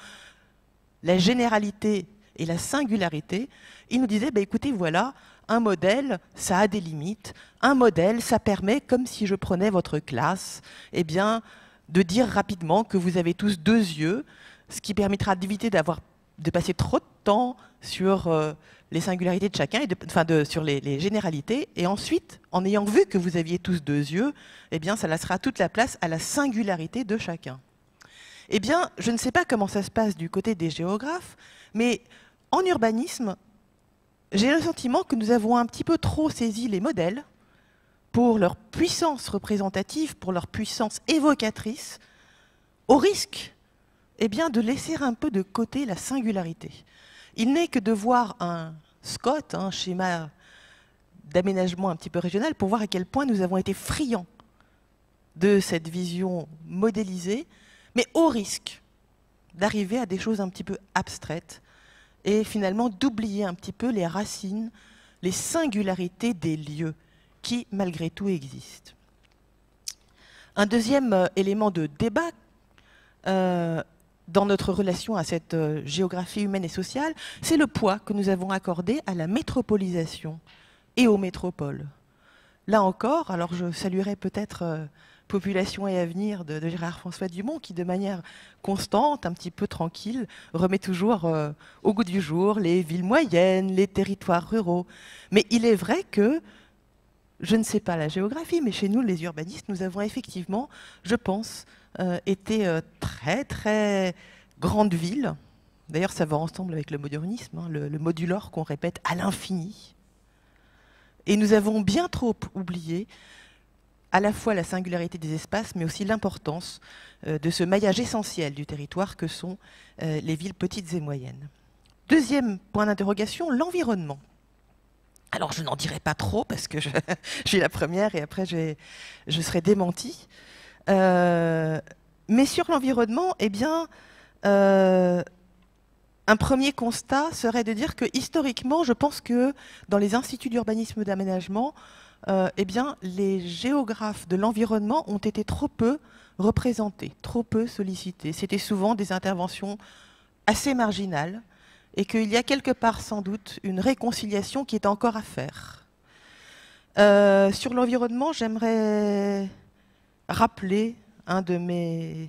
Speaker 19: la généralité et la singularité. Il nous disait, bah, écoutez, voilà, un modèle, ça a des limites. Un modèle, ça permet, comme si je prenais votre classe, eh bien, de dire rapidement que vous avez tous deux yeux, ce qui permettra d'éviter d'avoir de passer trop de temps sur euh, les singularités de chacun, enfin sur les, généralités, et ensuite, en ayant vu que vous aviez tous deux yeux, eh bien, ça laissera toute la place à la singularité de chacun. Eh bien, je ne sais pas comment ça se passe du côté des géographes, mais en urbanisme, j'ai le sentiment que nous avons un petit peu trop saisi les modèles pour leur puissance représentative, pour leur puissance évocatrice, au risque eh bien, de laisser un peu de côté la singularité. Il n'est que de voir un Scott, un schéma d'aménagement un petit peu régional, pour voir à quel point nous avons été friands de cette vision modélisée, mais au risque d'arriver à des choses un petit peu abstraites et finalement d'oublier un petit peu les racines, les singularités des lieux qui, malgré tout, existent. Un deuxième euh, élément de débat euh, dans notre relation à cette euh, géographie humaine et sociale, c'est le poids que nous avons accordé à la métropolisation et aux métropoles. Là encore, alors je saluerai peut-être euh, Population et Avenir de, Gérard François Dumont, qui de manière constante, un petit peu tranquille, remet toujours euh, au goût du jour les villes moyennes, les territoires ruraux. Mais il est vrai que, je ne sais pas la géographie, mais chez nous, les urbanistes, nous avons effectivement, je pense, euh, était euh, très très grande ville. D'ailleurs, ça va ensemble avec le modernisme, hein, le, modular qu'on répète à l'infini. Et nous avons bien trop oublié à la fois la singularité des espaces, mais aussi l'importance euh, de ce maillage essentiel du territoire que sont les villes petites et moyennes. Deuxième point d'interrogation, l'environnement. Alors je n'en dirai pas trop parce que je, suis la première et après je, je serai démentie. Euh, mais sur l'environnement, eh bien, euh, un premier constat serait de dire que historiquement, je pense que dans les instituts d'urbanisme d'aménagement, euh, eh bien, les géographes de l'environnement ont été trop peu représentés, trop peu sollicités. C'était souvent des interventions assez marginales et qu'il y a quelque part sans doute une réconciliation qui est encore à faire. sur l'environnement, j'aimerais rappeler un de mes,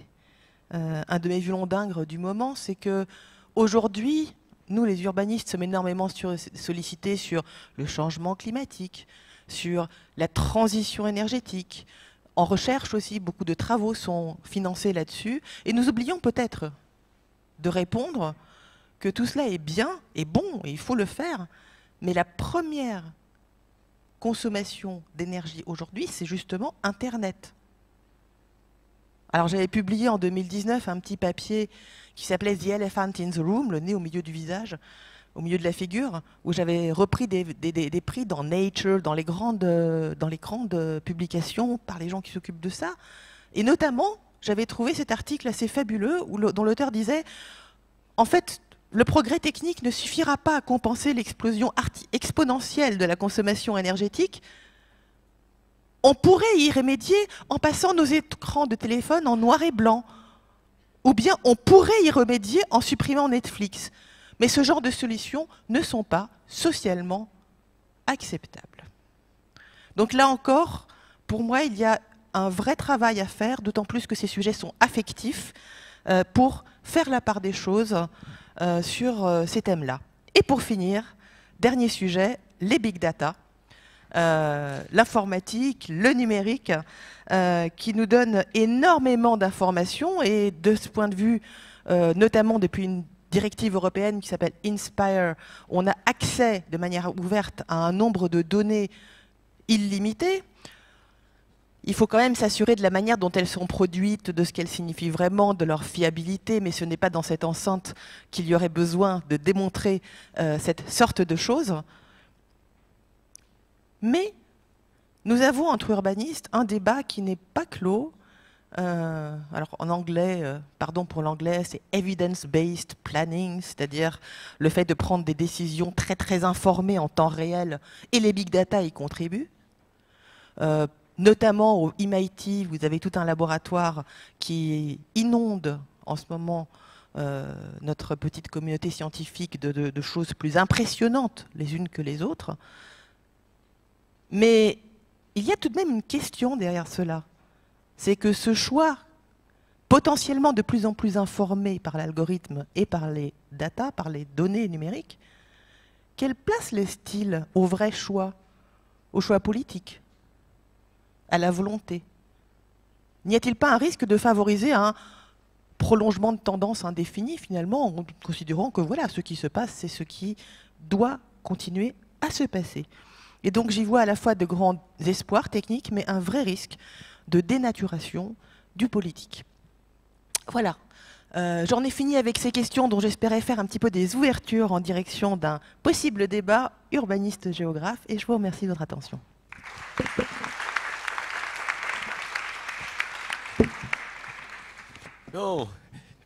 Speaker 19: euh, un de mes violons d'ingres du moment, c'est que aujourd'hui, nous les urbanistes sommes énormément sollicités sur le changement climatique, sur la transition énergétique. En recherche aussi, beaucoup de travaux sont financés là-dessus. Et nous oublions peut-être de répondre que tout cela est bien et bon, et il faut le faire. Mais la première consommation d'énergie aujourd'hui, c'est justement Internet. Alors j'avais publié en 2019 un petit papier qui s'appelait The Elephant in the Room, le nez au milieu du visage, au milieu de la figure, où j'avais repris des, prix dans Nature, dans les, grandes, dans les grandes publications par les gens qui s'occupent de ça. Et notamment, j'avais trouvé cet article assez fabuleux où dont l'auteur disait, en fait, le progrès technique ne suffira pas à compenser l'explosion exponentielle de la consommation énergétique. On pourrait y remédier en passant nos écrans de téléphone en noir et blanc. Ou bien on pourrait y remédier en supprimant Netflix. Mais ce genre de solutions ne sont pas socialement acceptables. Donc là encore, pour moi, il y a un vrai travail à faire, d'autant plus que ces sujets sont affectifs, euh, pour faire la part des choses sur euh, ces thèmes-là. Et pour finir, dernier sujet, les big data. l'informatique, le numérique, qui nous donne énormément d'informations et de ce point de vue, notamment depuis une directive européenne qui s'appelle Inspire, on a accès de manière ouverte à un nombre de données illimitées. Il faut quand même s'assurer de la manière dont elles sont produites, de ce qu'elles signifient vraiment, de leur fiabilité, mais ce n'est pas dans cette enceinte qu'il y aurait besoin de démontrer euh, cette sorte de choses. Mais nous avons entre urbanistes un débat qui n'est pas clos, euh, alors en anglais, euh, pardon pour l'anglais, c'est evidence-based planning, c'est-à-dire le fait de prendre des décisions très très informées en temps réel, et les big data y contribuent. Notamment au MIT, vous avez tout un laboratoire qui inonde en ce moment notre petite communauté scientifique de choses plus impressionnantes les unes que les autres. Mais il y a tout de même une question derrière cela c'est que ce choix, potentiellement de plus en plus informé par l'algorithme et par les data, par les données numériques, quelle place laisse-t-il au vrai choix, au choix politique, à la volonté N'y a-t-il pas un risque de favoriser un prolongement de tendance indéfinie, finalement, en considérant que voilà, ce qui se passe, c'est ce qui doit continuer à se passer? Et donc j'y vois à la fois de grands espoirs techniques, mais un vrai risque de dénaturation du politique. Voilà. Euh, j'en ai fini avec ces questions dont j'espérais faire un petit peu des ouvertures en direction d'un possible débat urbaniste-géographe et je vous remercie de votre attention.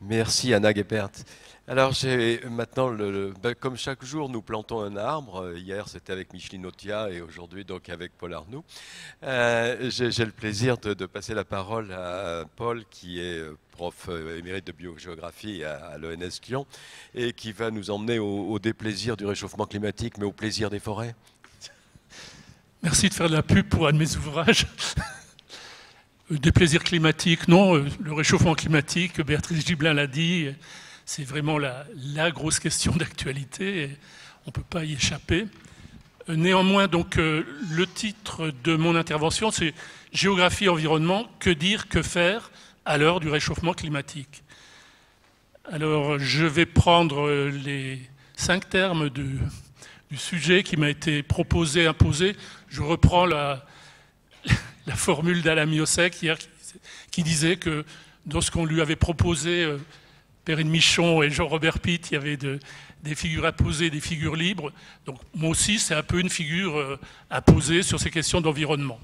Speaker 7: Merci Anna Geppert. Alors j'ai maintenant, ben, comme chaque jour, nous plantons un arbre. Euh, hier, c'était avec Micheline Otia et aujourd'hui, donc, avec Paul Arnoux. Euh, j'ai le plaisir de, passer la parole à Paul, qui est euh, prof émérite de biogéographie à, l'ENS Lyon et qui va nous emmener au, déplaisir du réchauffement climatique, mais au plaisir des forêts.
Speaker 15: Merci de faire de la pub pour un de mes ouvrages. Des plaisirs climatiques, non, le réchauffement climatique, Béatrice Giblin l'a dit, c'est vraiment la, grosse question d'actualité. On ne peut pas y échapper. Néanmoins, donc, euh, le titre de mon intervention, c'est Géographie environnement, que dire, que faire à l'heure du réchauffement climatique? Alors, je vais prendre les cinq termes du, sujet qui m'a été proposé, imposé. Je reprends la, la formule d'Alain Miosek hier qui, disait que dans ce qu'on lui avait proposé euh, Perrine Michon et Jean-Robert Pitt, il y avait des figures à poser, des figures libres. Donc moi aussi, c'est un peu une figure euh, à poser sur ces questions d'environnement.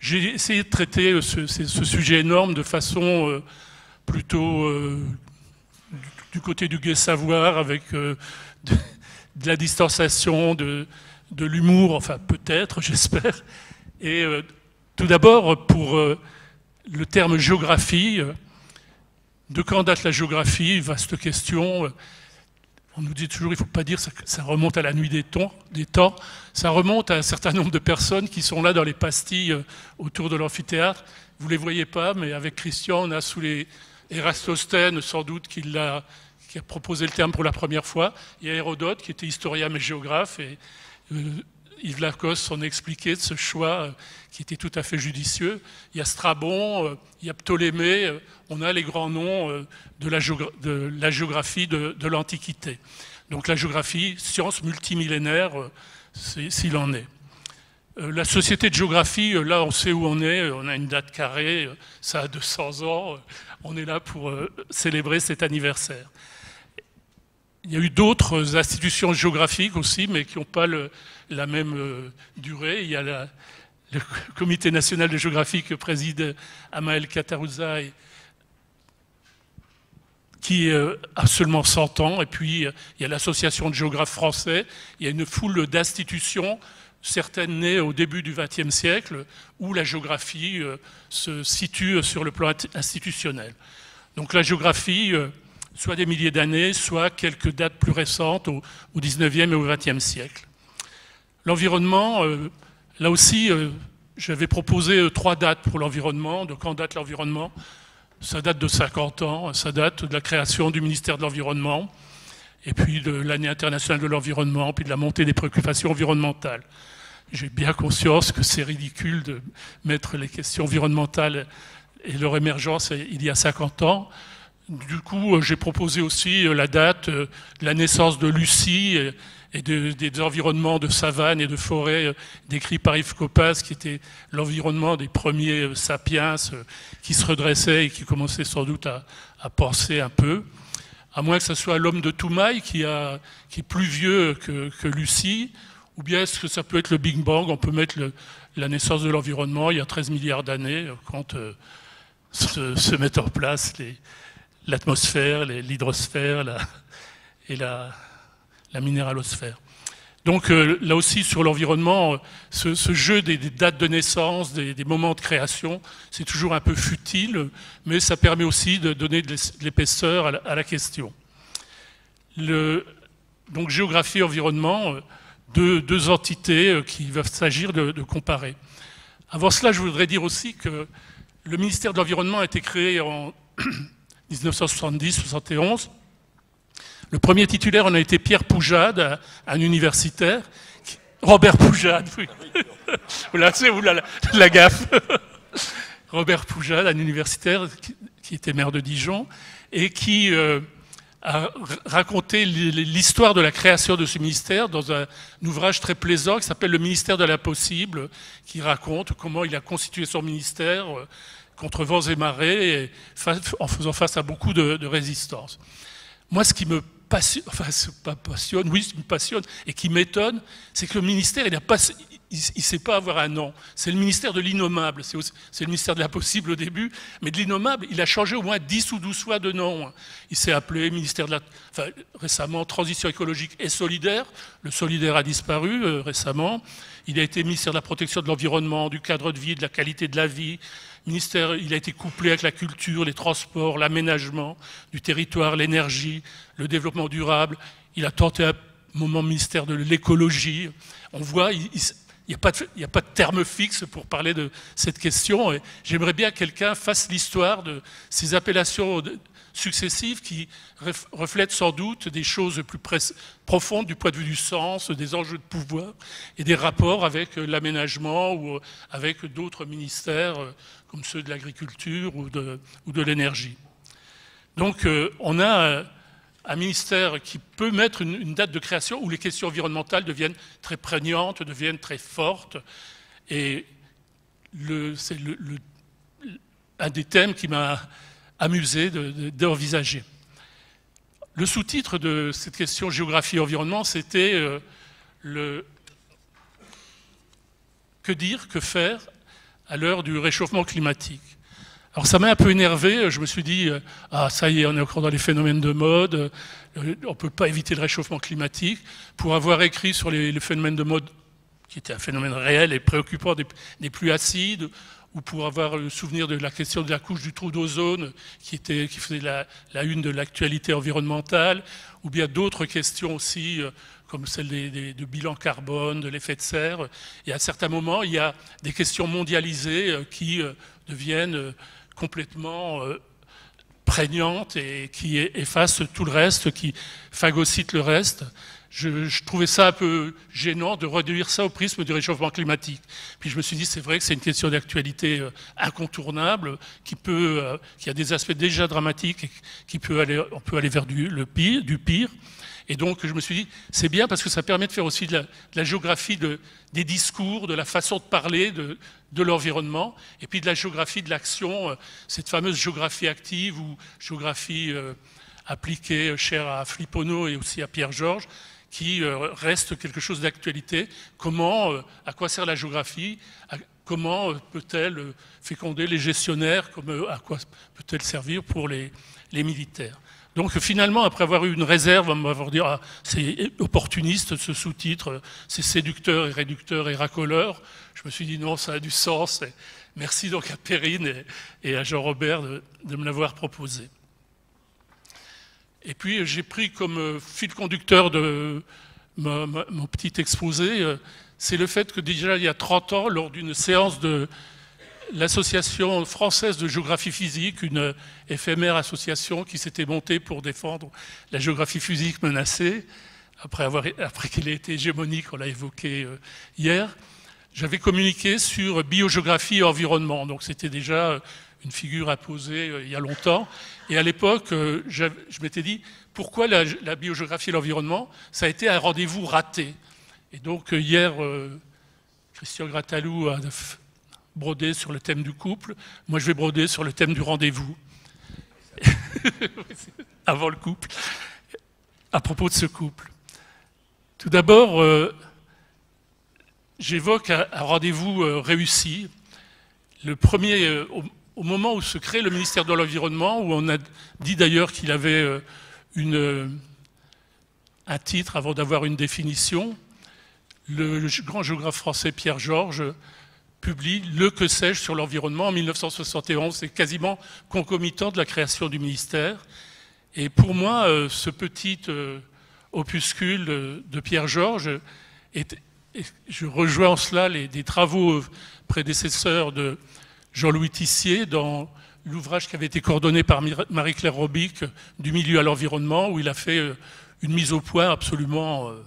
Speaker 15: J'ai essayé de traiter euh, ce, sujet énorme de façon plutôt du, côté du gai savoir, avec de, la distanciation, de, de l'humour, enfin peut-être, j'espère. Et tout d'abord, pour le terme géographie, de quand date la géographie Vaste question. On nous dit toujours, il ne faut pas dire que ça remonte à la nuit des temps. Ça remonte à un certain nombre de personnes qui sont là dans les pastilles euh, autour de l'amphithéâtre. Vous ne les voyez pas, mais avec Christian, on a sous les Érastosthène, sans doute, qui a proposé le terme pour la première fois. Il y a Hérodote, qui était historien mais géographe, Yves Lacoste s'en expliqué de ce choix qui était tout à fait judicieux. Il y a Strabon, il y a Ptolémée, on a les grands noms de la, géographie de, de l'Antiquité. Donc la géographie, science multimillénaire, s'il en est. Euh, la société de géographie, euh, là on sait où on est, euh, on a une date carrée, ça a 200 ans, on est là pour célébrer cet anniversaire. Il y a eu d'autres institutions géographiques aussi, mais qui n'ont pas la même durée. Il y a le Comité national de géographie que préside Amael Katarouza, qui a seulement 100 ans, et puis il y a l'Association de géographes français, il y a une foule d'institutions certaines nées au début du XXe siècle, où la géographie euh, se situe sur le plan institutionnel. Donc la géographie, euh, soit des milliers d'années, soit quelques dates plus récentes au, XIXe et au XXe siècle. L'environnement, euh, là aussi, j'avais proposé trois dates pour l'environnement. De quand date l'environnement Ça date de 50 ans, ça date de la création du ministère de l'Environnement, et puis de l'année internationale de l'environnement, puis de la montée des préoccupations environnementales. J'ai bien conscience que c'est ridicule de mettre les questions environnementales et leur émergence il y a 50 ans. Du coup, j'ai proposé aussi la date de la naissance de Lucie et des environnements de savane et de forêt décrits par Yves Coppaz, qui était l'environnement des premiers sapiens qui se redressaient et qui commençaient sans doute à, penser un peu. À moins que ce soit l'homme de Toumaï, qui, est plus vieux que Lucie, ou bien est-ce que ça peut être le Big Bang? On peut mettre la naissance de l'environnement il y a 13 milliards d'années, euh, quand euh, se, mettent en place l'atmosphère, l'hydrosphère et la, minéralosphère. Donc euh, là aussi, sur l'environnement, ce, jeu des, dates de naissance, des, moments de création, c'est toujours un peu futile, mais ça permet aussi de donner de l'épaisseur à, la question. donc géographie, environnement, deux, entités euh, qui va s'agir de, comparer. Avant cela, je voudrais dire aussi que le ministère de l'Environnement a été créé en 1970-71. Le premier titulaire en a été Pierre Poujade, un universitaire. Robert Poujade, oui. Là, c'est vous la, la, gaffe. Robert Poujade, un universitaire qui, était maire de Dijon et qui euh, a raconté l'histoire de la création de ce ministère dans un, ouvrage très plaisant qui s'appelle Le ministère de l'impossible, qui raconte comment il a constitué son ministère euh, contre vents et marées, en faisant face à beaucoup de, de résistance. Moi, ce qui me passionne, enfin, pas passionne, oui, me passionne et qui m'étonne, c'est que le ministère, il ne sait pas avoir un nom. C'est le ministère de l'innommable. C'est le ministère de l'impossible au début, mais de l'innommable, il a changé au moins 10 ou 12 fois de nom. Il s'est appelé ministère de la. Enfin, récemment, Transition écologique et solidaire. Le solidaire a disparu euh, récemment. Il a été ministère de la protection de l'environnement, du cadre de vie, de la qualité de la vie. Ministère, il a été couplé avec la culture, les transports, l'aménagement du territoire, l'énergie, le développement durable. Il a tenté un moment ministère de l'écologie. On voit, il, n'y a, pas de terme fixe pour parler de cette question. J'aimerais bien que quelqu'un fasse l'histoire de ces appellations successives qui reflètent sans doute des choses plus profondes du point de vue du sens, des enjeux de pouvoir et des rapports avec l'aménagement ou avec d'autres ministères euh, comme ceux de l'agriculture ou de, l'énergie. Donc euh, on a euh, un ministère qui peut mettre une, date de création où les questions environnementales deviennent très prégnantes, deviennent très fortes. Et c'est un des thèmes qui m'a amusé d'envisager. le sous-titre de cette question géographie-environnement, c'était euh, le que dire, que faire à l'heure du réchauffement climatique. Alors ça m'a un peu énervé, je me suis dit, euh, ah ça y est, on est encore dans les phénomènes de mode, euh, on ne peut pas éviter le réchauffement climatique. Pour avoir écrit sur les, phénomènes de mode, qui était un phénomène réel et préoccupant des, pluies acides, ou pour avoir le souvenir de la question de la couche du trou d'ozone, qui, qui faisait la, une de l'actualité environnementale, ou bien d'autres questions aussi, euh, comme celle de bilan carbone, de l'effet de serre. Et à certains moments, il y a des questions mondialisées qui deviennent complètement euh, prégnante et qui efface tout le reste, qui phagocyte le reste. Je, trouvais ça un peu gênant de réduire ça au prisme du réchauffement climatique. Puis je me suis dit, c'est vrai que c'est une question d'actualité euh, incontournable, qui peut, euh, qui a des aspects déjà dramatiques, et qui peut aller, on peut aller vers du, le pire, du pire. Et donc je me suis dit, c'est bien parce que ça permet de faire aussi de la, géographie de, des discours, de la façon de parler de, l'environnement, et puis de la géographie de l'action, euh, cette fameuse géographie active ou géographie appliquée chère à Flippono et aussi à Pierre Georges, qui euh, reste quelque chose d'actualité. Comment, euh, à quoi sert la géographie? Comment euh, peut-elle féconder les gestionnaires? À quoi peut-elle servir pour les, militaires? Donc finalement, après avoir eu une réserve, on va dire ah, c'est opportuniste ce sous-titre, c'est séducteur et réducteur et racoleur, je me suis dit non, ça a du sens. merci donc à Perrine et, à Jean-Robert de, me l'avoir proposé. Et puis j'ai pris comme euh, fil conducteur de mon petit exposé, euh, c'est le fait que déjà il y a 30 ans, lors d'une séance de l'Association française de géographie physique, une éphémère association qui s'était montée pour défendre la géographie physique menacée, après, après qu'elle ait été hégémonique, on l'a évoqué euh, hier, j'avais communiqué sur biogéographie et environnement. Donc c'était déjà une figure imposée il y a longtemps. Et à l'époque, euh, je, m'étais dit, pourquoi la, biogéographie et l'environnement Ça a été un rendez-vous raté. Et donc euh, hier, euh, Christian Gratalou a brodé sur le thème du couple. Moi, je vais broder sur le thème du rendez-vous. Avant le couple. À propos de ce couple. Tout d'abord, j'évoque un, rendez-vous réussi. Le premier, moment où se crée le ministère de l'Environnement, où on a dit d'ailleurs qu'il avait euh, une, un titre avant d'avoir une définition, le grand géographe français Pierre Georges publie Le que sais-je sur l'environnement en 1971. C'est quasiment concomitant de la création du ministère. Et pour moi, euh, ce petit euh, opuscule de Pierre Georges, je rejoins en cela les, des travaux prédécesseurs de Jean-Louis Tissier dans l'ouvrage qui avait été coordonné par Marie-Claire Robic du milieu à l'environnement, où il a fait euh, une mise au point absolument euh,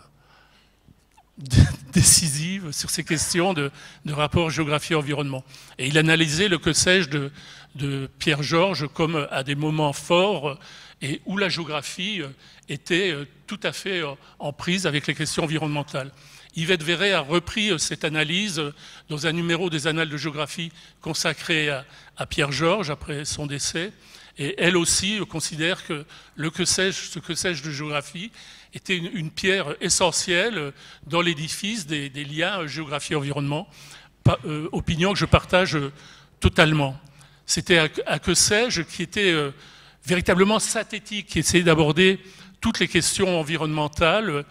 Speaker 15: décisive sur ces questions de, rapport géographie-environnement. Et il analysait le que sais-je de, de Pierre Georges comme à des moments forts et où la géographie euh, était tout à fait en prise avec les questions environnementales. Yvette Verret a repris euh, cette analyse euh, dans un numéro des Annales de géographie consacré à, Pierre Georges après son décès. Et elle aussi euh, considère que le que ce que sais-je de géographie était une, pierre essentielle dans l'édifice des, liens géographie-environnement, opinion que je partage totalement. C'était à, que sais-je qui était véritablement synthétique, qui essayait d'aborder toutes les questions environnementales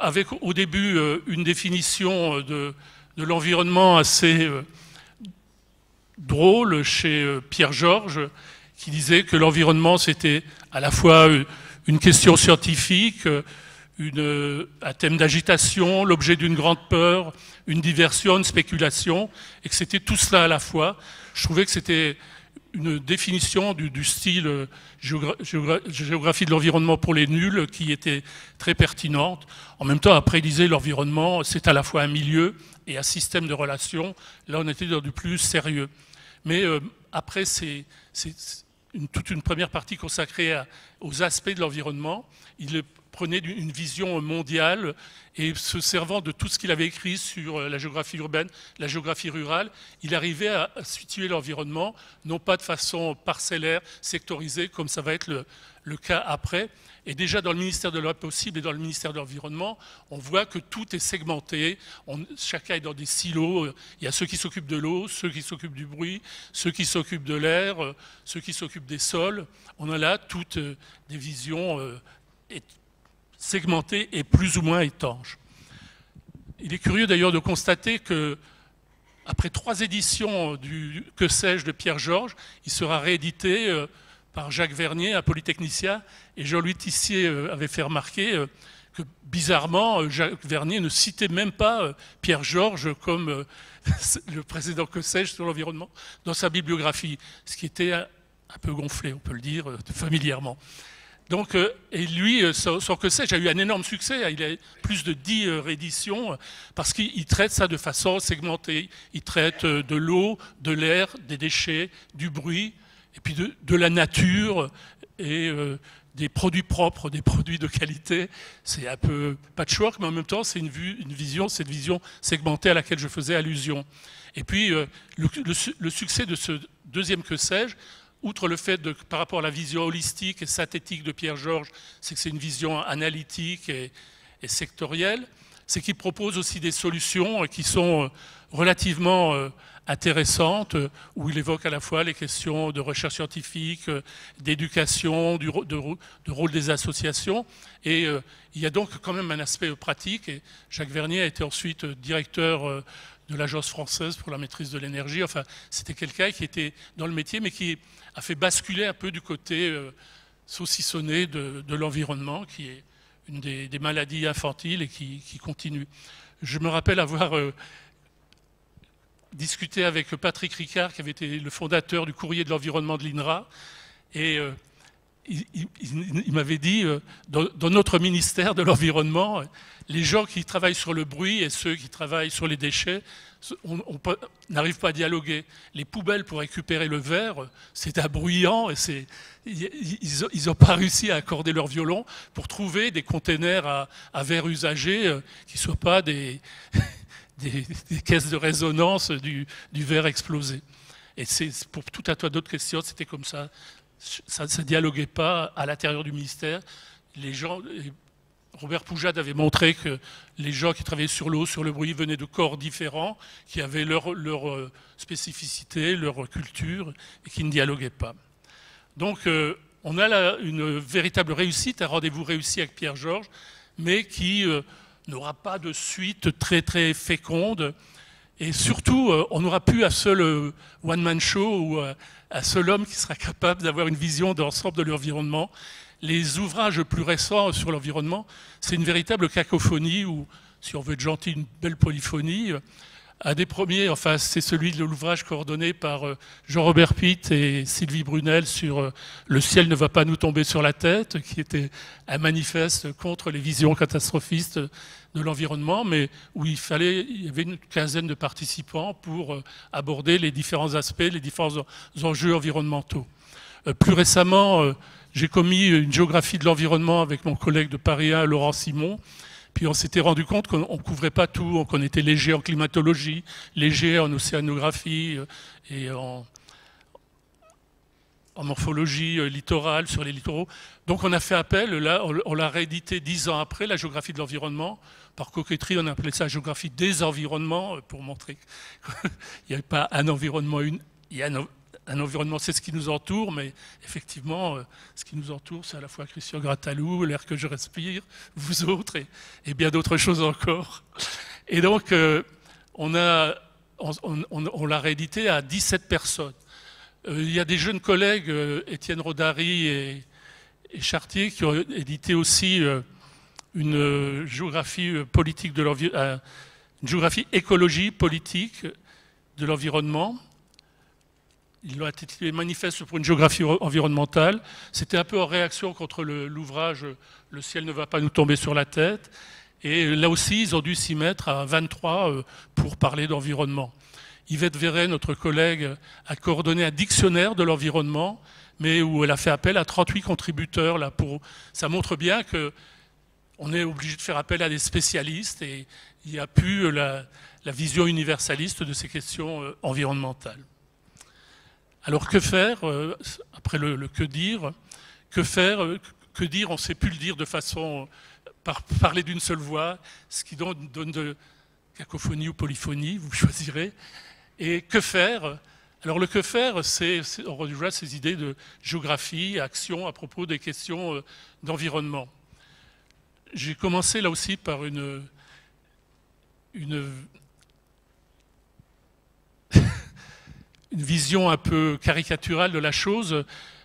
Speaker 15: avec au début euh, une définition euh, de, l'environnement assez drôle chez Pierre Georges, qui disait que l'environnement, c'était à la fois une question scientifique, un thème d'agitation, l'objet d'une grande peur, une diversion, une spéculation, et que c'était tout cela à la fois. Je trouvais que c'était une définition du, style euh, géographie de l'environnement pour les nuls qui était très pertinente. En même temps, après, disait l'environnement, c'est à la fois un milieu et un système de relations. Là, on était dans du plus sérieux. Mais euh, après, c'est toute une première partie consacrée aux aspects de l'environnement. Il prenait une vision mondiale et se servant de tout ce qu'il avait écrit sur euh, la géographie urbaine, la géographie rurale, il arrivait à situer l'environnement, non pas de façon parcellaire, sectorisée, comme ça va être le, cas après. Et déjà dans le ministère de l'Impossible et dans le ministère de l'Environnement, on voit que tout est segmenté, chacun est dans des silos. Il y a ceux qui s'occupent de l'eau, ceux qui s'occupent du bruit, ceux qui s'occupent de l'air, ceux qui s'occupent des sols. On a là toutes euh, des visions euh, segmenté et plus ou moins étanche. Il est curieux d'ailleurs de constater que, après trois éditions du Que sais-je de Pierre Georges, il sera réédité euh, par Jacques Vernier, un polytechnicien, et Jean-Louis Tissier euh, avait fait remarquer euh, que bizarrement, Jacques Vernier ne citait même pas Pierre Georges comme le président Que sais-je sur l'environnement dans sa bibliographie, ce qui était un peu gonflé, on peut le dire familièrement. Donc, et lui, sans, que sais a eu un énorme succès. Il a plus de 10 rééditions parce qu'il traite ça de façon segmentée. Il traite de l'eau, de l'air, des déchets, du bruit, et puis de, la nature et des produits propres, des produits de qualité. C'est un peu patchwork, mais en même temps, c'est une, vision, cette vision segmentée à laquelle je faisais allusion. Et puis, euh, le, succès de ce deuxième que sais-je, outre le fait de, par rapport à la vision holistique et synthétique de Pierre Georges, c'est que c'est une vision analytique et, sectorielle, c'est qu'il propose aussi des solutions qui sont euh, relativement euh, intéressante euh, où il évoque à la fois les questions de recherche scientifique, euh, d'éducation, du de rôle des associations. Et euh, il y a donc quand même un aspect pratique. Et Jacques Vernier a été ensuite directeur de l'Agence française pour la maîtrise de l'énergie. Enfin, c'était quelqu'un qui était dans le métier, mais qui a fait basculer un peu du côté saucissonné de, l'environnement, qui est une des, maladies infantiles et qui, continue. Je me rappelle avoir discuté avec Patrick Ricard, qui avait été le fondateur du courrier de l'environnement de l'INRA, et euh, il, m'avait dit, euh, dans, notre ministère de l'environnement, les gens qui travaillent sur le bruit et ceux qui travaillent sur les déchets on, n'arrivent pas à dialoguer. Les poubelles pour récupérer le verre, c'est abruyant et ils n'ont pas réussi à accorder leur violon pour trouver des containers à, verre usagé euh, qui ne soient pas des, des, caisses de résonance du, verre explosé. Et c'est pour tout un tas d'autres questions, c'était comme ça. Ça ne dialoguait pas à l'intérieur du ministère. Les gens, Robert Poujade avait montré que les gens qui travaillaient sur l'eau, sur le bruit, venaient de corps différents, qui avaient leur, leur euh, spécificité, leur culture, et qui ne dialoguaient pas. Donc, euh, on a là une véritable réussite, un rendez-vous réussi avec Pierre Georges, mais qui euh, n'aura pas de suite très très féconde. Et surtout, euh, on n'aura plus un seul euh, one-man show ou euh, un seul homme qui sera capable d'avoir une vision d'ensemble de l'environnement. Les ouvrages plus récents sur l'environnement, c'est une véritable cacophonie ou, si on veut être gentil, une belle polyphonie. Un des premiers, enfin, c'est celui de l'ouvrage coordonné par Jean-Robert Pitt et Sylvie Brunel sur Le ciel ne va pas nous tomber sur la tête, qui était un manifeste contre les visions catastrophistes de l'environnement, mais où il fallait, il y avait une quinzaine de participants pour euh, aborder les différents aspects, les différents enjeux environnementaux. Euh, plus récemment, euh, j'ai commis une géographie de l'environnement avec mon collègue de Paris 1, Laurent Simon. Puis on s'était rendu compte qu'on ne couvrait pas tout, qu'on était léger en climatologie, léger en océanographie et en, en morphologie littorale, sur les littoraux. Donc on a fait appel, on, l'a réédité dix ans après, la géographie de l'environnement. Par coquetterie, on a appelé ça géographie des environnements, euh, pour montrer qu'il n'y a pas un environnement, une, il y a un, environnement, c'est ce qui nous entoure, mais effectivement, euh, ce qui nous entoure, c'est à la fois Christian Gratalou, l'air que je respire, vous autres, et, bien d'autres choses encore. Et donc, on, a, on, l'a réédité à 17 personnes. Euh, il y a des jeunes collègues, euh, Étienne Rodari et, Chartier, qui ont édité aussi euh, une géographie politique de une géographie écologie politique de l'environnement. Ils l'ont intitulé Manifeste pour une géographie environnementale. C'était un peu en réaction contre l'ouvrage Le ciel ne va pas nous tomber sur la tête. Et là aussi, ils ont dû s'y mettre à 23 pour parler d'environnement. Yvette Verret, notre collègue, a coordonné un dictionnaire de l'environnement, mais où elle a fait appel à 38 contributeurs. Là, pour... Ça montre bien qu'on est obligé de faire appel à des spécialistes et il n'y a plus la, vision universaliste de ces questions euh, environnementales. Alors que faire, euh, après le, que dire Que faire euh, Que dire On ne sait plus le dire de façon, par parler d'une seule voix, ce qui donne, de cacophonie ou polyphonie, vous choisirez. Et que faire Alors le que faire, c'est, on rejoint ces idées de géographie, action à propos des questions euh, d'environnement. J'ai commencé là aussi par une, une, vision un peu caricaturale de la chose,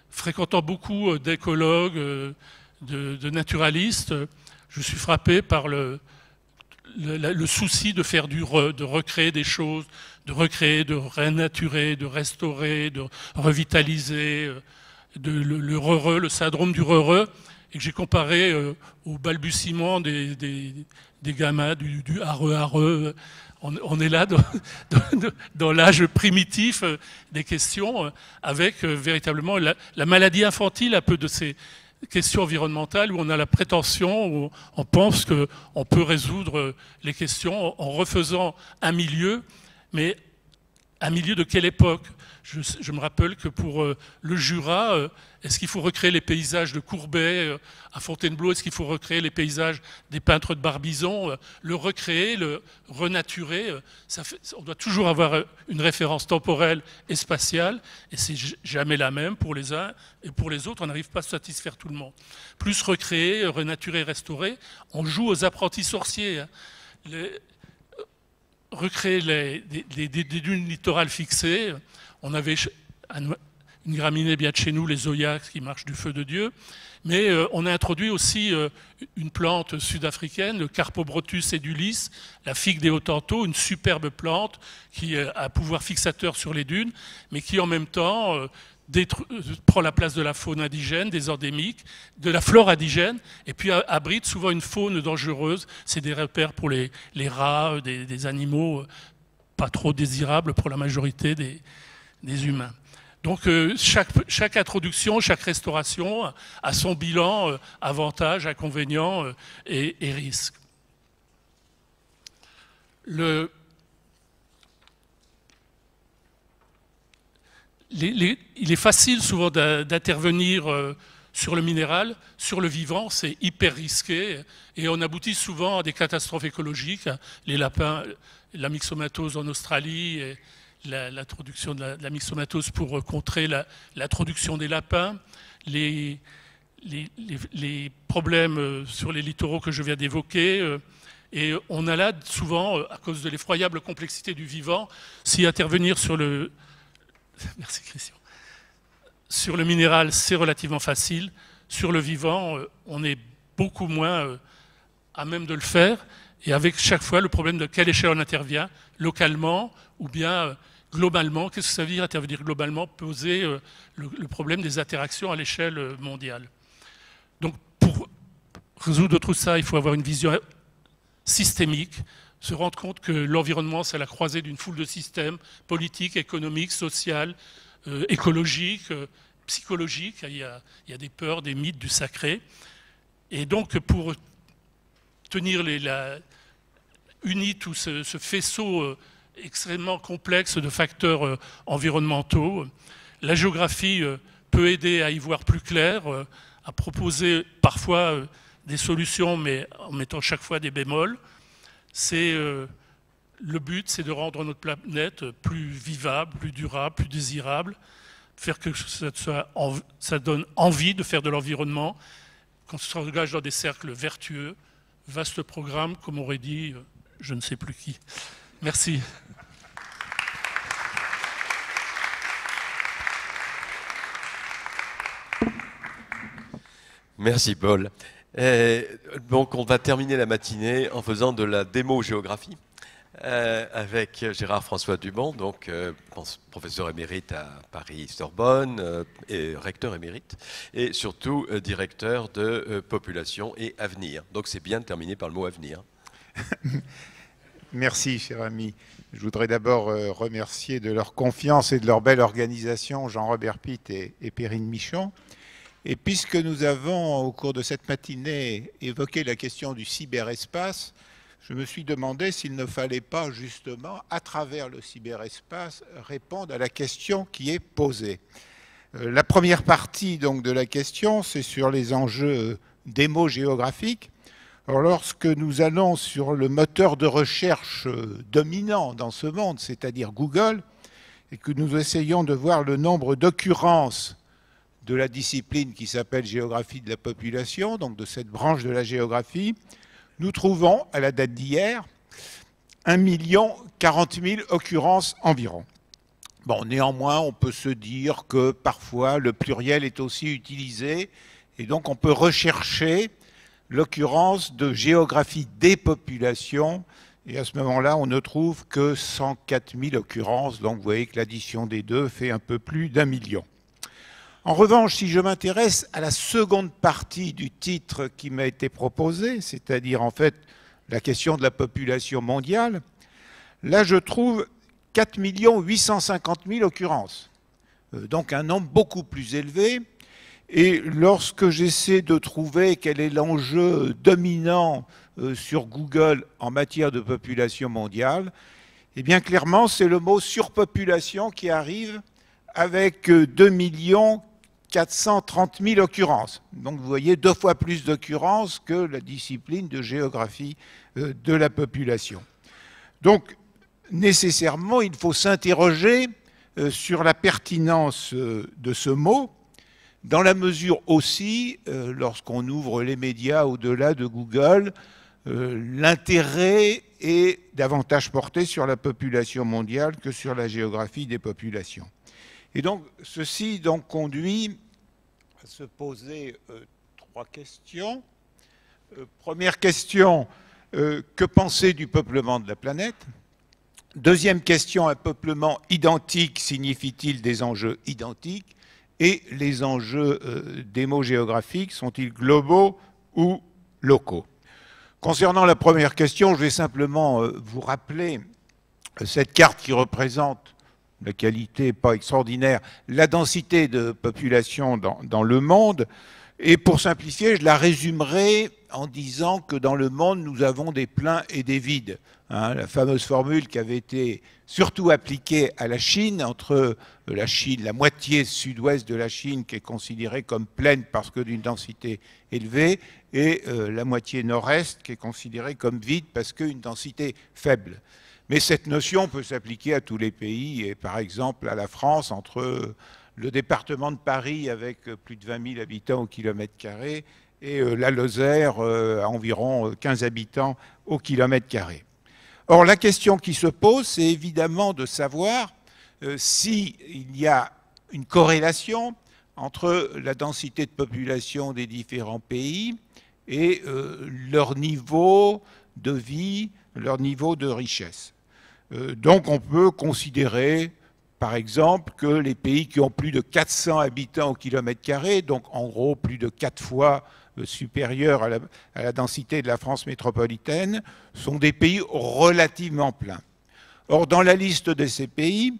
Speaker 15: fréquentant beaucoup euh, d'écologues, euh, de, naturalistes. Je suis frappé par le, souci de faire du de recréer des choses, de recréer, de renaturer, de restaurer, de revitaliser, euh, le re le syndrome du re et que j'ai comparé euh, au balbutiement des, des, gamins, du, du are, are. On, est là dans, l'âge primitif euh, des questions, avec véritablement la, la, maladie infantile, un peu de ces questions environnementales, où on a la prétention, où on pense qu'on peut résoudre les questions en refaisant un milieu mais à milieu de quelle époque? Je, me rappelle que pour euh, le Jura, euh, est-ce qu'il faut recréer les paysages de Courbet euh, à Fontainebleau Est-ce qu'il faut recréer les paysages des peintres de Barbizon Le recréer, le renaturer, on doit toujours avoir une référence temporelle et spatiale, et c'est jamais la même pour les uns et pour les autres. On n'arrive pas à satisfaire tout le monde. Plus recréer, renaturer, restaurer, on joue aux apprentis sorciers. Hein recréer des, dunes littorales fixées. On avait une graminée bien de chez nous, les zoyax, qui marchent du feu de Dieu. Mais euh, on a introduit aussi euh, une plante sud-africaine, le Carpobrotus edulis, la figue des Hauts-Tantaux, une superbe plante qui euh, a pouvoir fixateur sur les dunes, mais qui en même temps prend la place de la faune indigène, des endémiques, de la flore indigène, et puis abrite souvent une faune dangereuse. C'est des repères pour les, rats, des, animaux pas trop désirables pour la majorité des, humains. Donc chaque, introduction, chaque restauration a son bilan, avantages, inconvénients et, et risques. Il est facile souvent d'intervenir euh, sur le minéral, sur le vivant, c'est hyper risqué et on aboutit souvent à des catastrophes écologiques. Les lapins, la myxomatose en Australie, et l'introduction de, la, myxomatose pour contrer l'introduction des lapins, les, problèmes euh, sur les littoraux que je viens d'évoquer. Euh, et on a là souvent, à cause de l'effroyable complexité du vivant, si intervenir sur le, Merci Christian. Sur le minéral, c'est relativement facile. Sur le vivant, euh, on est beaucoup moins euh, à même de le faire. Et avec chaque fois le problème de quelle échelle on intervient, localement ou bien euh, globalement. Qu'est-ce que ça veut dire intervenir globalement Poser le problème des interactions à l'échelle mondiale? Donc pour résoudre tout ça, il faut avoir une vision systémique, se rendre compte que l'environnement, c'est la croisée d'une foule de systèmes politiques, économiques, sociaux, euh, écologiques, euh, psychologiques. Il y, a, des peurs, des mythes, du sacré. Et donc, pour tenir les, la, uni tout ce, faisceau euh, extrêmement complexe de facteurs environnementaux, la géographie peut aider à y voir plus clair, à proposer parfois des solutions, mais en mettant chaque fois des bémols. C'est euh, le but, c'est de rendre notre planète plus vivable, plus durable, plus désirable, faire que ça, donne envie de faire de l'environnement, qu'on s'engage dans des cercles vertueux. Vaste programme, comme aurait dit euh, je ne sais plus qui. Merci.
Speaker 7: Merci Paul. Euh, donc on va terminer la matinée en faisant de la démo géographie euh, avec Gérard François Dumont, donc euh, professeur émérite à Paris Sorbonne et recteur émérite, et surtout directeur de population et avenir. Donc c'est bien de terminer par le mot avenir.
Speaker 20: Merci, cher ami. Je voudrais d'abord remercier de leur confiance et de leur belle organisation Jean-Robert Pitt et, et Perrine Michon. Et puisque nous avons, au cours de cette matinée, évoqué la question du cyberespace, je me suis demandé s'il ne fallait pas justement, à travers le cyberespace, répondre à la question qui est posée. Euh, la première partie donc, de la question, c'est sur les enjeux démo géographiques. Lorsque nous allons sur le moteur de recherche dominant dans ce monde, c'est-à-dire Google, et que nous essayons de voir le nombre d'occurrences de la discipline qui s'appelle géographie de la population, donc de cette branche de la géographie, nous trouvons, à la date d'hier, 1 million 40 000 occurrences environ. Bon, néanmoins, on peut se dire que parfois le pluriel est aussi utilisé, et donc on peut rechercher l'occurrence de géographie des populations. Et à ce moment-là, on ne trouve que 104 000 occurrences. Donc vous voyez que l'addition des deux fait un peu plus d'un million. En revanche, si je m'intéresse à la seconde partie du titre qui m'a été proposé, c'est-à-dire en fait la question de la population mondiale, là je trouve 4 850 000 occurrences. Euh, donc un nombre beaucoup plus élevé. Et lorsque j'essaie de trouver quel est l'enjeu dominant euh, sur Google en matière de population mondiale, eh bien clairement c'est le mot surpopulation qui arrive avec 2 euh, millions 430 000 occurrences. Donc vous voyez deux fois plus d'occurrences que la discipline de géographie euh, de la population. Donc nécessairement, il faut s'interroger sur la pertinence de ce mot, dans la mesure aussi, lorsqu'on ouvre les médias au-delà de Google, l'intérêt est davantage porté sur la population mondiale que sur la géographie des populations. Et donc, ceci donc conduit à se poser euh, trois questions. Euh, première question, euh, que penser du peuplement de la planète? Deuxième question, un peuplement identique signifie-t-il des enjeux identiques? Et les enjeux démogéographiques sont-ils globaux ou locaux? Concernant la première question, je vais simplement vous rappeler cette carte qui représente la qualité pas extraordinaire, la densité de population dans, le monde. Et pour simplifier, je la résumerai en disant que dans le monde, nous avons des pleins et des vides. Hein. la fameuse formule qui avait été surtout appliquée à la Chine, entre la Chine, la moitié sud-ouest de la Chine qui est considérée comme pleine parce que d'une densité élevée, et euh, la moitié nord-est qui est considérée comme vide parce qu'une densité faible. Mais cette notion peut s'appliquer à tous les pays, et par exemple à la France, entre le département de Paris avec plus de 20 000 habitants au kilomètre carré et euh, la Lozère euh, à environ 15 habitants au kilomètre carré. Or, la question qui se pose, c'est évidemment de savoir euh, s'il y a une corrélation entre la densité de population des différents pays et leur niveau de vie, leur niveau de richesse. Euh, donc on peut considérer, par exemple, que les pays qui ont plus de 400 habitants au kilomètre carré, donc en gros plus de 4 fois euh, supérieurs à la, densité de la France métropolitaine, sont des pays relativement pleins. Or, dans la liste de ces pays,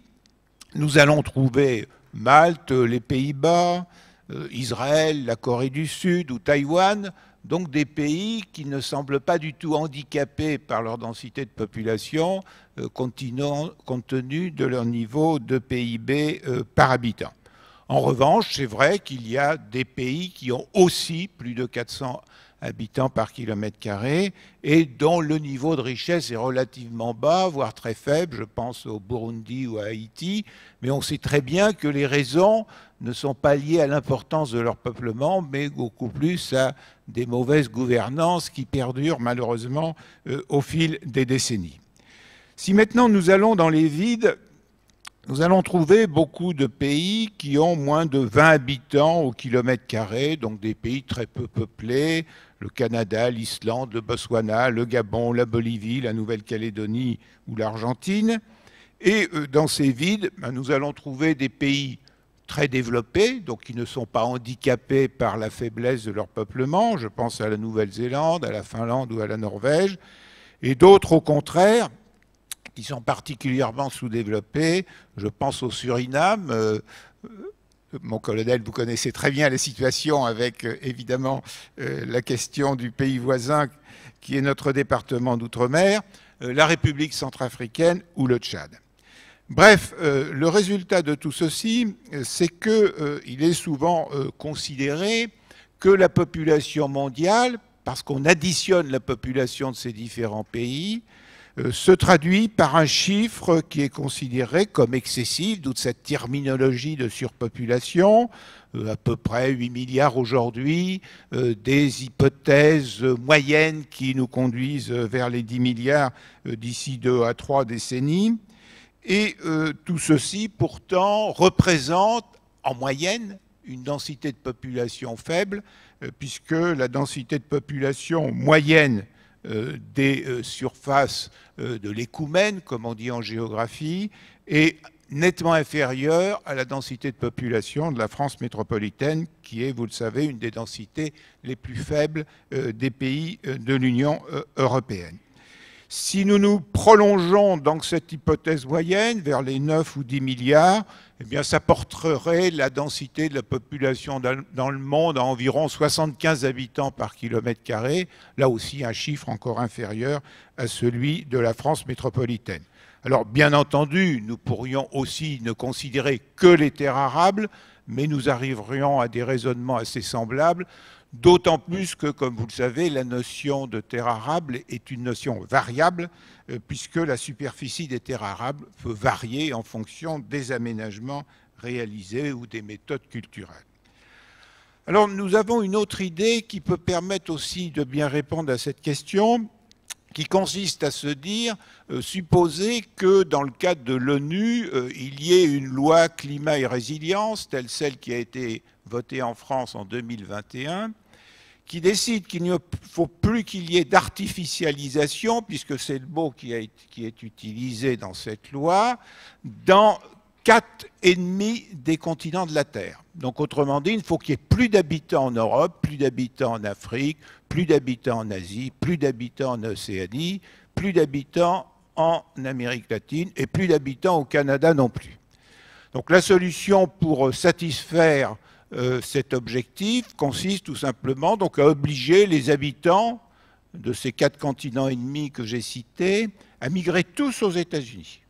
Speaker 20: nous allons trouver Malte, les Pays-Bas, euh, Israël, la Corée du Sud ou Taïwan, donc des pays qui ne semblent pas du tout handicapés par leur densité de population, euh, compte tenu de leur niveau de PIB par habitant. En revanche, c'est vrai qu'il y a des pays qui ont aussi plus de 400 habitants par kilomètre carré et dont le niveau de richesse est relativement bas, voire très faible. Je pense au Burundi ou à Haïti. Mais on sait très bien que les raisons ne sont pas liées à l'importance de leur peuplement, mais beaucoup plus à des mauvaises gouvernances qui perdurent malheureusement euh, au fil des décennies. Si maintenant nous allons dans les vides, nous allons trouver beaucoup de pays qui ont moins de 20 habitants au kilomètre carré, donc des pays très peu peuplés, le Canada, l'Islande, le Botswana, le Gabon, la Bolivie, la Nouvelle-Calédonie ou l'Argentine. Et euh, dans ces vides, ben, nous allons trouver des pays très développés, donc qui ne sont pas handicapés par la faiblesse de leur peuplement. Je pense à la Nouvelle-Zélande, à la Finlande ou à la Norvège. Et d'autres, au contraire, qui sont particulièrement sous-développés. Je pense au Suriname. Euh, mon colonel, vous connaissez très bien la situation avec euh, évidemment euh, la question du pays voisin qui est notre département d'outre-mer, euh, la République centrafricaine ou le Tchad. Bref, le résultat de tout ceci, c'est qu'il est souvent considéré que la population mondiale, parce qu'on additionne la population de ces différents pays, euh, se traduit par un chiffre qui est considéré comme excessif, d'où cette terminologie de surpopulation, euh, à peu près 8 milliards aujourd'hui, euh, des hypothèses moyennes qui nous conduisent vers les 10 milliards d'ici 2 à 3 décennies. Et tout ceci, pourtant, représente en moyenne une densité de population faible, puisque la densité de population moyenne des surfaces de l'écoumène, comme on dit en géographie, est nettement inférieure à la densité de population de la France métropolitaine, qui est, vous le savez, une des densités les plus faibles euh, des pays euh, de l'Union euh, européenne. Si nous nous prolongeons dans cette hypothèse moyenne vers les 9 ou 10 milliards, eh bien, ça porterait la densité de la population dans le monde à environ 75 habitants par kilomètre carré, là aussi un chiffre encore inférieur à celui de la France métropolitaine. Alors, bien entendu, nous pourrions aussi ne considérer que les terres arables, mais nous arriverions à des raisonnements assez semblables, d'autant plus que, comme vous le savez, la notion de terre arable est une notion variable, euh, puisque la superficie des terres arables peut varier en fonction des aménagements réalisés ou des méthodes culturelles. Alors, nous avons une autre idée qui peut permettre aussi de bien répondre à cette question, qui consiste à se dire, euh, supposer que dans le cadre de l'ONU, euh, il y ait une loi climat et résilience, telle celle qui a été votée en France en 2021, qui décide qu'il ne faut plus qu'il y ait d'artificialisation, puisque c'est le mot qui, est utilisé dans cette loi, dans quatre ennemis des continents de la Terre. Donc autrement dit, il faut qu'il y ait plus d'habitants en Europe, plus d'habitants en Afrique, plus d'habitants en Asie, plus d'habitants en Océanie, plus d'habitants en Amérique latine et plus d'habitants au Canada non plus. Donc la solution pour satisfaire euh, cet objectif consiste tout simplement donc à obliger les habitants de ces quatre continents ennemis que j'ai cités à migrer tous aux États-Unis.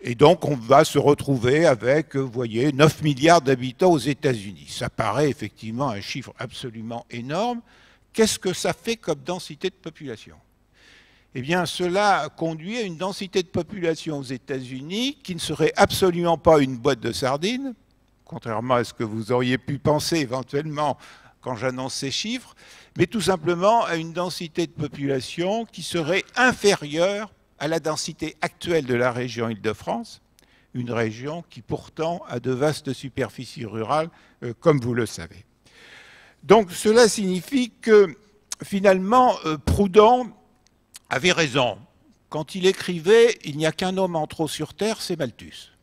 Speaker 20: Et donc, on va se retrouver avec, vous voyez, 9 milliards d'habitants aux États-Unis. Ça paraît effectivement un chiffre absolument énorme. Qu'est-ce que ça fait comme densité de population? Eh bien, cela conduit à une densité de population aux États-Unis qui ne serait absolument pas une boîte de sardines, contrairement à ce que vous auriez pu penser éventuellement quand j'annonce ces chiffres, mais tout simplement à une densité de population qui serait inférieure à la densité actuelle de la région Île-de-France, une région qui pourtant a de vastes superficies rurales, euh, comme vous le savez. Donc cela signifie que finalement euh, Proudhon avait raison. Quand il écrivait Il n'y a qu'un homme en trop sur Terre, c'est Malthus.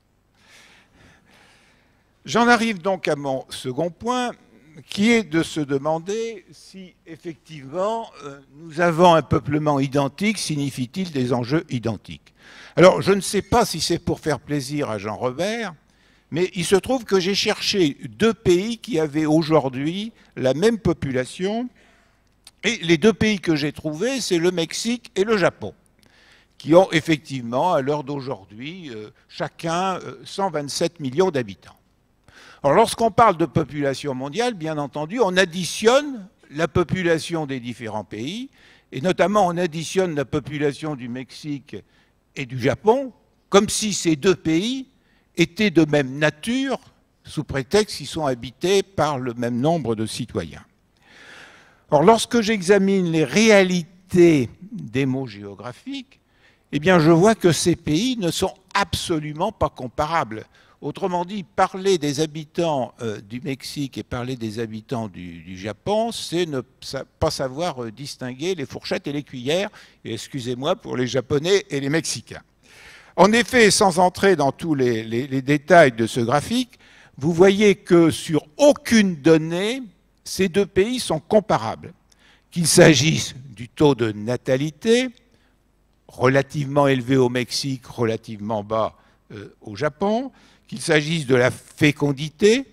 Speaker 20: J'en arrive donc à mon second point, qui est de se demander si effectivement euh, nous avons un peuplement identique, signifie-t-il des enjeux identiques Alors je ne sais pas si c'est pour faire plaisir à Jean Robert, mais il se trouve que j'ai cherché deux pays qui avaient aujourd'hui la même population, et les deux pays que j'ai trouvés, c'est le Mexique et le Japon qui ont effectivement, à l'heure d'aujourd'hui, euh, chacun 127 euh, millions d'habitants. Lorsqu'on parle de population mondiale, bien entendu, on additionne la population des différents pays, et notamment on additionne la population du Mexique et du Japon, comme si ces deux pays étaient de même nature, sous prétexte qu'ils sont habités par le même nombre de citoyens. Or, lorsque j'examine les réalités des mots géographiques, eh je vois que ces pays ne sont absolument pas comparables. Autrement dit, parler des habitants euh, du Mexique et parler des habitants du, Japon, c'est ne pas savoir euh, distinguer les fourchettes et les cuillères, excusez-moi pour les Japonais et les Mexicains. En effet, sans entrer dans tous les, les détails de ce graphique, vous voyez que sur aucune donnée, ces deux pays sont comparables. Qu'il s'agisse du taux de natalité, relativement élevé au Mexique, relativement bas euh, au Japon, qu'il s'agisse de la fécondité,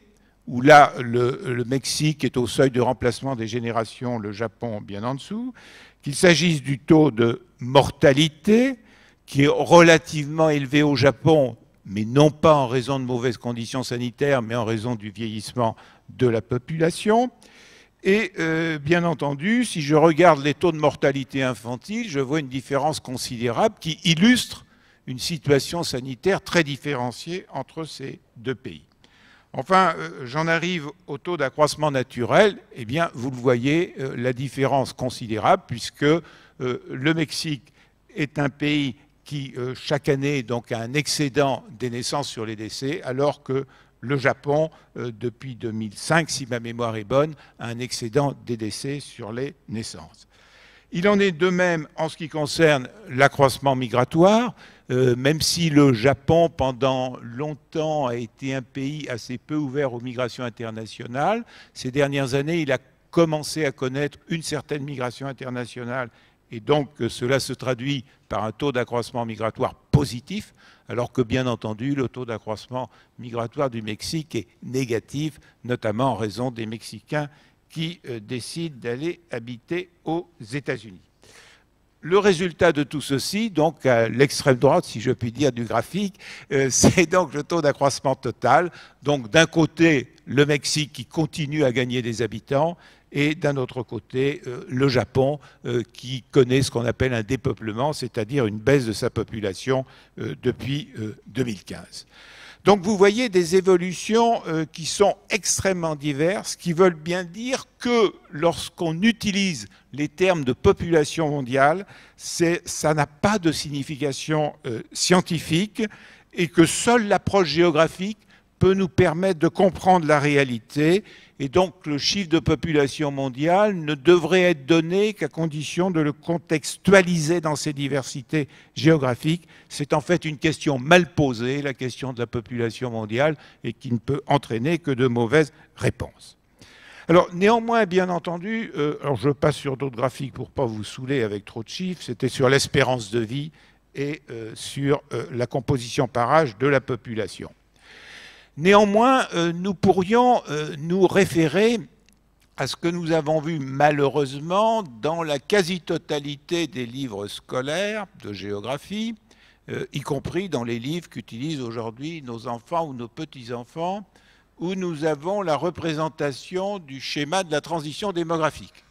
Speaker 20: où là, le, Mexique est au seuil de remplacement des générations, le Japon bien en dessous, qu'il s'agisse du taux de mortalité, qui est relativement élevé au Japon, mais non pas en raison de mauvaises conditions sanitaires, mais en raison du vieillissement de la population. Et euh, bien entendu, si je regarde les taux de mortalité infantile, je vois une différence considérable qui illustre une situation sanitaire très différenciée entre ces deux pays. Enfin, euh, j'en arrive au taux d'accroissement naturel. Eh bien, vous le voyez, euh, la différence considérable, puisque euh, le Mexique est un pays qui, chaque année, donc, a un excédent des naissances sur les décès, alors que le Japon, depuis 2005, si ma mémoire est bonne, a un excédent des décès sur les naissances. Il en est de même en ce qui concerne l'accroissement migratoire, euh, même si le Japon, pendant longtemps, a été un pays assez peu ouvert aux migrations internationales, ces dernières années, il a commencé à connaître une certaine migration internationale et donc cela se traduit par un taux d'accroissement migratoire positif, alors que bien entendu le taux d'accroissement migratoire du Mexique est négatif, notamment en raison des Mexicains qui euh, décident d'aller habiter aux États-Unis. Le résultat de tout ceci, donc à l'extrême droite, si je puis dire, du graphique, euh, c'est donc le taux d'accroissement total. Donc d'un côté, le Mexique qui continue à gagner des habitants et d'un autre côté, euh, le Japon qui connaît ce qu'on appelle un dépeuplement, c'est-à-dire une baisse de sa population depuis 2015. Donc vous voyez des évolutions euh, qui sont extrêmement diverses, qui veulent bien dire que lorsqu'on utilise les termes de population mondiale, ça n'a pas de signification euh, scientifique et que seule l'approche géographique peut nous permettre de comprendre la réalité et donc le chiffre de population mondiale ne devrait être donné qu'à condition de le contextualiser dans ses diversités géographiques. C'est en fait une question mal posée, la question de la population mondiale, et qui ne peut entraîner que de mauvaises réponses. Alors néanmoins, bien entendu, euh, je passe sur d'autres graphiques pour ne pas vous saouler avec trop de chiffres, c'était sur l'espérance de vie et euh, sur euh, la composition par âge de la population. Néanmoins, euh, nous pourrions euh, nous référer à ce que nous avons vu malheureusement dans la quasi-totalité des livres scolaires de géographie, euh, y compris dans les livres qu'utilisent aujourd'hui nos enfants ou nos petits-enfants, où nous avons la représentation du schéma de la transition démographique.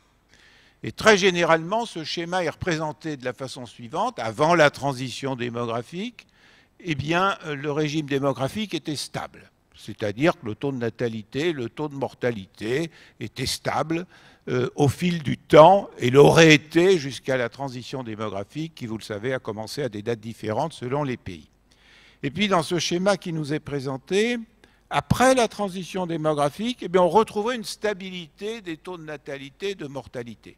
Speaker 20: Et très généralement, ce schéma est représenté de la façon suivante. Avant la transition démographique, eh bien, le régime démographique était stable c'est-à-dire que le taux de natalité, le taux de mortalité était stable euh, au fil du temps et l'aurait été jusqu'à la transition démographique qui, vous le savez, a commencé à des dates différentes selon les pays. Et puis dans ce schéma qui nous est présenté, après la transition démographique, eh bien, on retrouverait une stabilité des taux de natalité et de mortalité.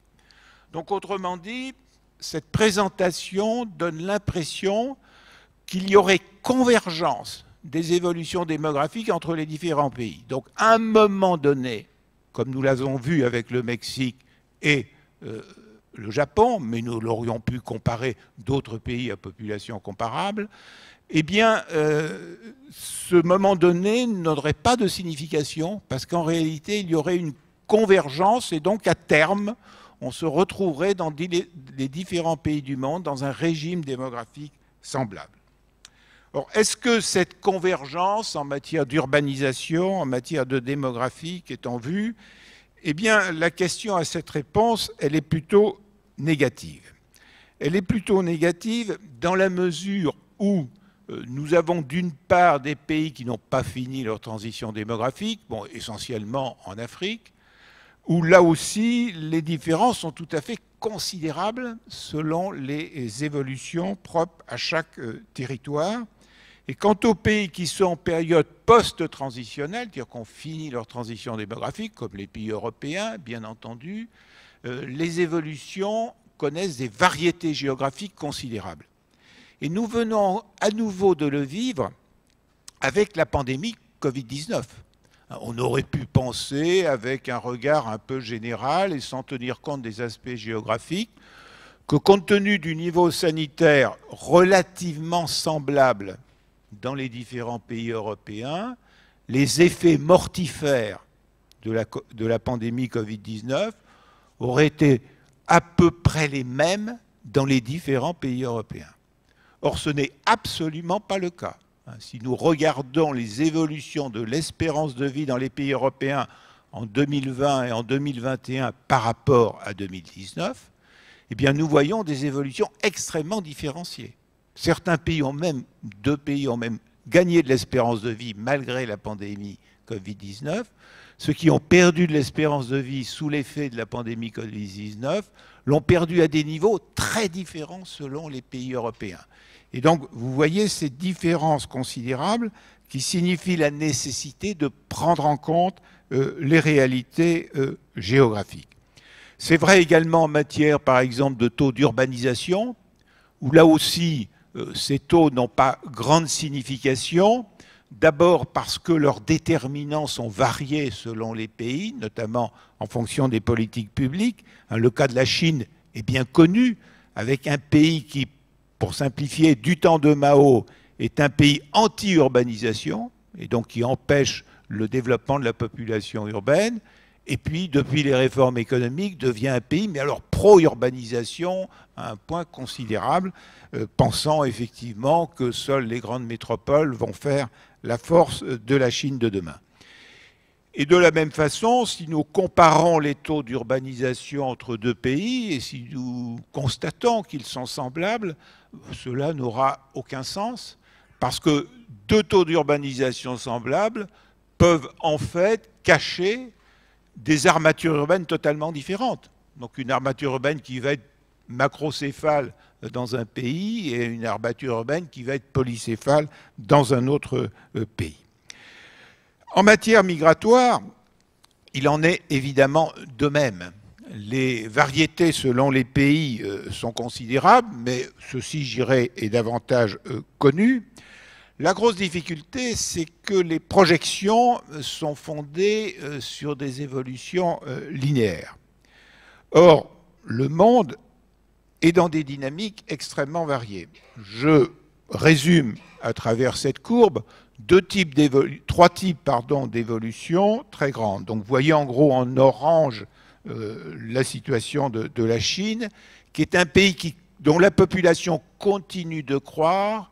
Speaker 20: Donc autrement dit, cette présentation donne l'impression qu'il y aurait convergence des évolutions démographiques entre les différents pays. Donc, à un moment donné, comme nous l'avons vu avec le Mexique et euh, le Japon, mais nous l'aurions pu comparer d'autres pays à population comparable, eh bien, euh, ce moment donné n'aurait pas de signification parce qu'en réalité, il y aurait une convergence et donc à terme, on se retrouverait dans les différents pays du monde dans un régime démographique semblable est-ce que cette convergence en matière d'urbanisation, en matière de démographie qui est en vue Eh bien, la question à cette réponse, elle est plutôt négative. Elle est plutôt négative dans la mesure où euh, nous avons d'une part des pays qui n'ont pas fini leur transition démographique, bon, essentiellement en Afrique, où là aussi les différences sont tout à fait considérables selon les évolutions propres à chaque euh, territoire. Et quant aux pays qui sont en période post-transitionnelle, c'est-à-dire qu'on finit leur transition démographique, comme les pays européens, bien entendu, euh, les évolutions connaissent des variétés géographiques considérables. Et nous venons à nouveau de le vivre avec la pandémie Covid-19. On aurait pu penser, avec un regard un peu général et sans tenir compte des aspects géographiques, que compte tenu du niveau sanitaire relativement semblable dans les différents pays européens, les effets mortifères de la, pandémie Covid-19 auraient été à peu près les mêmes dans les différents pays européens. Or, ce n'est absolument pas le cas. Hein, si nous regardons les évolutions de l'espérance de vie dans les pays européens en 2020 et en 2021 par rapport à 2019, eh bien, nous voyons des évolutions extrêmement différenciées. Certains pays ont même, deux pays ont même gagné de l'espérance de vie malgré la pandémie Covid-19. Ceux qui ont perdu de l'espérance de vie sous l'effet de la pandémie Covid-19 l'ont perdu à des niveaux très différents selon les pays européens. Et donc, vous voyez ces différences considérables qui signifie la nécessité de prendre en compte euh, les réalités euh, géographiques. C'est vrai également en matière, par exemple, de taux d'urbanisation, où là aussi, ces taux n'ont pas grande signification, D'abord parce que leurs déterminants sont variés selon les pays, notamment en fonction des politiques publiques. Hein, le cas de la Chine est bien connu, avec un pays qui, pour simplifier, du temps de Mao, est un pays anti-urbanisation, et donc qui empêche le développement de la population urbaine, et puis, depuis les réformes économiques, devient un pays, mais alors pro-urbanisation à un point considérable, euh, pensant effectivement que seules les grandes métropoles vont faire la force de la Chine de demain. Et de la même façon, si nous comparons les taux d'urbanisation entre deux pays et si nous constatons qu'ils sont semblables, cela n'aura aucun sens parce que deux taux d'urbanisation semblables peuvent en fait cacher des armatures urbaines totalement différentes. Donc une armature urbaine qui va être macrocéphale dans un pays et une armature urbaine qui va être polycéphale dans un autre euh, pays. En matière migratoire, il en est évidemment de même. Les variétés selon les pays euh, sont considérables, mais ceci, j'irai, est davantage euh, connu. La grosse difficulté, c'est que les projections sont fondées sur des évolutions linéaires. Or, le monde et dans des dynamiques extrêmement variées. Je résume à travers cette courbe trois types d'évolution très grandes. Donc voyez en gros en orange euh, la situation de, la Chine, qui est un pays dont la population continue de croître,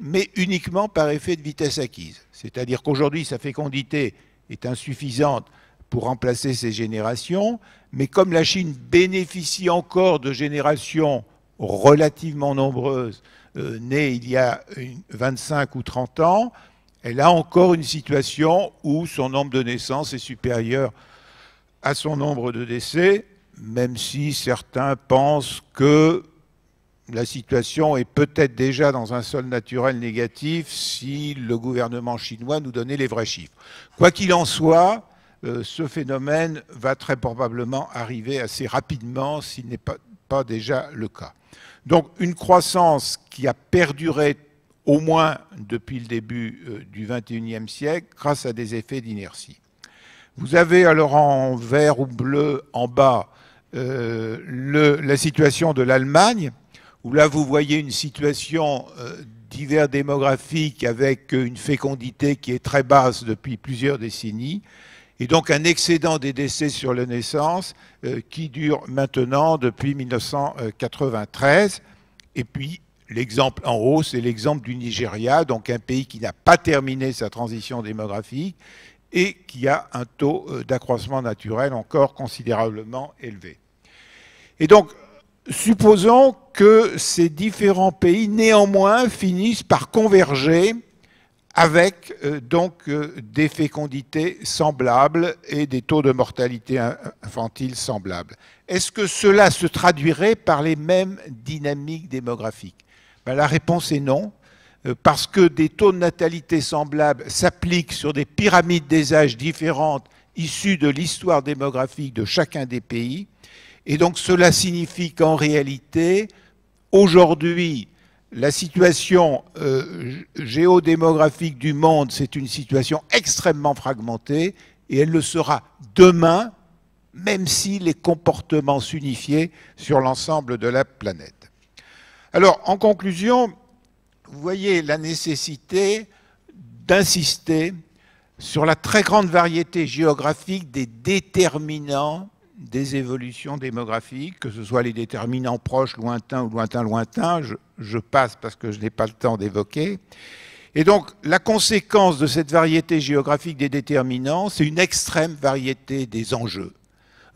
Speaker 20: mais uniquement par effet de vitesse acquise. C'est-à-dire qu'aujourd'hui, sa fécondité est insuffisante pour remplacer ces générations, mais comme la Chine bénéficie encore de générations relativement nombreuses, euh, nées il y a 25 ou 30 ans, elle a encore une situation où son nombre de naissances est supérieur à son nombre de décès, même si certains pensent que la situation est peut-être déjà dans un sol naturel négatif si le gouvernement chinois nous donnait les vrais chiffres. Quoi qu'il en soit, euh, ce phénomène va très probablement arriver assez rapidement s'il n'est pas, déjà le cas. Donc une croissance qui a perduré au moins depuis le début euh, du XXIe siècle grâce à des effets d'inertie. Vous avez alors en vert ou bleu en bas euh, la situation de l'Allemagne, où là vous voyez une situation divers démographique avec une fécondité qui est très basse depuis plusieurs décennies, et donc un excédent des décès sur la naissance euh, qui dure maintenant depuis 1993. Et puis l'exemple en haut, c'est l'exemple du Nigeria, donc un pays qui n'a pas terminé sa transition démographique et qui a un taux euh, d'accroissement naturel encore considérablement élevé. Et donc, supposons que ces différents pays, néanmoins, finissent par converger avec euh, euh, des fécondités semblables et des taux de mortalité infantile semblables. Est-ce que cela se traduirait par les mêmes dynamiques démographiques? Ben, La réponse est non, euh, parce que des taux de natalité semblables s'appliquent sur des pyramides des âges différentes issues de l'histoire démographique de chacun des pays. Et donc cela signifie qu'en réalité, aujourd'hui, la situation euh, géodémographique du monde, c'est une situation extrêmement fragmentée et elle le sera demain, même si les comportements s'unifiaient sur l'ensemble de la planète. Alors, en conclusion, vous voyez la nécessité d'insister sur la très grande variété géographique des déterminants des évolutions démographiques, que ce soit les déterminants proches, lointains ou lointains, lointains, je, passe parce que je n'ai pas le temps d'évoquer. Et donc, la conséquence de cette variété géographique des déterminants, c'est une extrême variété des enjeux.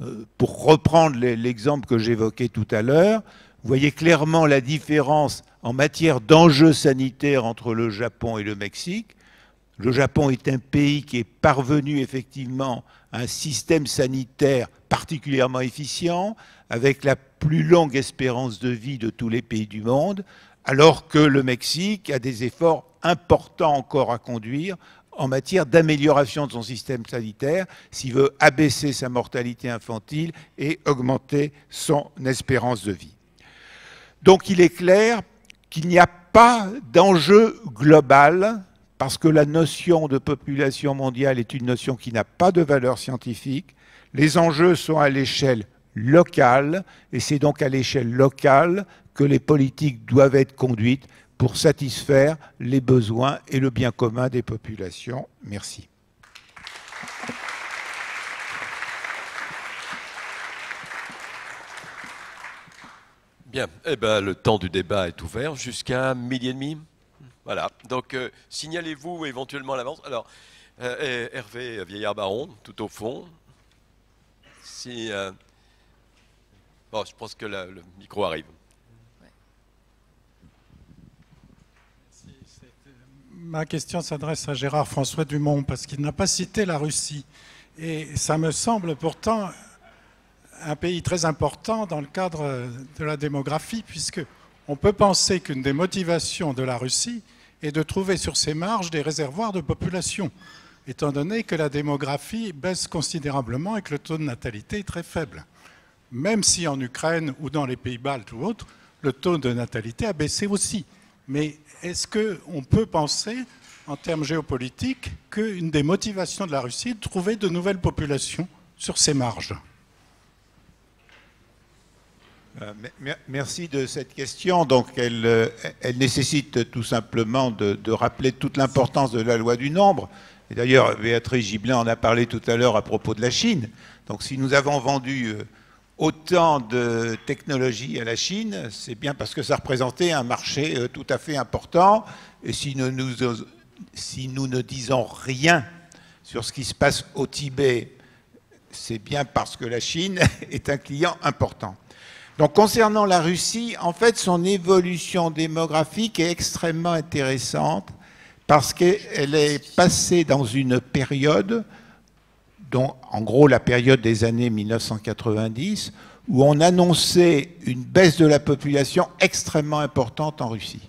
Speaker 20: Euh, pour reprendre l'exemple que j'évoquais tout à l'heure, vous voyez clairement la différence en matière d'enjeux sanitaires entre le Japon et le Mexique. Le Japon est un pays qui est parvenu effectivement à un système sanitaire particulièrement efficient, avec la plus longue espérance de vie de tous les pays du monde, alors que le Mexique a des efforts important encore à conduire en matière d'amélioration de son système sanitaire s'il veut abaisser sa mortalité infantile et augmenter son espérance de vie. Donc il est clair qu'il n'y a pas d'enjeu global parce que la notion de population mondiale est une notion qui n'a pas de valeur scientifique. Les enjeux sont à l'échelle locale et c'est donc à l'échelle locale que les politiques doivent être conduites pour satisfaire les besoins et le bien commun des populations. Merci.
Speaker 7: Bien, eh ben, le temps du débat est ouvert jusqu'à midi et demi. Voilà, donc euh, signalez-vous éventuellement l'avance. Alors, euh, Hervé Vieillard Baron, tout au fond. Si, euh, bon, je pense que le micro arrive.
Speaker 18: ma question s'adresse à Gérard François Dumont parce qu'il n'a pas cité la Russie. Et ça me semble pourtant un pays très important dans le cadre de la démographie, puisque on peut penser qu'une des motivations de la Russie est de trouver sur ses marges des réservoirs de population, étant donné que la démographie baisse considérablement et que le taux de natalité est très faible. Même si en Ukraine ou dans les pays baltes ou autres, le taux de natalité a baissé aussi. Mais est-ce qu'on peut penser, en termes géopolitiques, qu'une des motivations de la Russie est de trouver de nouvelles populations sur ses marges?
Speaker 20: Merci de cette question. Donc, elle, euh, nécessite tout simplement de, rappeler toute l'importance de la loi du nombre. Et d'ailleurs, Béatrice Gibelin en a parlé tout à l'heure à propos de la Chine. Donc, si nous avons vendu euh, autant de technologies à la Chine, c'est bien parce que ça représentait un marché euh, tout à fait important. Et si nous ne disons rien sur ce qui se passe au Tibet, c'est bien parce que la Chine est un client important. Donc concernant la Russie, en fait, son évolution démographique est extrêmement intéressante parce qu'elle est passée dans une période dont, en gros, la période des années 1990, où on annonçait une baisse de la population extrêmement importante en Russie.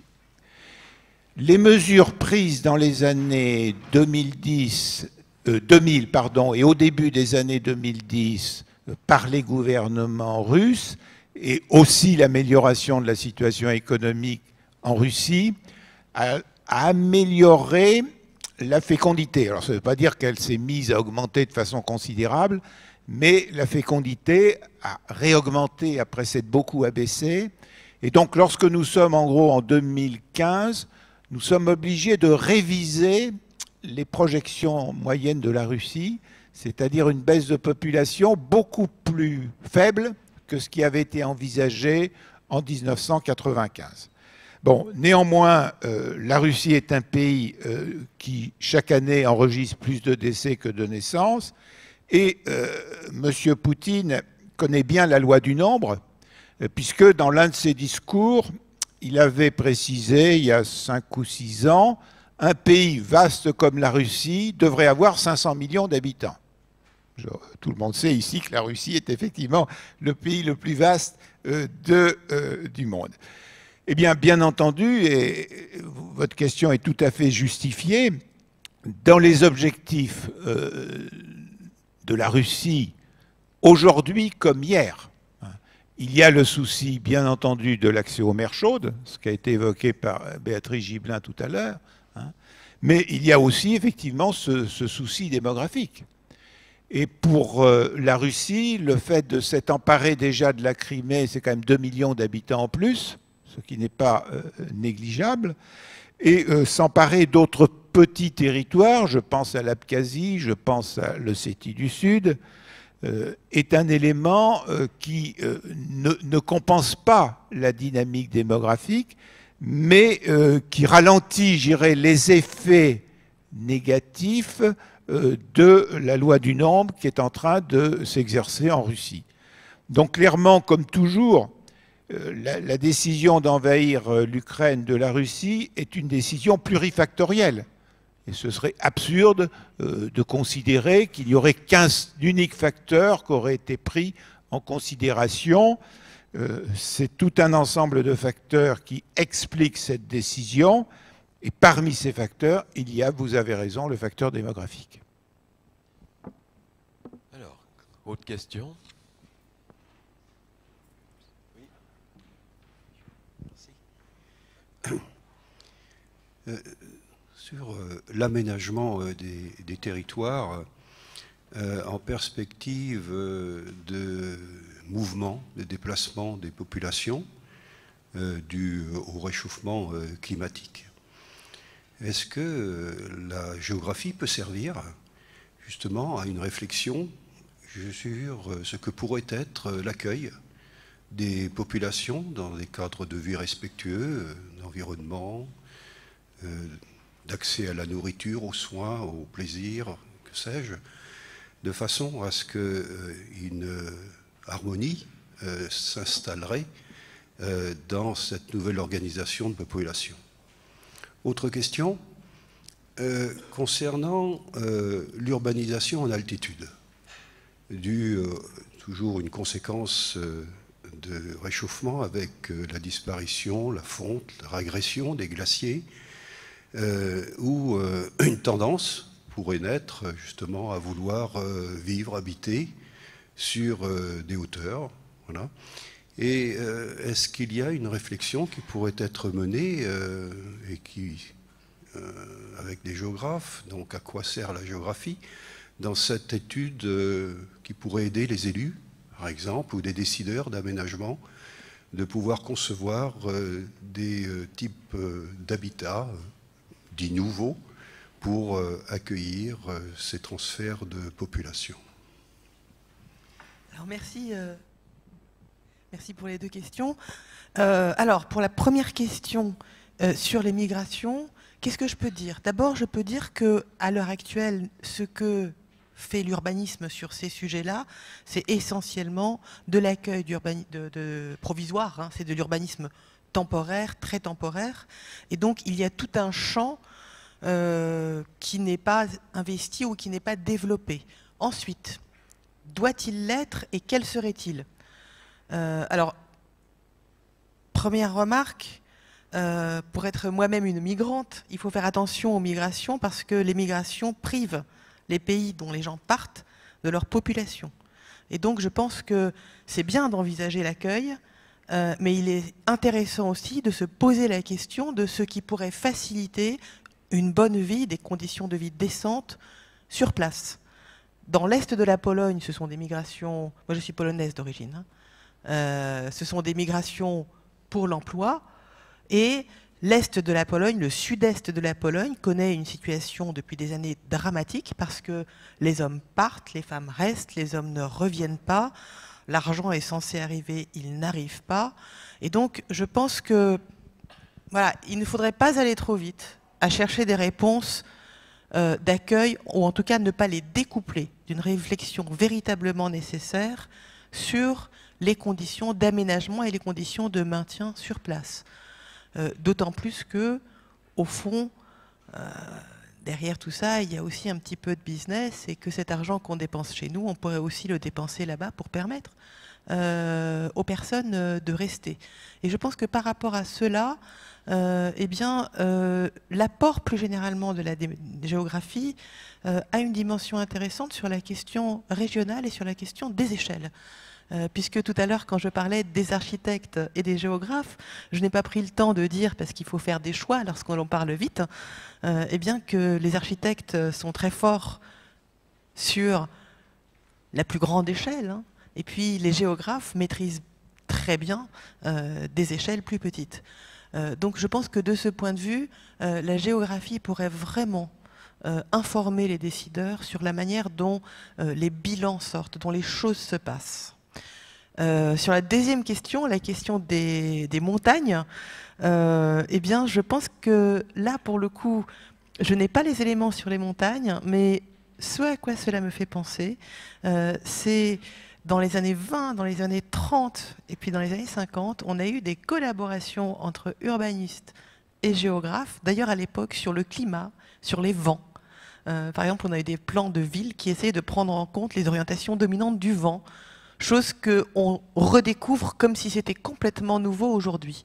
Speaker 20: Les mesures prises dans les années 2010, 2000 euh, pardon, et au début des années 2010 euh, par les gouvernements russes, et aussi l'amélioration de la situation économique en Russie, a, amélioré la fécondité. Alors ça ne veut pas dire qu'elle s'est mise à augmenter de façon considérable, mais la fécondité a réaugmenté après s'être beaucoup abaissée. Et donc lorsque nous sommes en gros en 2015, nous sommes obligés de réviser les projections moyennes de la Russie, c'est-à-dire une baisse de population beaucoup plus faible que ce qui avait été envisagé en 1995. Bon, néanmoins, euh, la Russie est un pays euh, qui, chaque année, enregistre plus de décès que de naissances. Et euh, M. Poutine connaît bien la loi du nombre, puisque dans l'un de ses discours, il avait précisé, il y a cinq ou six ans, un pays vaste comme la Russie devrait avoir 500 millions d'habitants. Tout le monde sait ici que la Russie est effectivement le pays le plus vaste de, du monde. Eh bien, bien entendu, et votre question est tout à fait justifiée, dans les objectifs euh, de la Russie, aujourd'hui comme hier, hein, il y a le souci, bien entendu, de l'accès aux mers chaudes, ce qui a été évoqué par Béatrice Gibelin tout à l'heure, hein, mais il y a aussi effectivement ce, souci démographique. Et pour euh, la Russie, le fait de s'être emparé déjà de la Crimée, c'est quand même 2 millions d'habitants en plus, ce qui n'est pas euh, négligeable, et euh, s'emparer d'autres petits territoires, je pense à l'Abkhazie, je pense à l'Ossétie du Sud, est un élément qui ne, compense pas la dynamique démographique, mais qui ralentit, j'irais, les effets négatifs de la loi du nombre qui est en train de s'exercer en Russie. Donc clairement, comme toujours, euh, la, décision d'envahir euh, l'Ukraine de la Russie est une décision plurifactorielle. Et ce serait absurde euh, de considérer qu'il n'y aurait qu'un unique facteur qui aurait été pris en considération. C'est tout un ensemble de facteurs qui expliquent cette décision. Et parmi ces facteurs, il y a, vous avez raison, le facteur démographique.
Speaker 7: Alors, autre question?
Speaker 21: Euh, sur euh, l'aménagement euh, des, territoires en perspective de mouvement, de déplacement des populations dû au réchauffement climatique. Est-ce que la géographie peut servir justement à une réflexion sur ce que pourrait être l'accueil des populations dans des cadres de vie respectueux, d'environnement, euh, d'accès à la nourriture, aux soins, au plaisir, que sais-je, de façon à ce qu'une euh, harmonie euh, s'installerait dans cette nouvelle organisation de population? Autre question concernant l'urbanisation en altitude, due toujours une conséquence de réchauffement avec la disparition, la fonte, la régression des glaciers, euh, où euh, une tendance pourrait naître justement à vouloir euh, vivre, habiter sur des hauteurs. Voilà. Et est-ce qu'il y a une réflexion qui pourrait être menée et qui, avec des géographes, donc à quoi sert la géographie, dans cette étude qui pourrait aider les élus, par exemple, ou des décideurs d'aménagement, de pouvoir concevoir des types d'habitats dits nouveaux pour euh, accueillir euh, ces transferts de population?
Speaker 19: Alors merci, euh, merci pour les deux questions. alors pour la première question sur les migrations, qu'est-ce que je peux dire? D'abord, je peux dire que à l'heure actuelle, ce que fait l'urbanisme sur ces sujets-là, c'est essentiellement de l'accueil provisoire, hein, c'est de l'urbanisme temporaire, très temporaire. Et donc, il y a tout un champ euh, qui n'est pas investi ou qui n'est pas développé. Ensuite, doit-il l'être et quel serait-il? Euh, Alors, première remarque, euh, pour être moi-même une migrante, il faut faire attention aux migrations parce que les migrations privent les pays dont les gens partent de leur population. Et donc je pense que c'est bien d'envisager l'accueil, euh, mais il est intéressant aussi de se poser la question de ce qui pourrait faciliter une bonne vie, des conditions de vie décentes sur place. Dans l'est de la Pologne, ce sont des migrations, moi je suis polonaise d'origine, hein, euh, ce sont des migrations pour l'emploi, et l'est de la Pologne, le sud-est de la Pologne connaît une situation depuis des années dramatique parce que les hommes partent, les femmes restent, les hommes ne reviennent pas l'argent est censé arriver, il n'arrive pas. Et donc, je pense que voilà, il ne faudrait pas aller trop vite à chercher des réponses euh, d'accueil, ou en tout cas ne pas les découpler d'une réflexion véritablement nécessaire sur les conditions d'aménagement et les conditions de maintien sur place. Euh, d'autant plus que, au fond, euh, derrière tout ça, il y a aussi un petit peu de business et que cet argent qu'on dépense chez nous, on pourrait aussi le dépenser là-bas pour permettre euh, aux personnes de rester. Et je pense que par rapport à cela, eh bien, l'apport plus généralement de la géographie a une dimension intéressante sur la question régionale et sur la question des échelles. Euh, puisque tout à l'heure, quand je parlais des architectes et des géographes, je n'ai pas pris le temps de dire, parce qu'il faut faire des choix lorsqu'on parle vite, euh, eh bien que les architectes sont très forts sur la plus grande échelle, hein, et puis les géographes maîtrisent très bien euh, des échelles plus petites. donc je pense que de ce point de vue, la géographie pourrait vraiment informer les décideurs sur la manière dont les bilans sortent, dont les choses se passent. Euh, sur la deuxième question, la question des, montagnes, euh, eh bien, je pense que là, pour le coup, je n'ai pas les éléments sur les montagnes, mais ce à quoi cela me fait penser, euh, c'est dans les années 20, dans les années 30 et puis dans les années 50, on a eu des collaborations entre urbanistes et géographes, d'ailleurs à l'époque sur le climat, sur les vents. par exemple, on a eu des plans de villes qui essayaient de prendre en compte les orientations dominantes du vent chose qu'on redécouvre comme si c'était complètement nouveau aujourd'hui.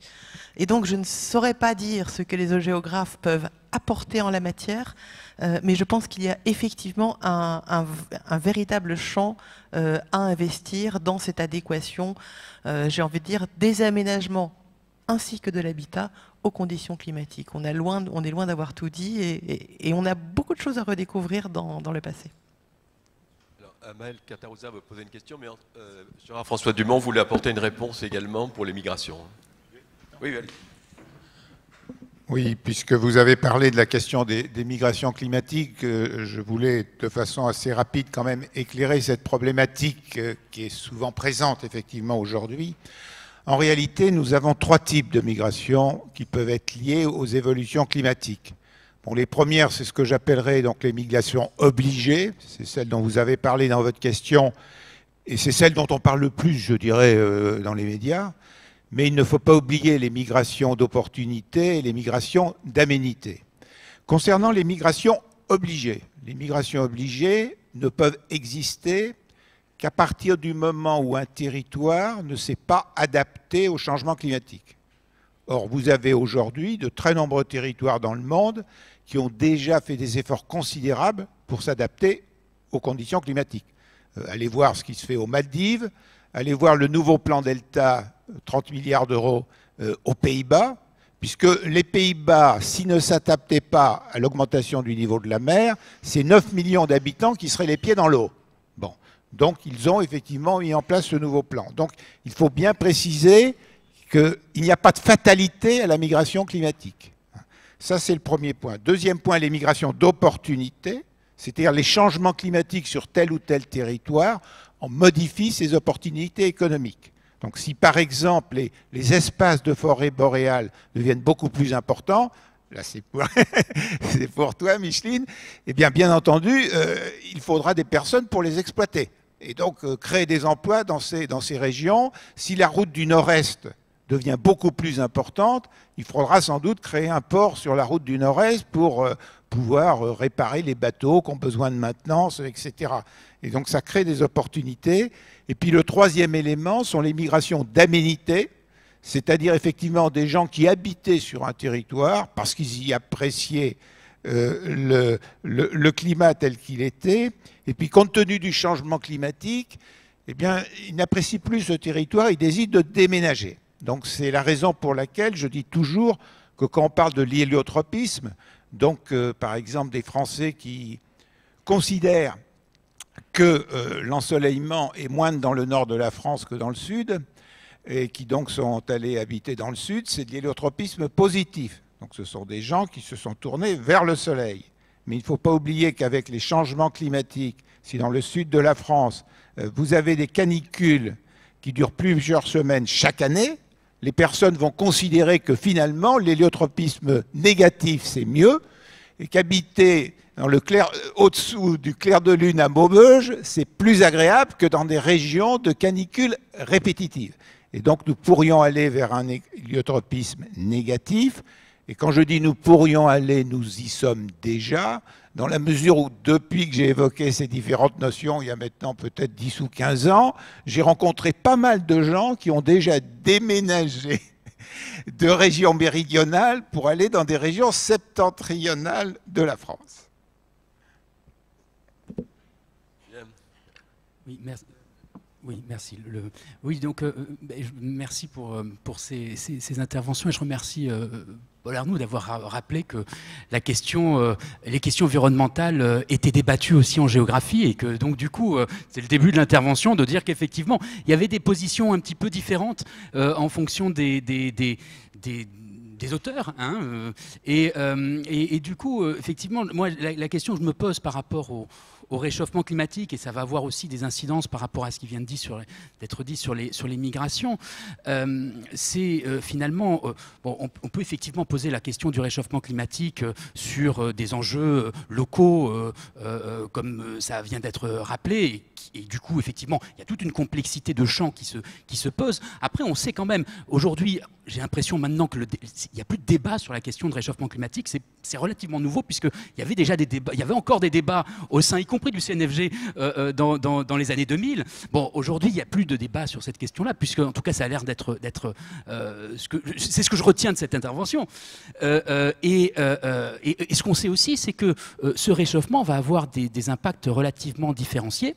Speaker 19: Et donc je ne saurais pas dire ce que les géographes peuvent apporter en la matière, euh, mais je pense qu'il y a effectivement un, véritable champ euh, à investir dans cette adéquation, euh, j'ai envie de dire, des aménagements ainsi que de l'habitat aux conditions climatiques. On, est loin d'avoir tout dit et, on a beaucoup de choses à redécouvrir dans, le passé.
Speaker 7: Amel Katarouza veut poser une question, mais François Dumont voulait apporter une réponse également pour les migrations. Oui,
Speaker 20: puisque vous avez parlé de la question des, migrations climatiques, euh, je voulais de façon assez rapide quand même éclairer cette problématique euh, qui est souvent présente effectivement aujourd'hui. En réalité, nous avons trois types de migrations qui peuvent être liées aux évolutions climatiques. Les premières, c'est ce que j'appellerais donc les migrations obligées, c'est celle dont vous avez parlé dans votre question, et c'est celle dont on parle le plus, je dirais, euh, dans les médias. Mais il ne faut pas oublier les migrations d'opportunité et les migrations d'aménité. Concernant les migrations obligées, les migrations obligées ne peuvent exister qu'à partir du moment où un territoire ne s'est pas adapté au changement climatique. Or, vous avez aujourd'hui de très nombreux territoires dans le monde qui ont déjà fait des efforts considérables pour s'adapter aux conditions climatiques. Euh, allez voir ce qui se fait aux Maldives, allez voir le nouveau plan Delta 30 milliards d'euros euh, aux Pays-Bas, puisque les Pays-Bas, s'ils ne s'adaptaient pas à l'augmentation du niveau de la mer, c'est 9 millions d'habitants qui seraient les pieds dans l'eau. Bon. Donc ils ont effectivement mis en place ce nouveau plan. Donc il faut bien préciser qu'il n'y a pas de fatalité à la migration climatique. Ça, c'est le premier point. Deuxième point, les migrations d'opportunité, c'est-à-dire les changements climatiques sur tel ou tel territoire, on modifie ces opportunités économiques. Donc si par exemple les, espaces de forêt boréale deviennent beaucoup plus importants, là c'est pour, toi Micheline, eh bien bien entendu, euh, il faudra des personnes pour les exploiter. Et donc euh, créer des emplois dans ces, dans ces régions. Si la route du nord-est devient beaucoup plus importante, il faudra sans doute créer un port sur la route du nord-est pour euh, pouvoir réparer les bateaux qui ont besoin de maintenance, etc. Et donc ça crée des opportunités. Et puis le troisième élément sont les migrations d'aménité, c'est-à-dire effectivement des gens qui habitaient sur un territoire parce qu'ils y appréciaient euh, le, climat tel qu'il était, et puis compte tenu du changement climatique, eh bien, ils n'apprécient plus ce territoire, ils décident de déménager. Donc c'est la raison pour laquelle je dis toujours que quand on parle de l'héliotropisme, donc euh, par exemple des Français qui considèrent que euh, l'ensoleillement est moindre dans le nord de la France que dans le sud, et qui donc sont allés habiter dans le sud, c'est de l'héliotropisme positif. Donc ce sont des gens qui se sont tournés vers le soleil. Mais il ne faut pas oublier qu'avec les changements climatiques, si dans le sud de la France, euh, vous avez des canicules qui durent plusieurs semaines chaque année, les personnes vont considérer que finalement l'héliotropisme négatif c'est mieux et qu'habiter dans le clair, euh, au-dessous du clair de lune à Maubeuge, c'est plus agréable que dans des régions de canicules répétitives. Et donc nous pourrions aller vers un héliotropisme négatif. Et quand je dis nous pourrions aller, nous y sommes déjà, dans la mesure où depuis que j'ai évoqué ces différentes notions, il y a maintenant peut-être 10 ou 15 ans, j'ai rencontré pas mal de gens qui ont déjà déménagé de régions méridionales pour aller dans des régions septentrionales de la France.
Speaker 9: Merci. Oui, merci. oui, donc euh, ben, merci pour, euh, pour ces, interventions et je remercie euh, Paul Arnoux d'avoir rappelé que la question, les questions environnementales étaient débattues aussi en géographie et que donc du coup, c'est le début de l'intervention de dire qu'effectivement, il y avait des positions un petit peu différentes en fonction des, des, des auteurs. Hein, et, et, du coup, effectivement, moi, la, la, question que je me pose par rapport au, au réchauffement climatique, et ça va avoir aussi des incidences par rapport à ce qui vient d'être dit sur les, sur les migrations, euh, c'est euh, finalement, euh, bon, on, peut effectivement poser la question du réchauffement climatique sur des enjeux locaux, comme ça vient d'être rappelé, et, du coup, effectivement, il y a toute une complexité de champs qui se, qui se pose. Après, on sait quand même, aujourd'hui, j'ai l'impression maintenant qu'il n'y a plus de débat sur la question de réchauffement climatique, c'est relativement nouveau, puisqu'il y avait déjà des débats, il y avait encore des débats au sein, y du CNFG dans, les années 2000. Bon, aujourd'hui, il n'y a plus de débat sur cette question-là, puisque en tout cas, ça a l'air d'être, c'est ce que je retiens de cette intervention. et, ce qu'on sait aussi, c'est que ce réchauffement va avoir des impacts relativement différenciés.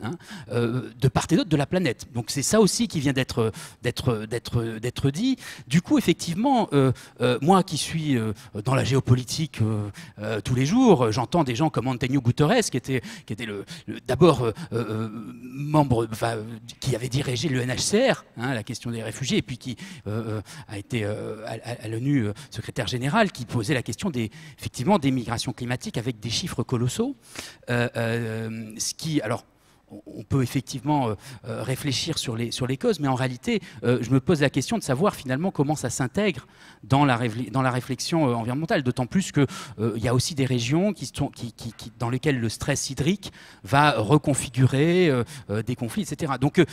Speaker 9: Hein, euh, de part et d'autre de la planète. Donc c'est ça aussi qui vient d'être dit. Du coup, effectivement, euh, euh, moi qui suis dans la géopolitique tous les jours, j'entends des gens comme Antonio Guterres, qui était, d'abord membre, qui avait dirigé le NHCR, hein, la question des réfugiés, et puis qui a été à, l'ONU secrétaire général, qui posait la question des, effectivement, des migrations climatiques avec des chiffres colossaux. ce qui, alors, on peut effectivement euh, euh, réfléchir sur les, causes, mais en réalité, euh, je me pose la question de savoir finalement comment ça s'intègre dans la, réflexion environnementale, d'autant plus qu'il il y a aussi des régions dans lesquelles le stress hydrique va reconfigurer des conflits, etc. Donc,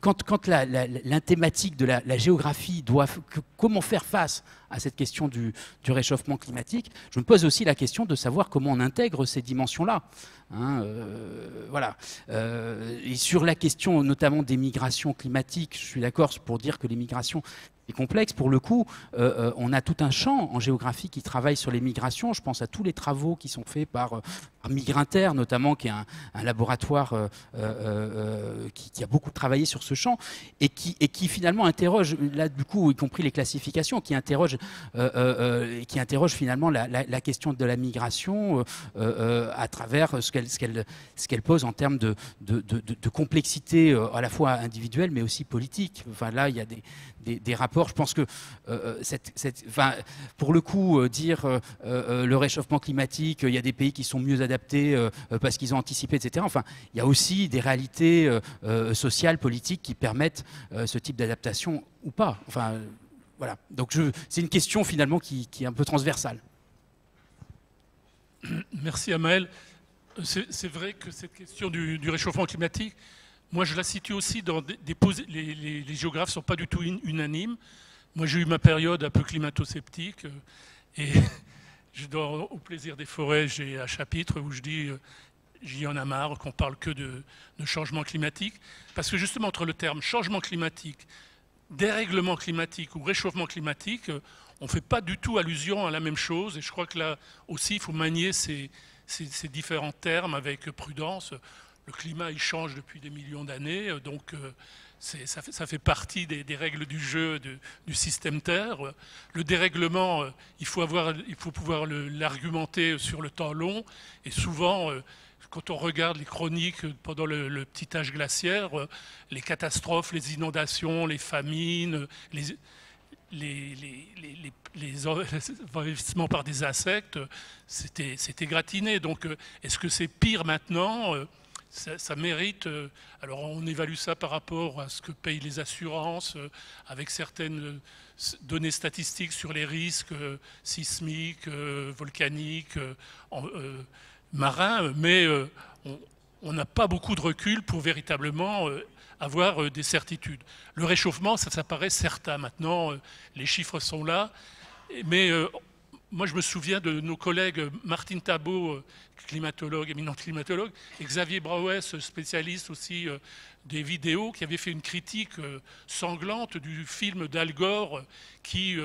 Speaker 9: quand, quand la, thématique de la, géographie doit... comment faire face à cette question du, réchauffement climatique, je me pose aussi la question de savoir comment on intègre ces dimensions-là. Hein, euh. Euh, et sur la question notamment des migrations climatiques, je suis d'accord pour dire que les migrations complexe. Pour le coup, euh, euh, on a tout un champ en géographie qui travaille sur les migrations. Je pense à tous les travaux qui sont faits par, euh, Migrinter, notamment, qui est un, laboratoire qui, a beaucoup travaillé sur ce champ et qui, finalement interroge, là du coup, y compris les classifications, qui interroge, qui interroge finalement la, question de la migration à travers ce qu'elle ce qu'elle pose en termes de, de, de, complexité à la fois individuelle mais aussi politique. Enfin, là, il y a des, des, rapports. Je pense que, euh, euh, pour le coup, euh, dire le réchauffement climatique, il y a des pays qui sont mieux adaptés parce qu'ils ont anticipé, etc. Enfin, il y a aussi des réalités sociales, politiques qui permettent ce type d'adaptation ou pas. Enfin, voilà. Donc, c'est une question finalement qui, est un peu transversale.
Speaker 15: Merci Amael. C'est vrai que cette question du réchauffement climatique, moi, je la situe aussi dans des, les, géographes ne sont pas du tout unanimes. Moi, j'ai eu ma période un peu climato-sceptique. Euh, et je dors au plaisir des forêts, j'ai un chapitre où je dis euh, j'y en a marre qu'on parle que de, changement climatique. Parce que justement, entre le terme changement climatique, dérèglement climatique ou réchauffement climatique, euh, on ne fait pas du tout allusion à la même chose. Et je crois que là aussi, il faut manier ces différents termes avec prudence le climat il change depuis des millions d'années, euh, donc euh, ça fait, partie des, règles du jeu du système Terre. Le dérèglement, euh, il faut, avoir, il faut pouvoir l'argumenter sur le temps long, et souvent, quand on regarde les chroniques pendant le, petit âge glaciaire, les catastrophes, les inondations, les famines, les, les, les, les, envahissements par des insectes, c'était gratiné. Donc, est-ce que c'est pire maintenant ça, mérite, euh, alors on évalue ça par rapport à ce que payent les assurances, euh, avec certaines euh, données statistiques sur les risques sismiques, volcaniques, marins, mais on n'a pas beaucoup de recul pour véritablement avoir des certitudes. Le réchauffement, ça, ça paraît certain. Maintenant, les chiffres sont là, mais moi, je me souviens de nos collègues Martine Tabot, euh, climatologue, éminent climatologue, et Xavier Brouès, spécialiste aussi euh, des vidéos, qui avait fait une critique euh, sanglante du film d'Al Gore qui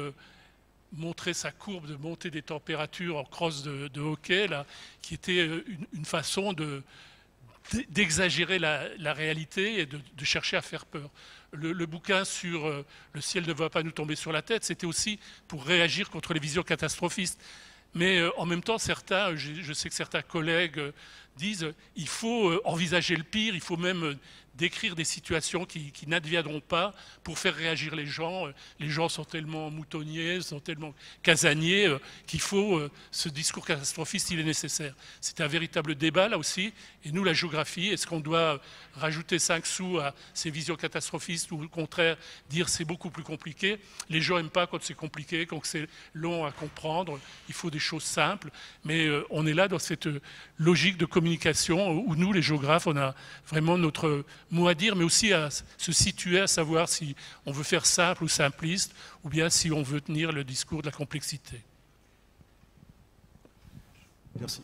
Speaker 15: montrait sa courbe de montée des températures en crosse de, hockey, là, qui était une, façon d'exagérer la, réalité et de, chercher à faire peur le, bouquin sur euh, le ciel ne va pas nous tomber sur la tête, c'était aussi pour réagir contre les visions catastrophistes. Mais euh, en même temps, certains, je, sais que certains collègues euh, disent il faut envisager le pire, il faut même décrire des situations qui, n'adviendront pas pour faire réagir les gens. Les gens sont tellement moutonniers, sont tellement casaniers euh, qu'il faut euh, ce discours catastrophiste, il est nécessaire. C'est un véritable débat là aussi. Et nous, la géographie, est-ce qu'on doit rajouter 5 sous à ces visions catastrophistes ou au contraire dire c'est beaucoup plus compliqué? Les gens n'aiment pas quand c'est compliqué, quand c'est long à comprendre. Il faut des choses simples. Mais euh, on est là dans cette logique de communication où nous, les géographes, on a vraiment notre mot à dire, mais aussi à se situer, à savoir si on veut faire simple ou simpliste, ou bien si on veut tenir le discours de la complexité.
Speaker 6: Merci.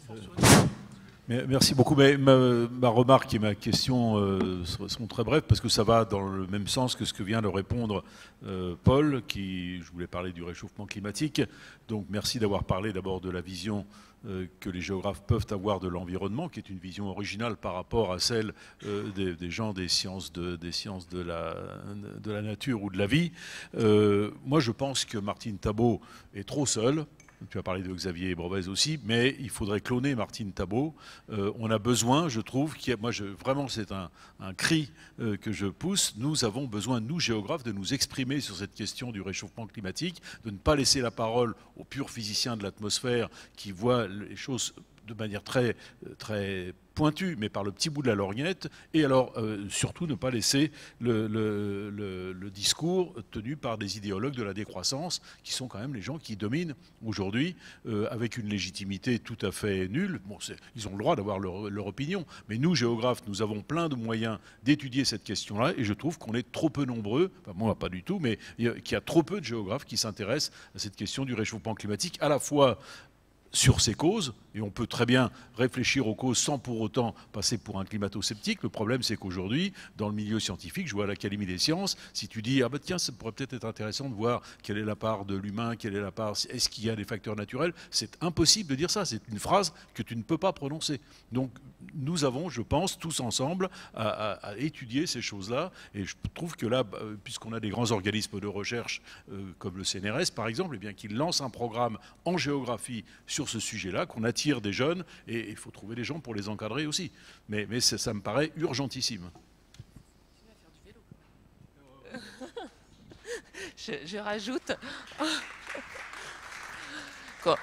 Speaker 6: Beaucoup. Mais ma, remarque et ma question euh, sont très brèves parce que ça va dans le même sens que ce que vient de répondre euh, Paul, qui, je voulais parler du réchauffement climatique. Donc merci d'avoir parlé d'abord de la vision que les géographes peuvent avoir de l'environnement, qui est une vision originale par rapport à celle des, gens des sciences, de, des sciences de, la, de la nature ou de la vie. moi, je pense que Martine Tabot est trop seule tu as parlé de Xavier Brovez aussi, mais il faudrait cloner Martine Tabot. Euh, on a besoin, je trouve, moi vraiment c'est un, cri euh, que je pousse, nous avons besoin, nous géographes, de nous exprimer sur cette question du réchauffement climatique, de ne pas laisser la parole aux purs physiciens de l'atmosphère qui voient les choses de manière très, très pointu, mais par le petit bout de la lorgnette, et alors euh, surtout ne pas laisser le, discours tenu par des idéologues de la décroissance, qui sont quand même les gens qui dominent aujourd'hui, euh, avec une légitimité tout à fait nulle. Ils ont le droit d'avoir leur, opinion, mais nous, géographes, nous avons plein de moyens d'étudier cette question-là, et je trouve qu'on est trop peu nombreux, moi pas du tout, mais qu'il y a trop peu de géographes qui s'intéressent à cette question du réchauffement climatique, à la fois sur ces causes, et on peut très bien réfléchir aux causes sans pour autant passer pour un climato-sceptique. Le problème, c'est qu'aujourd'hui, dans le milieu scientifique, je vois à l'Académie des sciences, si tu dis, ah ben tiens, ça pourrait peut-être être intéressant de voir quelle est la part de l'humain, quelle est la part, est-ce qu'il y a des facteurs naturels, c'est impossible de dire ça. C'est une phrase que tu ne peux pas prononcer. Donc, nous avons, je pense, tous ensemble à, étudier ces choses-là. Et je trouve que là, bah, puisqu'on a des grands organismes de recherche euh, comme le CNRS, par exemple, eh lancent un programme en géographie sur ce sujet-là, qu'on attire des jeunes, et il faut trouver des gens pour les encadrer aussi. Mais, mais ça, me paraît urgentissime.
Speaker 13: je, rajoute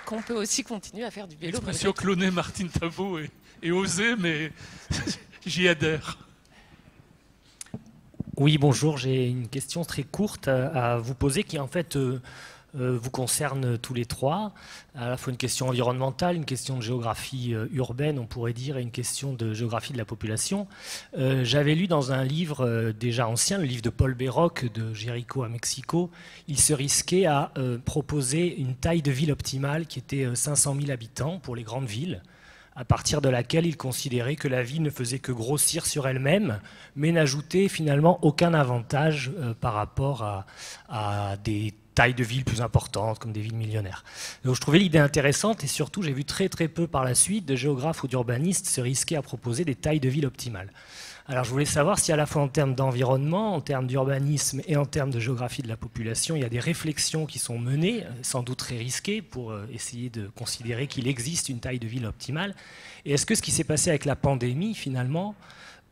Speaker 13: qu'on peut aussi continuer à faire du vélo.
Speaker 15: L'expression cloner Martine Tabot et, oser, mais j'y adhère.
Speaker 22: Oui, bonjour. J'ai une question très courte à, vous poser qui en fait euh, vous concerne tous les trois. À la fois une question environnementale, une question de géographie euh, urbaine, on pourrait dire, et une question de géographie de la population. Euh, j'avais lu dans un livre déjà ancien, le livre de Paul Béroc de Jéricho à Mexico, il se risquait à proposer une taille de ville optimale qui était 500 000 habitants pour les grandes villes à partir de laquelle il considérait que la ville ne faisait que grossir sur elle-même, mais n'ajoutait finalement aucun avantage par rapport à des taille de villes plus importantes, comme des villes millionnaires. Donc je trouvais l'idée intéressante et surtout j'ai vu très très peu par la suite de géographes ou d'urbanistes se risquer à proposer des tailles de villes optimales. Alors je voulais savoir si à la fois en termes d'environnement, en termes d'urbanisme et en termes de géographie de la population, il y a des réflexions qui sont menées, sans doute très risquées, pour euh, essayer de considérer qu'il existe une taille de ville optimale. Et est-ce que ce qui s'est passé avec la pandémie, finalement,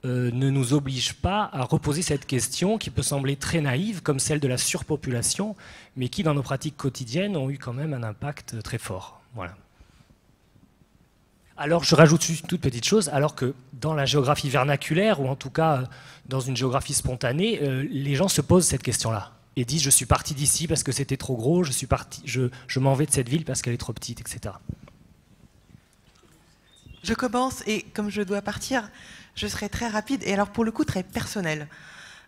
Speaker 22: euh, ne nous oblige pas à reposer cette question qui peut sembler très naïve, comme celle de la surpopulation, mais qui, dans nos pratiques quotidiennes, ont eu quand même un impact très fort. Voilà. Alors, je rajoute une toute petite chose, alors que dans la géographie vernaculaire, ou en tout cas dans une géographie spontanée, euh, les gens se posent cette question-là et disent je suis parti d'ici parce que c'était trop gros, je suis parti, je m'en vais de cette ville parce qu'elle est trop petite, etc.
Speaker 19: Je commence et comme je dois partir, je serai très rapide et alors pour le coup très personnel.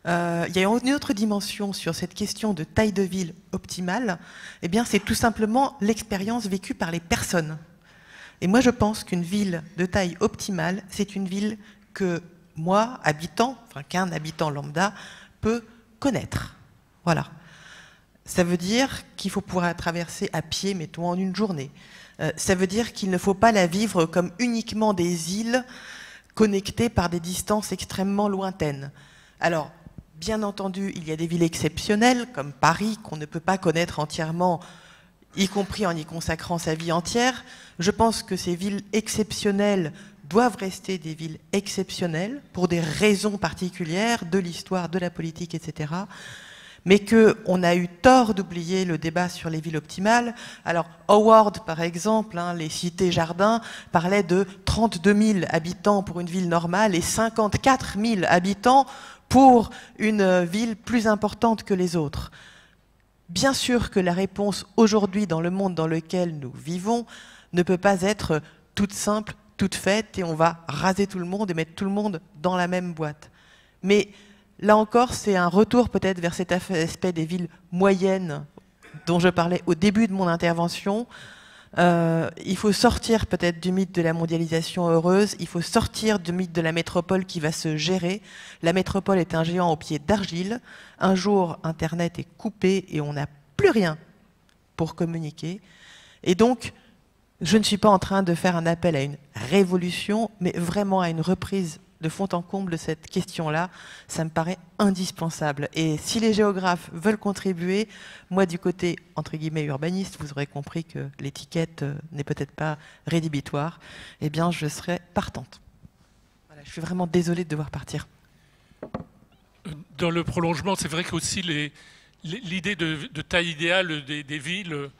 Speaker 19: Euh, il y a une autre dimension sur cette question de taille de ville optimale, eh bien c'est tout simplement l'expérience vécue par les personnes. Et moi je pense qu'une ville de taille optimale, c'est une ville que moi, habitant, enfin qu'un habitant lambda, peut connaître. Voilà. Ça veut dire qu'il faut pouvoir traverser à pied, mettons, en une journée. Euh, ça veut dire qu'il ne faut pas la vivre comme uniquement des îles connectés par des distances extrêmement lointaines. Alors, bien entendu, il y a des villes exceptionnelles, comme Paris, qu'on ne peut pas connaître entièrement, y compris en y consacrant sa vie entière. Je pense que ces villes exceptionnelles doivent rester des villes exceptionnelles pour des raisons particulières de l'histoire, de la politique, etc mais qu'on a eu tort d'oublier le débat sur les villes optimales. Alors, Howard, par exemple, hein, les cités-jardins, parlait de 32 000 habitants pour une ville normale et 54 000 habitants pour une ville plus importante que les autres. Bien sûr que la réponse aujourd'hui dans le monde dans lequel nous vivons ne peut pas être toute simple, toute faite, et on va raser tout le monde et mettre tout le monde dans la même boîte. Mais Là encore, c'est un retour peut-être vers cet aspect des villes moyennes dont je parlais au début de mon intervention. Euh, il faut sortir peut-être du mythe de la mondialisation heureuse, il faut sortir du mythe de la métropole qui va se gérer. La métropole est un géant au pied d'argile. Un jour, Internet est coupé et on n'a plus rien pour communiquer. Et donc, je ne suis pas en train de faire un appel à une révolution, mais vraiment à une reprise de fond en comble de cette question-là, ça me paraît indispensable. Et si les géographes veulent contribuer, moi du côté, entre guillemets, urbaniste, vous aurez compris que l'étiquette euh, n'est peut-être pas rédhibitoire, eh bien je serai partante. Je suis vraiment désolée de devoir partir.
Speaker 15: Dans le prolongement, c'est vrai qu'aussi l'idée de, taille idéale des, villes,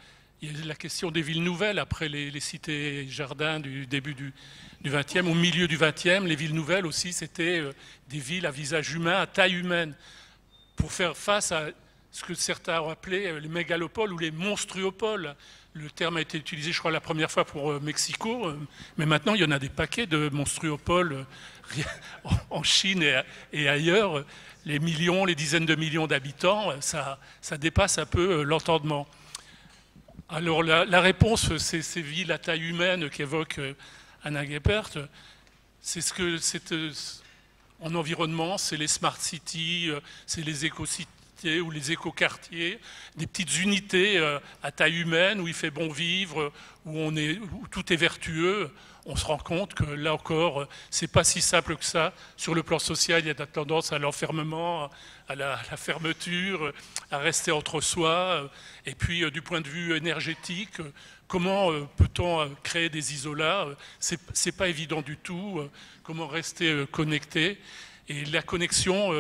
Speaker 15: il y a la question des villes nouvelles après les, cités jardins du début du, 20e, au milieu du 20e, les villes nouvelles aussi, c'était euh, des villes à visage humain, à taille humaine, pour faire face à ce que certains ont appelé euh, les mégalopoles ou les monstruopoles. Le terme a été utilisé, je crois, la première fois pour euh, Mexico, mais maintenant il y en a des paquets de monstruopoles en Chine et ailleurs. Les millions, les dizaines de millions d'habitants, ça, dépasse un peu l'entendement. Alors la, réponse, c'est ces villes à taille humaine qu'évoque Anna Geppert, c'est ce que c'est euh, en environnement, c'est les smart cities, euh, c'est les éco-cités ou les éco-quartiers, des petites unités euh, à taille humaine où il fait bon vivre, où tout est vertueux. On se rend compte que là encore, c'est pas si simple que ça. Sur le plan social, il y a la tendance à l'enfermement, à la, fermeture, à rester entre soi. Et puis, du point de vue énergétique, Comment euh, peut-on euh, créer des isolats euh, Ce n'est pas évident du tout. Comment rester connecté Et la connexion,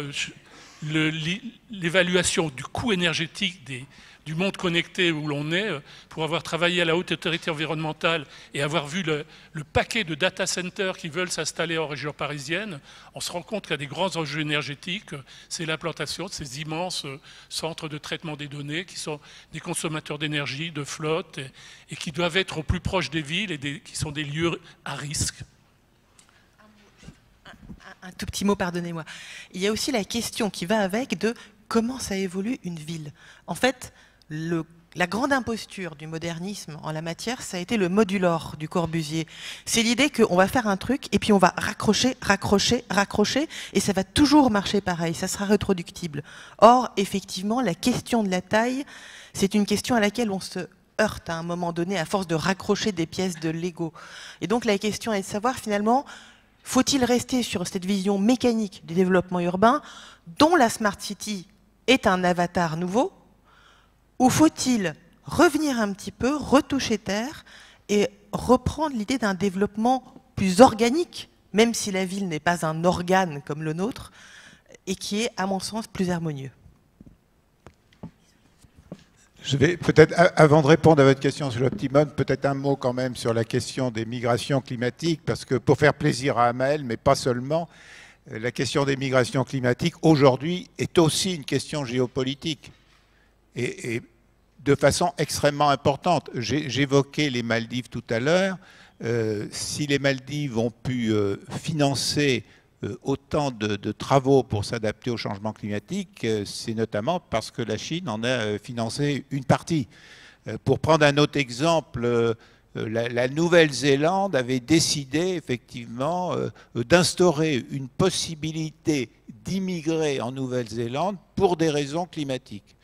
Speaker 15: l'évaluation du coût énergétique des, du monde connecté où l'on est, euh, pour avoir travaillé à la haute autorité environnementale et avoir vu le, paquet de data centers qui veulent s'installer en région parisienne, on se rend compte qu'il y a des grands enjeux énergétiques. C'est l'implantation de ces immenses euh, centres de traitement des données qui sont des consommateurs d'énergie, de flotte, et, qui doivent être au plus proche des villes et qui sont des lieux à risque
Speaker 19: un tout petit mot, pardonnez-moi. Il y a aussi la question qui va avec de comment ça évolue une ville. En fait, la grande imposture du modernisme en la matière, ça a été le modulor du Corbusier. C'est l'idée qu'on va faire un truc et puis on va raccrocher, raccrocher, raccrocher et ça va toujours marcher pareil, ça sera reproductible. Or, effectivement, la question de la taille, c'est une question à laquelle on se heurte à un moment donné à force de raccrocher des pièces de Lego. Et donc la question est de savoir finalement, faut-il rester sur cette vision mécanique du développement urbain dont la Smart City est un avatar nouveau ou faut-il revenir un petit peu, retoucher terre et reprendre l'idée d'un développement plus organique, même si la ville n'est pas un organe comme le nôtre, et qui est, à mon sens, plus harmonieux?
Speaker 20: Je vais peut-être, avant de répondre à votre question sur l'optimum, peut-être un mot quand même sur la question des migrations climatiques, parce que pour faire plaisir à Amel, mais pas seulement, euh, la question des migrations climatiques aujourd'hui est aussi une question géopolitique. Et de façon extrêmement importante. J'évoquais les Maldives tout à l'heure. Euh, si les Maldives ont pu euh, financer euh, autant de, travaux pour s'adapter au changement climatique, c'est notamment parce que la Chine en a financé une partie. pour prendre un autre exemple, la, la Nouvelle-Zélande avait décidé effectivement d'instaurer une possibilité d'immigrer en Nouvelle-Zélande pour des raisons climatiques.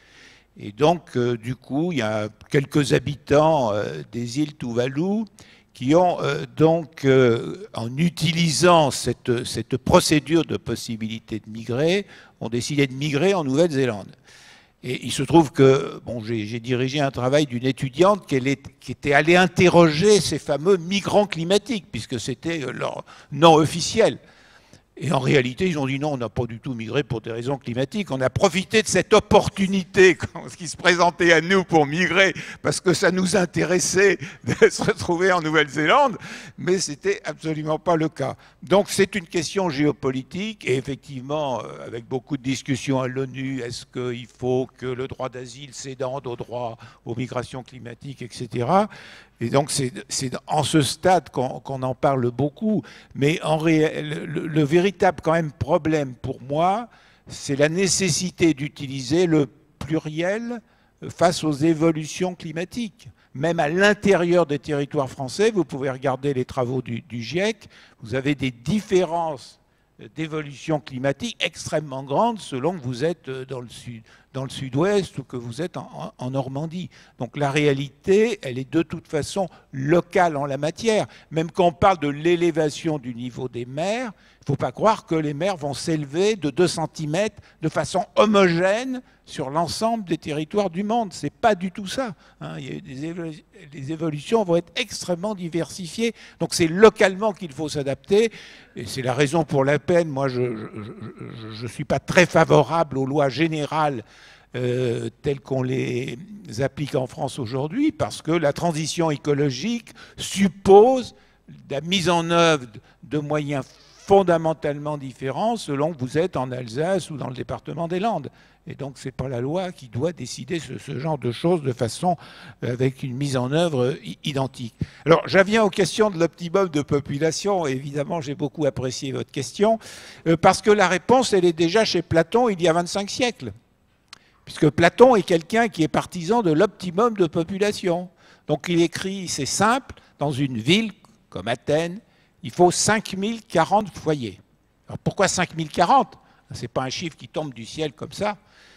Speaker 20: Et donc, euh, du coup, il y a quelques habitants euh, des îles Tuvalu qui ont euh, donc, en utilisant cette, cette, procédure de possibilité de migrer, ont décidé de migrer en Nouvelle-Zélande. Et il se trouve que bon, j'ai dirigé un travail d'une étudiante qui, qui, était allée interroger ces fameux migrants climatiques, puisque c'était leur nom officiel. Et en réalité, ils ont dit non, on n'a pas du tout migré pour des raisons climatiques. On a profité de cette opportunité qui se présentait à nous pour migrer parce que ça nous intéressait de se retrouver en Nouvelle-Zélande, mais ce n'était absolument pas le cas. Donc c'est une question géopolitique et effectivement, euh, avec beaucoup de discussions à l'ONU, est-ce qu'il faut que le droit d'asile s'étende au droit aux migrations climatiques, etc. Et donc c'est en ce stade qu'on en parle beaucoup, mais réel, le, véritable quand même problème pour moi, c'est la nécessité d'utiliser le pluriel face aux évolutions climatiques. même à l'intérieur des territoires français, vous pouvez regarder les travaux du, GIEC, vous avez des différences d'évolution climatique extrêmement grandes selon que vous êtes dans le sud, dans le sud-ouest ou que vous êtes en, en, Normandie. Donc la réalité, elle est de toute façon locale en la matière. Même quand on parle de l'élévation du niveau des mers, faut pas croire que les mers vont s'élever de 2 cm de façon homogène sur l'ensemble des territoires du monde. Ce n'est pas du tout ça. Hein. les évolutions vont être extrêmement diversifiées. Donc c'est localement qu'il faut s'adapter. Et c'est la raison pour laquelle moi je ne suis pas très favorable aux lois générales euh, telles qu'on les applique en France aujourd'hui, parce que la transition écologique suppose la mise en œuvre de moyens fondamentalement différents selon que vous êtes en Alsace ou dans le département des Landes. Et donc, ce n'est pas la loi qui doit décider ce, genre de choses de façon euh, avec une mise en œuvre identique. Alors, j'en viens aux questions de l'optimum de population. Évidemment, j'ai beaucoup apprécié votre question, euh, parce que la réponse, elle est déjà chez Platon il y a 25 siècles. Puisque Platon est quelqu'un qui est partisan de l'optimum de population. Donc, il écrit, c'est simple, dans une ville comme Athènes, il faut 5040 foyers. Alors pourquoi 5040 Ce n'est pas un chiffre qui tombe du ciel comme ça.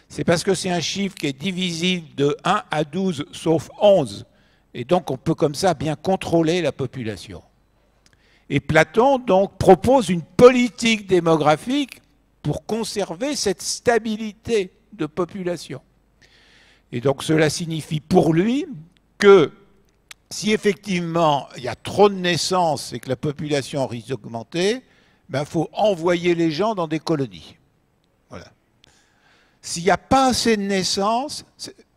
Speaker 20: C'est parce que c'est un chiffre qui est divisible de 1 à 12 sauf 11. Et donc on peut comme ça bien contrôler la population. Et Platon donc propose une politique démographique pour conserver cette stabilité de population. Et donc cela signifie pour lui que si effectivement il y a trop de naissances et que la population risque d'augmenter, il ben, faut envoyer les gens dans des colonies. Voilà. S'il n'y a pas assez de naissances,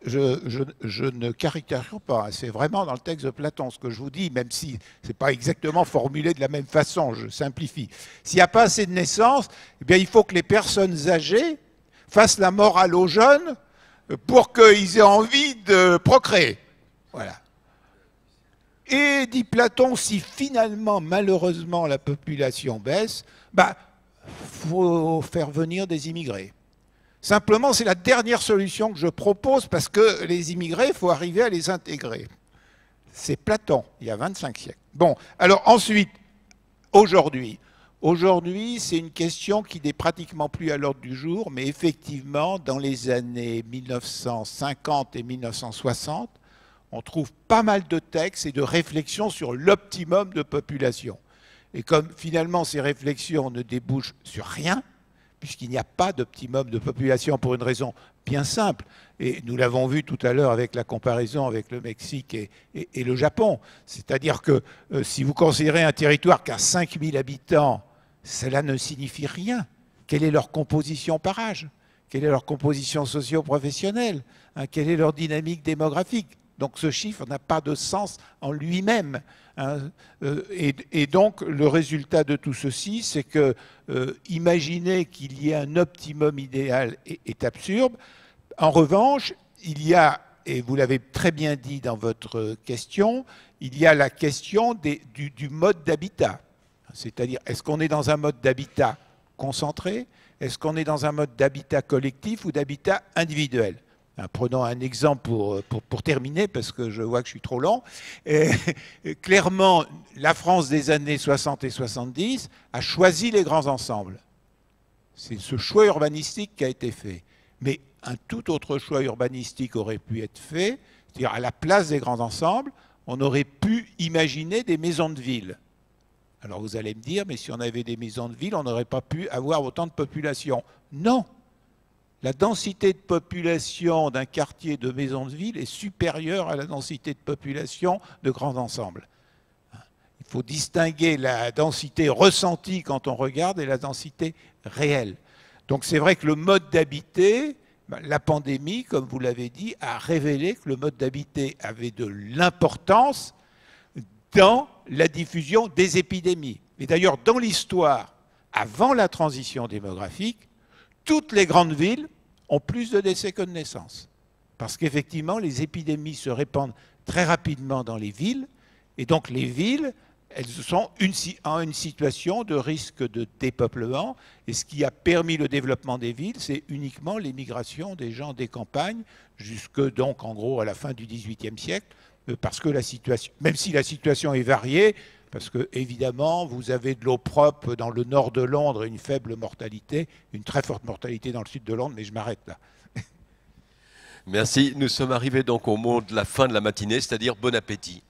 Speaker 20: je, ne caricature pas, hein, c'est vraiment dans le texte de Platon ce que je vous dis, même si ce n'est pas exactement formulé de la même façon, je simplifie. S'il n'y a pas assez de naissances, eh bien, il faut que les personnes âgées fassent la morale aux jeunes pour qu'ils aient envie de procréer. Voilà. Et, dit Platon, si finalement, malheureusement, la population baisse, bah, faut faire venir des immigrés. Simplement, c'est la dernière solution que je propose parce que les immigrés, il faut arriver à les intégrer. C'est Platon, il y a 25 siècles. Bon, alors ensuite, aujourd'hui, aujourd'hui, c'est une question qui n'est pratiquement plus à l'ordre du jour, mais effectivement, dans les années 1950 et 1960, on trouve pas mal de textes et de réflexions sur l'optimum de population. Et comme finalement ces réflexions ne débouchent sur rien, puisqu'il n'y a pas d'optimum de population pour une raison bien simple, et nous l'avons vu tout à l'heure avec la comparaison avec le Mexique et, le Japon, c'est-à-dire que euh, si vous considérez un territoire qui a 5000 habitants, cela ne signifie rien. Quelle est leur composition par âge? Quelle est leur composition socio-professionnelle? Hein, Quelle est leur dynamique démographique? Donc ce chiffre n'a pas de sens en lui-même. Hein. Euh, et, donc le résultat de tout ceci, c'est que euh, imaginer qu'il y ait un optimum idéal est, absurde. En revanche, il y a, et vous l'avez très bien dit dans votre question, il y a la question du, du mode d'habitat. C'est-à-dire, est-ce qu'on est dans un mode d'habitat concentré? Est-ce qu'on est dans un mode d'habitat collectif ou d'habitat individuel? Prenons un exemple pour, terminer, parce que je vois que je suis trop lent. clairement, la France des années 60 et 70 a choisi les grands ensembles. C'est ce choix urbanistique qui a été fait. Mais un tout autre choix urbanistique aurait pu être fait, c'est-à-dire à la place des grands ensembles, on aurait pu imaginer des maisons de ville. Alors vous allez me dire, mais si on avait des maisons de ville, on n'aurait pas pu avoir autant de population. Non, la densité de population d'un quartier de maison de ville est supérieure à la densité de population de grands ensembles. Il faut distinguer la densité ressentie quand on regarde et la densité réelle. Donc c'est vrai que le mode d'habiter, ben, la pandémie, comme vous l'avez dit, a révélé que le mode d'habiter avait de l'importance dans la diffusion des épidémies. Et d'ailleurs, dans l'histoire, avant la transition démographique, toutes les grandes villes ont plus de décès que de naissances. Parce qu'effectivement, les épidémies se répandent très rapidement dans les villes, et donc les villes, elles sont en une situation de risque de dépeuplement, et ce qui a permis le développement des villes, c'est uniquement l'émigration des gens des campagnes, jusque donc en gros à la fin du XVIIIe siècle, parce que la situation, même si la situation est variée, parce que évidemment, vous avez de l'eau propre dans le nord de Londres et une faible mortalité, une très forte mortalité dans le sud de Londres, mais je m'arrête là.
Speaker 7: Merci. Nous sommes arrivés donc au mot de la fin de la matinée, c'est-à-dire bon appétit.